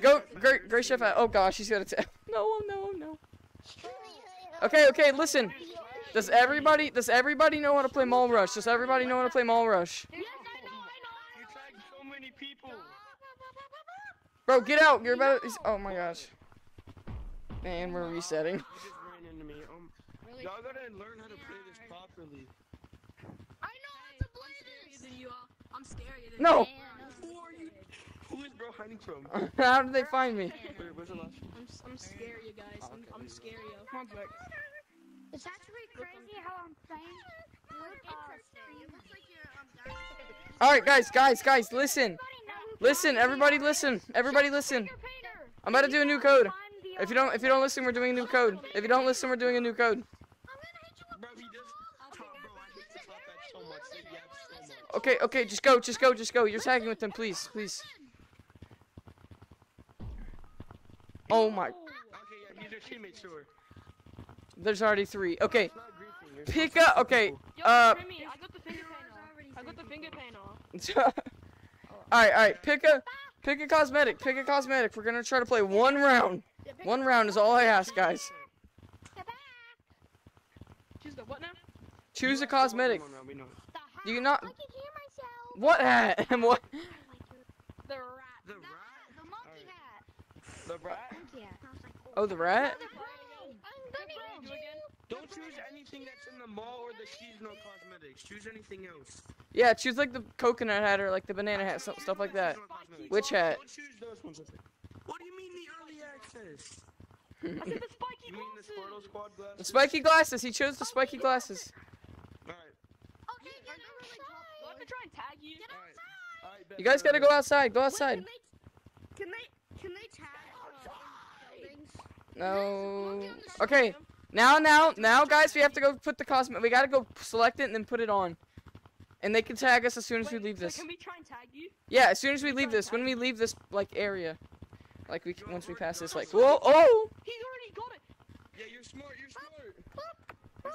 go, great, great chef. Oh gosh, he's gonna tag. <laughs> No, oh no, oh no. Okay, okay, listen. Does everybody, does everybody know how to play Mall Rush? Does everybody know how to play Mall Rush? Yes, I know. You tagged so many people. Bro, get out. You're about to. Oh my gosh. And we're resetting. You just ran into me. Um, y'all gotta learn how to play this properly. I'm scarier than you are. I'm scarier than No. Who are you? Who Who is bro hiding from? <laughs> How did they find me? Where, where's the last one? I'm, s- I'm scary, you guys. I'm, Okay, I'm yeah. scary. Come on, Zach. It's actually crazy how I'm playing. uh, <laughs> It looks like you're um, dying. <laughs> All right, guys, guys, guys, listen, listen, everybody, listen, everybody, listen. I'm about to do a new code. If you don't, if you don't listen, we're doing a new code. If you don't listen, we're doing a new code. Bro, he does. Top, bro, I hate to top that so much. They yap so much. Okay, okay, just go, just go, just go. You're tagging with them, please, please. Oh my, Okay, yeah, he's your teammate, sure. There's already three. Okay, It's not griefing. You're pick supposed up. Okay. Yo, uh, Remy, I got the finger paint off. I got the finger paint off. <laughs> all right, all right. Pick a, pick a cosmetic. Pick a cosmetic. We're gonna try to play one round. One round is all I ask, guys. Choose the what now? Choose a You cosmetic. one round, we know. Do you not? I can hear myself. What hat? And <laughs> what? The rat. The rat? The monkey hat. The rat? Oh, the rat? Do again? Don't choose anything that's in the mall or the seasonal cosmetics. Choose anything else. Yeah, choose like the coconut hat or like the banana hat, stuff, stuff like that. Seasonal. Which hat? Don't choose those ones. I think. What do you mean the early access? I said the spiky You mean the glasses. Squirtle Squad glasses? The spiky glasses. He chose the spiky glasses. Alright, Okay, get outside. Do I have to try and tag you? alright. Alright. You guys gotta go outside. Go outside. Can they can they tag uh. No. Okay. Now, now, now, guys, we have to go put the cosmetic. We gotta go select it and then put it on. And they can tag us as soon as we leave so this. Can we try and tag you? Yeah, as soon as we leave this. When we leave this like area, like we once we pass this, like whoa, oh. He's already got it. Yeah, you're smart, you're smart. You're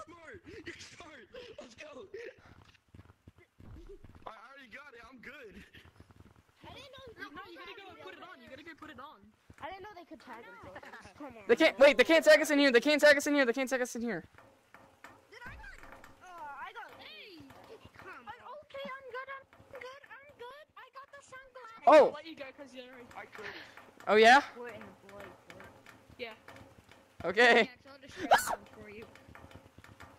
smart. You're smart. Let's go. <laughs> I already got it. I'm good. I didn't know. No, you gotta go put it on. You gotta go put it on. I didn't know they could tag us. <laughs> Come on. They can't wait. They can't tag us in here. They can't tag us in here. They can't tag us in here. Did I got? Uh, I got. Hey, come. I, okay, I'm good. I'm good. I'm good. I got the sunglasses. Oh. I'll let you go because you're. I could. Oh yeah. We're in the. Yeah. Okay. Next, <laughs> I'll distract them for you.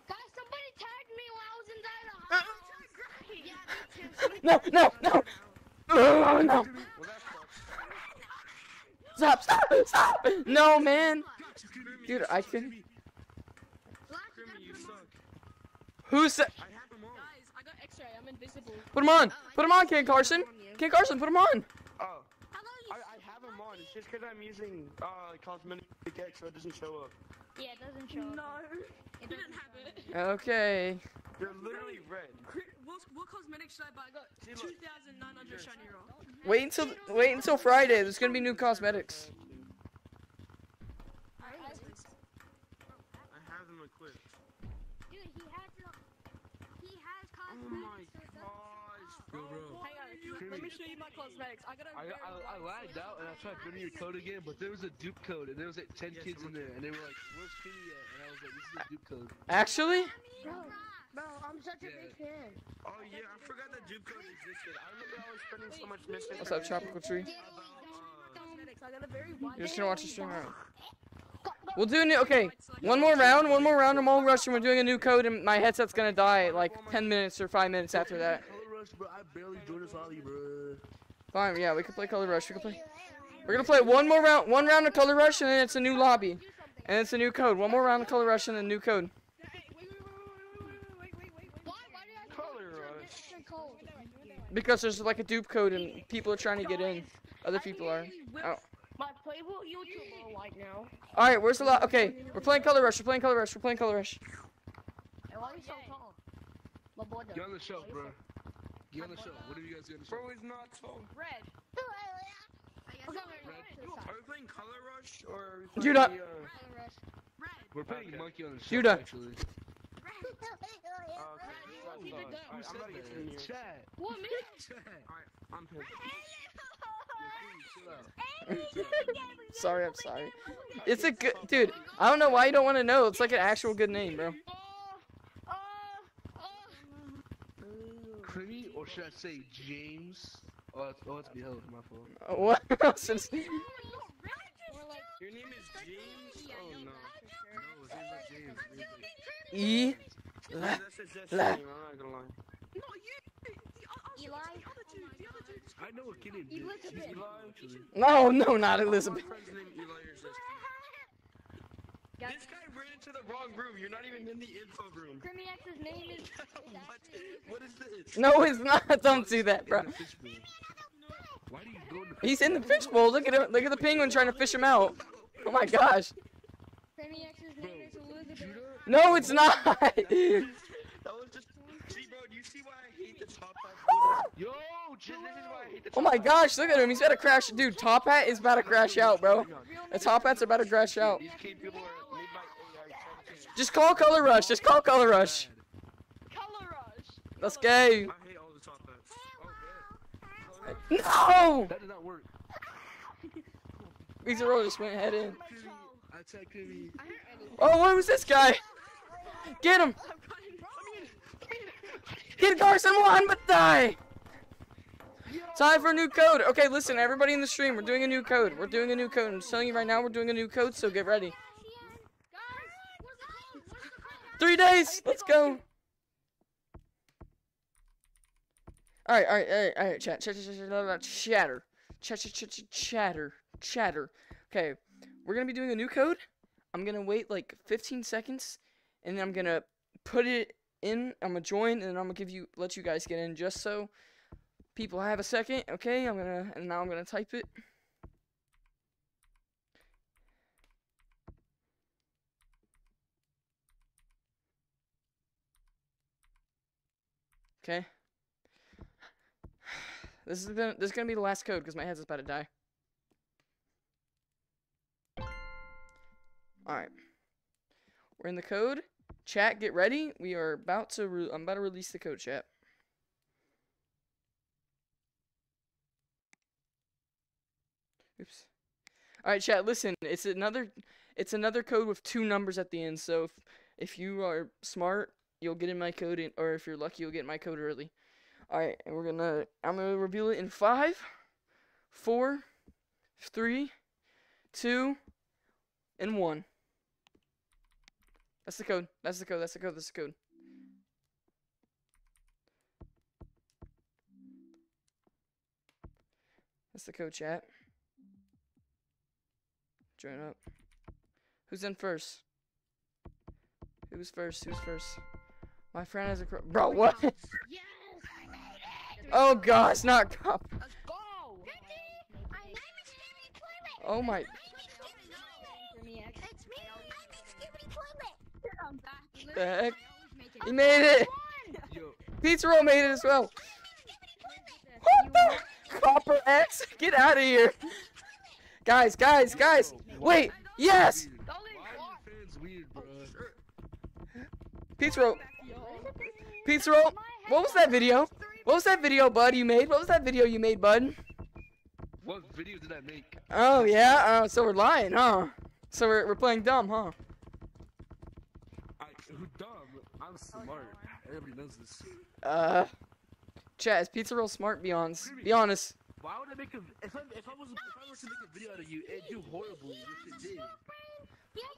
Guys, somebody tagged me while I was inside the house. <laughs> Yeah, me too. No, no, no. Oh, no. Well, that's fucked. Stop, stop, stop. No, man. Dude, I can- Screamy. Screamy. Who said? I have them on. Guys, I got X-ray. I'm invisible. Put him on. Put him on, Ken Carson. Ken Carson, put him on. Oh. I, I have them on. It's just because I'm using uh cosmetic X so it doesn't show up. Yeah, it doesn't show. up. No. It doesn't didn't have it. Okay. They're literally red. Cri- What, what cosmetics should I buy? I got 2,900 shiny rock. Wait until wait until Friday. There's gonna be new cosmetics. I have them equipped. Dude, he has he has Oh cosmetics. Bro, bro. Hang on. Let me show you my cosmetics. I got a I, very I, I wide lagged out and I tried putting your code again, but there was a dupe code and there was like 10 Yes, kids in there and they were like, where's Kenny at? And I was like, this is a dupe code. Actually, Bro, bro, I'm such a big fan. Oh yeah, I forgot that dupe code existed. I remember I was spending so much missing. what's up, Tropical Tree? cosmetics. Uh, I got a very wide. You're just gonna watch the stream right? We'll do a new. Okay, one more round. One more round. I'm all rushing. We're doing a new code, and my headset's gonna die like 10 minutes or 5 minutes after that. Color Rush, bro, I barely joined this lobby, bro. Fine. Yeah, we can play Color Rush. We can play. We're gonna play one more round. One round of Color Rush, and then it's a new lobby, and it's a new code. One more round of Color Rush, and a new code. Why, why did I Color rush. extra cold? Because there's like a dupe code, and people are trying to get in. Other people are. Oh. My playbook YouTuber right now. All right, where's the lot? Okay, we're playing Color Rush. We're playing Color Rush. We're playing Color Rush. Hey, why are you so tall? My boy Get on the shelf, bro. Get on the shelf. What do you guys get on the shelf? Bro, it's not so. Red. Okay, Are we playing Color Rush or are we Judah. playing uh, We're playing Okay. Monkey on the shelf, Judah. actually. Okay, Who that's, <laughs> did uh, that? alright, I'm about to get in here. Chat. What me? Chat. Alright, I'm pissed. Yo, Kenny, chill out. Sorry, I'm sorry. It's a good dude. I don't know why you don't want to know. It's like an actual good name, bro. Creamy, or should I say James? Oh, it's, oh, it's beheld, my fault. Uh, What <laughs> else is? Your name is James? Oh no. No, his name's not James. His name's E. Yeah, That's his La- I'm not gonna lie. No, you. The, the, uh, the other two. I know a kid named Elizabeth. Eli, actually. No, no, not Elizabeth. My friend's name Eli. This guy ran into the wrong room. You're not even in the info room. Crimyx's name is. what? <laughs> What is this? No, it's not. <laughs> Don't do that, bro. In the fishbowl. Why do you go in the He's in the fishbowl. Look at him. Look at the penguin trying to fish him out. Oh my gosh. Crimyx's name is Elizabeth. No, it's not. That was just. See, bro, do you see why I hate the top hat? Yo, Jin, this is why I hate the Oh my gosh, look at him. He's about to crash. Dude, Top Hat is about to crash out, bro. The Top Hats are about to crash out. These K people are made by AI. Just call Color Rush. Just call Color Rush. Color rush. Let's go. I hate all the top hats. Oh, good. No! That did not work. Pizza Roll just went head in. I attacked Kirby. Oh, what was this guy? Get him! Get Carson one, but die! Time for a new code. Okay, listen, everybody in the stream, we're doing a new code. We're doing a new code. I'm telling you right now, we're doing a new code, so get ready. Three days! Let's go! Alright, alright, alright, alright, chat, chat, chat, chat, chat, chatter. Chat, chat, chat, chat, chatter. Chatter. Okay, we're gonna be doing a new code. I'm gonna wait like 15 seconds, and then I'm gonna put it in. I'm gonna join, and I'm gonna give you, let you guys get in, just so people have a second. Okay, I'm gonna, and now I'm gonna type it. Okay. <sighs> This is gonna, this is gonna be the last code because my head's about to die. Alright. We're in the code. Chat, get ready. We are about to, re- I'm about to release the code, chat. Oops. Alright, chat, listen. It's another, it's another code with two numbers at the end. So if, if you are smart, you'll get in my code, in, or if you're lucky, you'll get my code early. Alright, and we're gonna, I'm gonna reveal it in five, four, three, two, and one. That's the code. That's the code. That's the code. That's the code. That's the code, chat. Join up. Who's in first? Who's first? Who's first? My friend has a cro- bro. What? Yes! oh gosh, not cop. Let's! Oh my. Toilet. Back. The heck? He made it. <laughs> Yo, Pizza roll made it as well. What the? <laughs> Copper X? Get out of here. Guys, guys, guys. Wait. Yes. weird. Why are your fans weird, bro? Pizza roll. Pizza roll. What was that video? What was that video, bud, you made? What was that video you made, bud? What video did I make? Oh, yeah? Uh, so we're lying, huh? So we're, we're playing dumb, huh? I, who dumb? I'm smart. Everybody knows this. Uh, chat, is Pizza Roll smart? Be honest. Be honest. Why would I make a? If I if I was if I was to make a video out of you, it'd do horribly, which it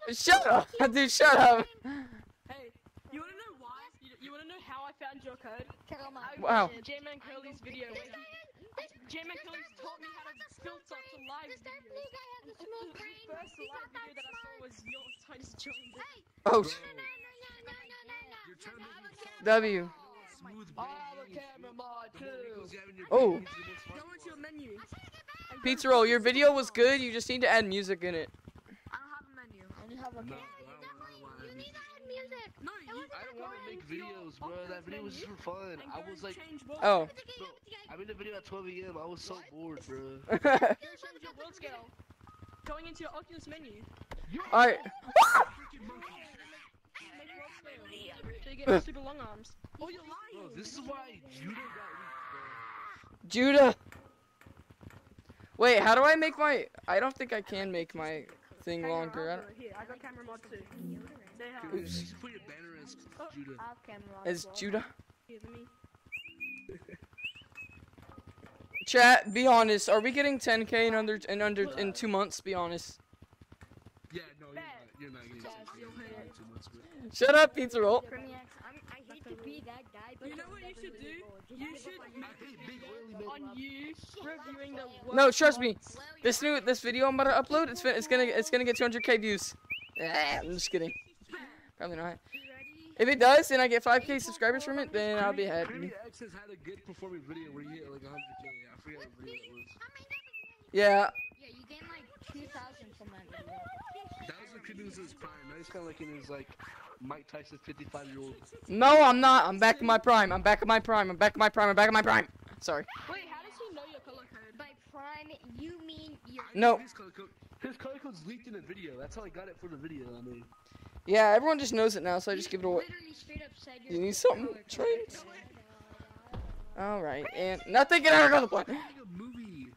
did. Shut up, dude, shut up. Hey, you wanna know why? You, you wanna know how I found your code? Check out my. I Wow. J-Man Curly's video. Where he- J-Man taught me how to filter to live videos. <laughs> The first live video that I saw was yours. I just joined it. Oh, sh- You're trying to make me W. smooth I'm camera mod The more too. Oh. wrinkles you have in your Oh. brain, the more smart Go into your menu. Pizza Roll, your video was good. You just need to add music in it. I don't have a menu. I only have a No, camera. I don't, I don't want to You need to music. No, you. I don't want to make videos, bro. That video was for fun. I was like. Oh. bro, I made a video at 12 a.m. I was so bored, bro. <laughs> Go change your world scale. Going into your Oculus menu. Alright. Freaking monkey. <laughs> Make world scale. So you get <laughs> super long arms. Oh, you're lying. Bro, this is why Judah got leaked, Judah. Wait, how do I make my... I don't think I can make my thing Hang longer. I I'll don't... do. Here, I got camera mod too. Say hi. bro. You put your banner as Judah. I have As as well. Judah. Here, let me. <laughs> Chat, be honest. Are we getting 10k in under in under in two months? Be honest. Yeah, no, you're not. You're not getting something in too much, bro. Shut up, Pizza Roll. Crimyx, I'm, I hate could be that guy, but You know what you should do? You should make I hate a big oily video men. on you reviewing the No, trust me. This new this video I'm about to upload, it's it's gonna it's gonna get 200k views. I'm just kidding. Probably not. If it does, and I get 5k subscribers from it, then I'll be happy. Creamy X has had a good performing video where he hit like 100k. I forget what video it was. Yeah. Yeah, you gain like 2,000 from that video. That was when Creamy was in his prime. Now he's kind of like in his like Mike Tyson 55 year old. No, I'm not. I'm back in my prime. I'm back in my prime. I'm back in my prime. I'm back in my prime. Sorry. Wait, how does he know your color code? By prime, you mean your. No. His color code, his color code's leaked in the video. That's how I got it for the video. I mean, Yeah, everyone just knows it now, so I just give it away. Literally straight up said your You need something? Trent? Alright, and nothing can ever go the plan. making a movie.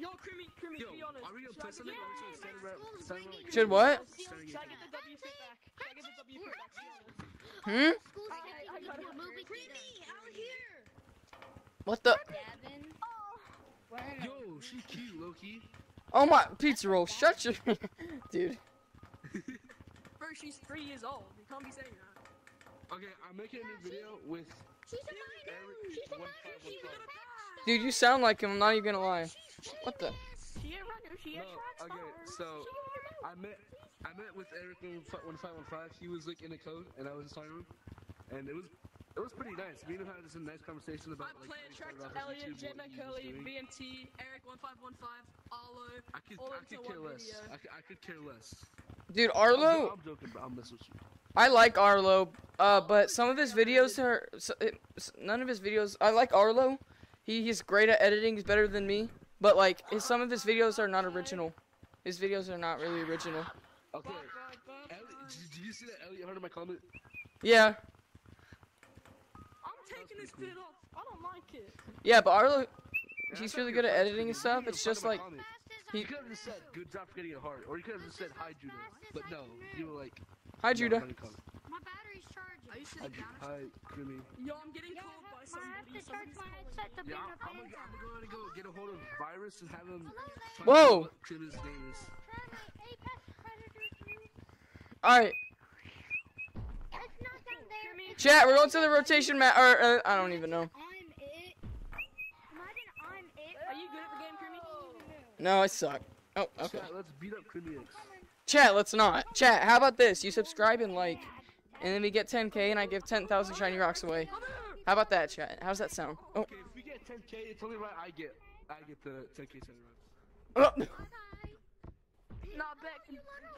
Yo, Creamy, Creamy, Yo, be honest. are we gonna Should play I something? get or we the- should stand around- stand around like- Should what? Should I get the W fit back? Should I get the W fit back? Be honest. Hmm? School's I- taking I me got to it. a movie Creamy, theater. out here. What the? Gavin. We're in a- Yo, she cute, Loki. Oh my, pizza roll, shut your. <laughs> Dude. Bro, she's three years old. You can't be saying that. Okay, I'm making a new video with She's a minor. She's a minor. She's five. a Dude, you sound like him, I'm not even gonna lie. What the? She a runner. She a No, track okay, so I met I met with Eric when one five one five. He was like in a code, and I was just talking to him, and it was it was pretty nice. Me and him had just a nice conversation about I like. play how he track started off to as a Elliot, YouTuber, Jenna what he was Curly, doing. VMT, Eric one five one five, Arlo. I could all I could one care less. I could, I could care less. Dude, Arlo, I'm joking, but I'll mess with you. I like Arlo, uh, but some of his videos are. So, it, none of his videos. I like Arlo. He, he's great at editing, he's better than me. But, like, his, some of his videos are not original. His videos are not really original. Okay. Elliot, did, did you see that Elliot heard my comment? Yeah. I'm taking this fit off. I don't like it. Yeah, but Arlo, he's really good at editing and stuff. It's just fucking like. My comment. He, You could have just said good job for getting it hard, or you could have just said hi Judah. But no, you were like. Hi, Judah. I'm gonna come. My battery's charging. Are you Hi, sitting down? hi, Creamy. Yo, I'm getting Yeah, called by I have somebody. to charge my headset to Yeah, bring I'm, I'm, gonna, I'm gonna go get a hold of Virus and have him. find Whoa! out What Creamy's name is. Apex Predator 2. Alright, It's not down there. Chat, we're going to the rotation mat. Or, uh, I don't even know. I'm it. Imagine I'm it. Are you good at the game, Creamy? No, I suck. Oh, okay. Chat, let's beat up Creamy Chat, let's not. Chat, how about this? You subscribe and like, and then we get 10k and I give 10,000 shiny rocks away. How about that, chat? How's that sound? Oh. Okay, if we get 10k, it's only right I get I get the 10k center oh. Nah, Beck.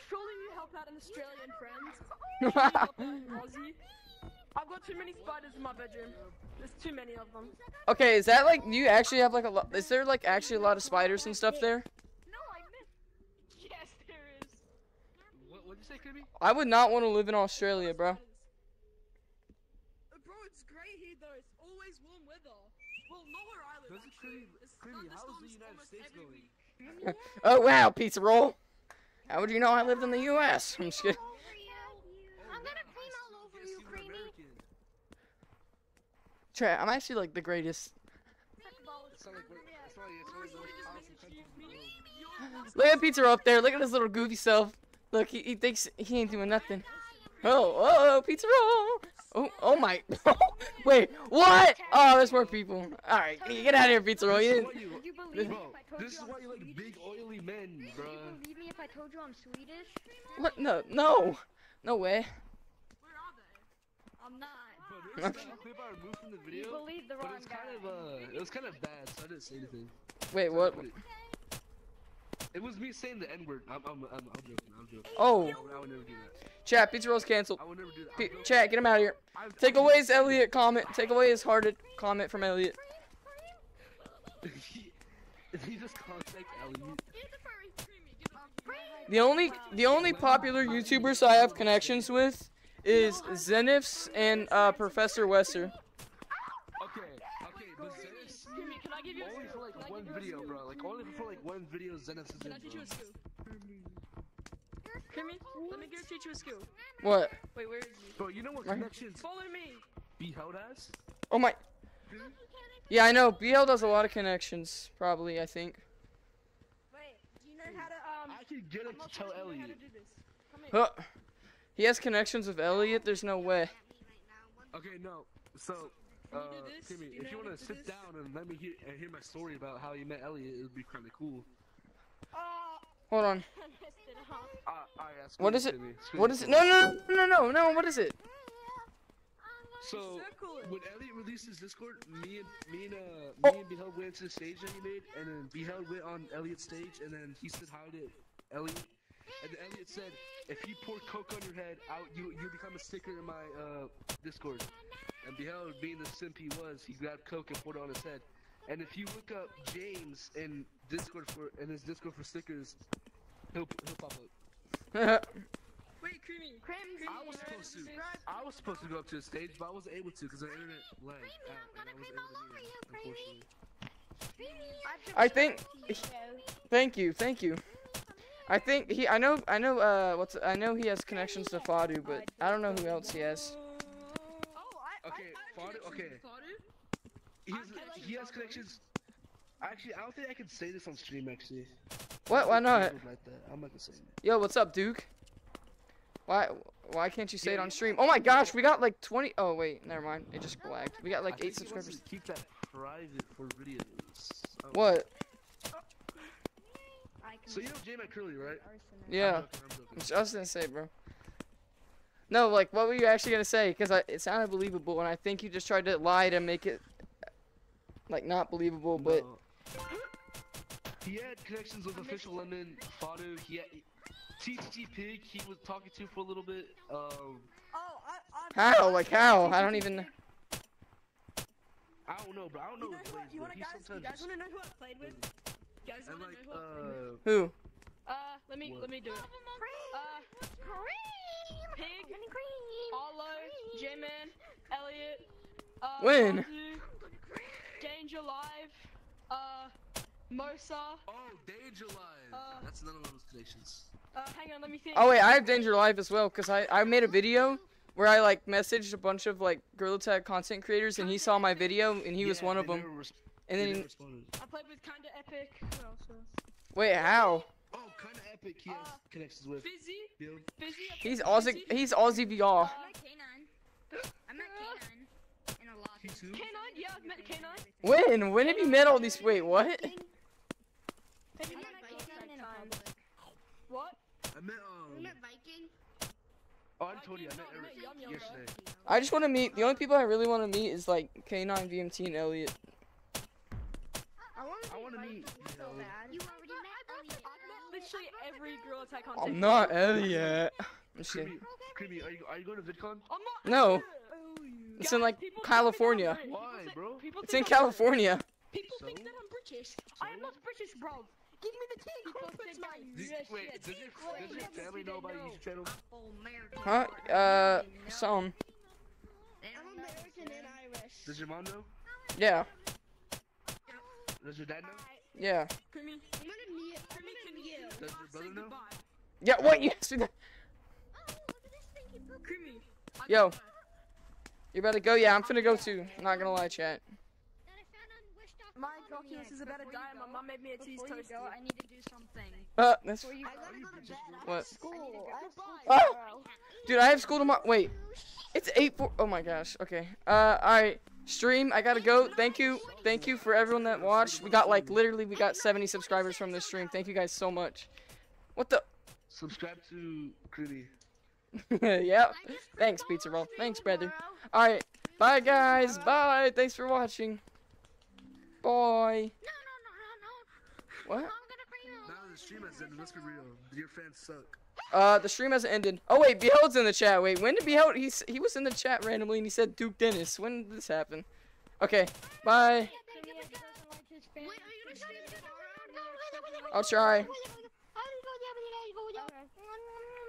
Surely you help out an Australian friend. <laughs> I've got too many spiders in my bedroom. There's too many of them. Okay, is that like, you actually have like a lot, is there like actually a lot of spiders and stuff there? No, I missed. <laughs> Yes, there is. What what'd you say, Creamy? I would not want to live in Australia, bro. Bro, it's great here though. It's always warm weather. Well, not where I live. Does it Creamy? It's Creamy, how's the United States going? <laughs> Oh wow, pizza roll. How would you know I lived in the U.S.? I'm just kidding. Over you. I'm gonna cream all over you, creamy. Chat, I'm actually like the greatest. It's not like we're, it's not like it's one of those awesome countries in the world. Look at pizza roll up there. Look at his little goofy self. Look, he, he thinks he ain't doing nothing. Oh, oh, pizza roll. Oh, oh my. <laughs> Wait, what? Oh, there's more people. All right, get out of here, pizza roll. You This is didn't. why you, Would you believe me bro, if I told this is why you like Swedish? big oily men, Would you believe me if I told you I'm Swedish? What? No, no, no way. Where are they? I'm not. Bro, there was a clip I removed from the You believe the but it was kind of uh, it was kind of bad, so I didn't say anything. Wait, what? It, it was me saying the N word. I'm, I'm, I'm, I'm joking. I'm joking. Oh, I would, I would never do that. chat, pizza roll's canceled. I would never do that. P- I'm joking. chat, get him out of here. I'm- Take I'm away his Elliot comment. Take away his hearted comment from Elliot. he, <laughs> he just contact Elliot. The only the only popular YouTubers I have connections with is Zeniths and uh, Professor Wesser. Okay, okay, but Zenith Creamy, can I give you a only for like one give you a video, bro. Like only for like one video, Zenith is Can in, I teach you a skill? Creamy, let me go teach you a skill. What? Wait, where is he? Bro, you know what Right. connections Follow me. be held as? Oh my. Yeah, I know. BL does a lot of connections. Probably, I think. Wait, do you know how to um? I could get him to tell teaching how Elliot. to do this. Come here. Huh. He has connections with Elliot. There's no way. Okay, no. So, uh, You do this, Timmy, you if you want to sit this. down and let me hear and hear my story about how you met Elliot, it would be kind of cool. Hold on. Uh, <laughs> I asked What it? What is it? No, no, no, no, no, no. What is it? So when Elliot released his Discord, me and me and uh me and Beheld went to the stage that he made, and then Beheld went on Elliot's stage, and then he said hi to Elliot, and Elliot said, "If you pour Coke on your head, out you you become a sticker in my uh Discord." And Beheld, being the simp he was, he grabbed Coke and poured it on his head. And if you look up James in Discord for in his Discord for stickers, he'll he'll pop up. <laughs> Wait, Creamy. Creamy. creamy. I was supposed to. I was supposed to go up to the stage, but I wasn't able to because the internet lagged out, and I wasn't able to meet him, unfortunately. I think. Thank you, thank you. I think he. I know. I know. Uh, what's? I know he has connections to Fadu, but I don't know who else he has. Oh, I. Okay, I, I Fadu- okay. Fadu. He's, he has connections. Actually, I don't think I can say this on stream. Actually, What? Why not? I'm not gonna say it. Yo, what's up, Duke? Why? Why can't you say it on stream? Oh my gosh, we got like 20. Oh wait, never mind. It just lagged. We got like eight subscribers. keep that private for videos. I don't know. What? So you know J Mac Curly, right? Yeah. I'm joking, I'm joking. I was gonna say, bro. No, like, what were you actually gonna say? Because it sounded believable, and I think you just tried to lie to make it, like, not believable. But No. He had connections with official Lemon, Fadu. He had TTG Pig. He was talking to for a little bit. Um, Oh, I. I how? Like, how? I don't even. I don't know, bro. I don't know You know who? I- You bro. He guys? You guys wanna know who I played with? You guys wanna like know who I played with? uh. Who? Uh, let me What? let me do it. Uh, Pig, Arlo, J-Man, Elliot, uh, When? Fonzu, Danger Live, uh, Mosa. Oh, Danger Live. Uh, That's another one of those connections. Uh, hang on, let me think. Oh wait, I have Danger Live as well, cause I I made a video where I like messaged a bunch of like Gorilla Tag content creators, and he saw my video, and he was one of they them. Never res- And then. I played with Kinda Epic. Who else? Who wait, how? Oh, kind of epic. He has Uh, connections with. Fizzy, Bill. Fizzy. He's with Aussie. Fizzy. He's Aussie VR. Uh, I met K9 in a lot. He. K9, yeah, I've met K9. When? When have you met all these? Wait, what? I met K9 in a public. What? I met We um. met Viking. Oh, I told you I met Viking, Eric Yum Yum, yesterday. I just want to meet. The only people I really want to meet is like K9, VMT, and Elliot. I want I want to meet. so You know, bad. You already met Elliot. I've met literally every Gorilla Tag content. I'm not Elliot. I'm just kidding. Creepy, Creepy, are you are you going to VidCon? I'm not. No. It's in like people tell me that I'm California. Why, bro? people It's in I'm California. British. People So? think that I'm British. I am not British, bro. Give me the tea. Crumpets, man. Do, Yes, wait, yes. does your, does your family know about your YouTube channel? Huh? Uh, some. I'm American and Irish. Does your mom know? Yeah. Does your dad know? Yeah. Creamy. I'm gonna meet. I'm Creamy, gonna can you you. Does your brother know? goodbye? Yeah. What? You asked me that. Creamy. I Yo. gotta go. You better go. Yeah, I'm finna go too. I'm not gonna lie, chat. My calculus is about to die. and My mom made me a cheese toast. go, I need to do something. Uh, that's. I gotta go to bed. What? school. I have school Ah! tomorrow. Dude, I have school tomorrow. Wait. It's eight four. Oh my gosh. Okay. Uh, all right. Stream. I gotta go. Thank you. Thank you for everyone that watched. We got like literally we got 70 subscribers from this stream. Thank you guys so much. What the? Subscribe to Creepy. <laughs> yep. Thanks, pizza roll. Thanks, brother. All right. Bye, guys. Bye. Thanks for watching. Bye. What? Now the stream has ended. Let's be real. Your fans suck. Uh, the stream hasn't ended. Oh wait, Behold's in the chat. Wait, when did Behold? He's he was in the chat randomly and he said Duke Dennis. When did this happen? Okay. Bye. I'll try.